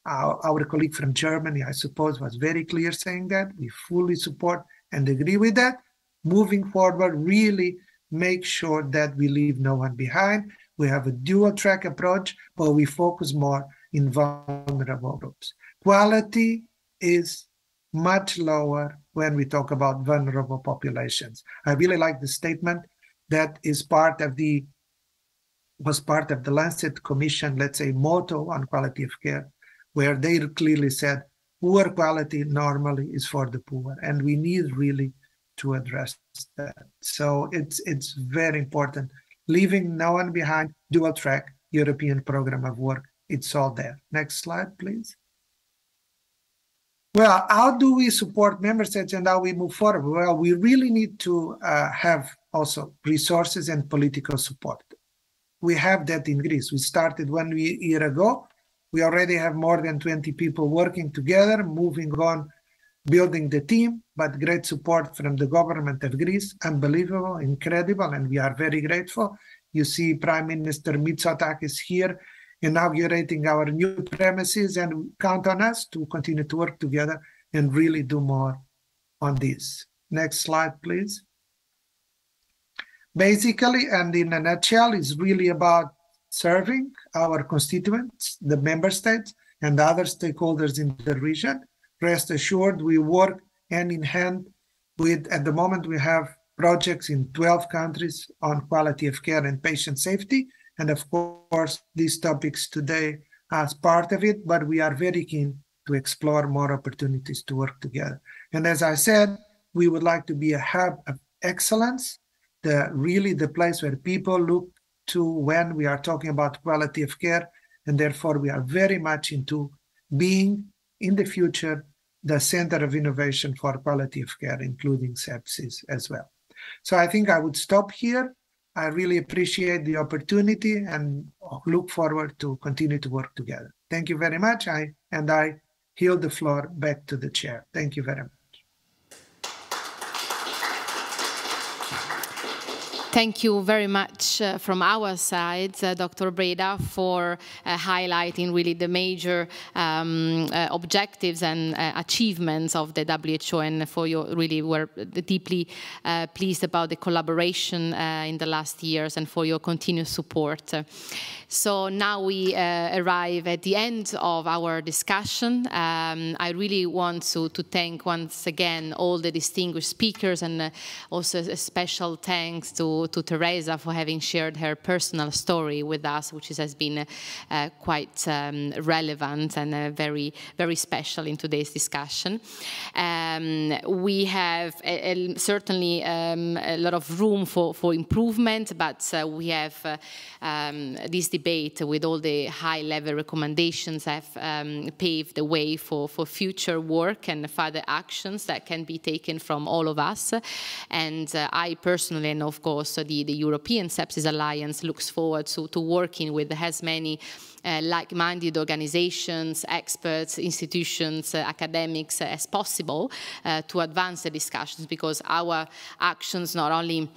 Our, our colleague from Germany, I suppose, was very clear saying that. We fully support and agree with that. Moving forward, really make sure that we leave no one behind. We have a dual track approach, but we focus more in vulnerable groups. Quality is much lower when we talk about vulnerable populations. I really like the statement that is part of the was part of the Lancet Commission, let's say, motto on quality of care, where they clearly said poor quality normally is for the poor, and we need really to address that. So it's it's very important. Leaving no one behind, dual track European program of work. It's all there. Next slide, please. Well, how do we support member states and how we move forward? Well, we really need to uh, have also resources and political support. We have that in Greece. We started one year ago. We already have more than 20 people working together, moving on building the team, but great support from the government of Greece. Unbelievable, incredible, and we are very grateful. You see Prime Minister Mitsotakis here inaugurating our new premises and count on us to continue to work together and really do more on this. Next slide, please. Basically, and in a nutshell, is really about serving our constituents, the member states, and other stakeholders in the region rest assured we work hand in hand with, at the moment, we have projects in 12 countries on quality of care and patient safety. And of course, these topics today as part of it, but we are very keen to explore more opportunities to work together. And as I said, we would like to be a hub of excellence, the really the place where people look to when we are talking about quality of care. And therefore, we are very much into being in the future the center of innovation for quality of care, including sepsis as well. So I think I would stop here. I really appreciate the opportunity and look forward to continue to work together. Thank you very much. I and I yield the floor back to the chair. Thank you very much. Thank you very much uh, from our side, uh, Dr. Breda, for uh, highlighting really the major um, uh, objectives and uh, achievements of the WHO and for your really were deeply uh, pleased about the collaboration in the last years and for your continuous support. So now we arrive at the end of our discussion. Um, I really want to, to thank once again all the distinguished speakers and also a special thanks to, to Tereza for having shared her personal story with us, which has been uh, quite um, relevant and uh, very, very special in today's discussion. Um, we have a, a, certainly um, a lot of room for, for improvement, but uh, we have uh, um, this debate with all the high-level recommendations have um, paved the way for, for future work and further actions that can be taken from all of us. And uh, I personally, and of course the, the European Sepsis Alliance, looks forward to, to working with as many uh, like-minded organizations, experts, institutions, uh, academics uh, as possible uh, to advance the discussions because our actions not only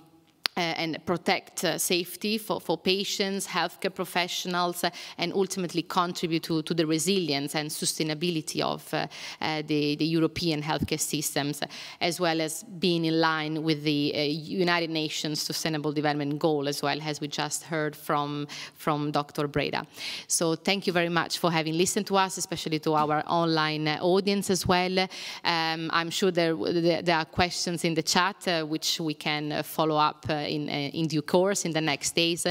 and protect uh, safety for, for patients, healthcare professionals, uh, and ultimately contribute to, to the resilience and sustainability of the, the European healthcare systems, as well as being in line with the United Nations Sustainable Development Goal, as well as we just heard from, from Dr. Breda. So thank you very much for having listened to us, especially to our online audience as well. Um, I'm sure there, there, are questions in the chat, uh, which we can follow up uh, in, uh, in due course in the next days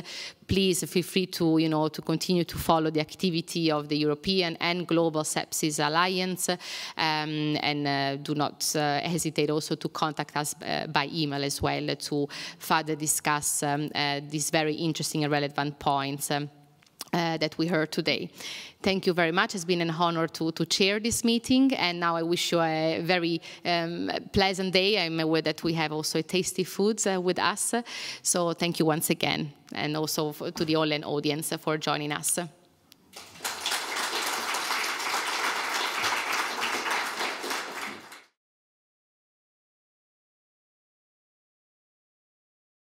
please feel free to, you know, to continue to follow the activity of the European and Global Sepsis Alliance, um, and uh, do not uh, hesitate also to contact us uh, by email as well to further discuss um, uh, these very interesting and relevant points. Um, uh, that we heard today. Thank you very much. It's been an honor to, to chair this meeting. And now I wish you a very um, pleasant day. I'm aware that we have also tasty foods uh, with us. So thank you once again. And also to the online audience for joining us.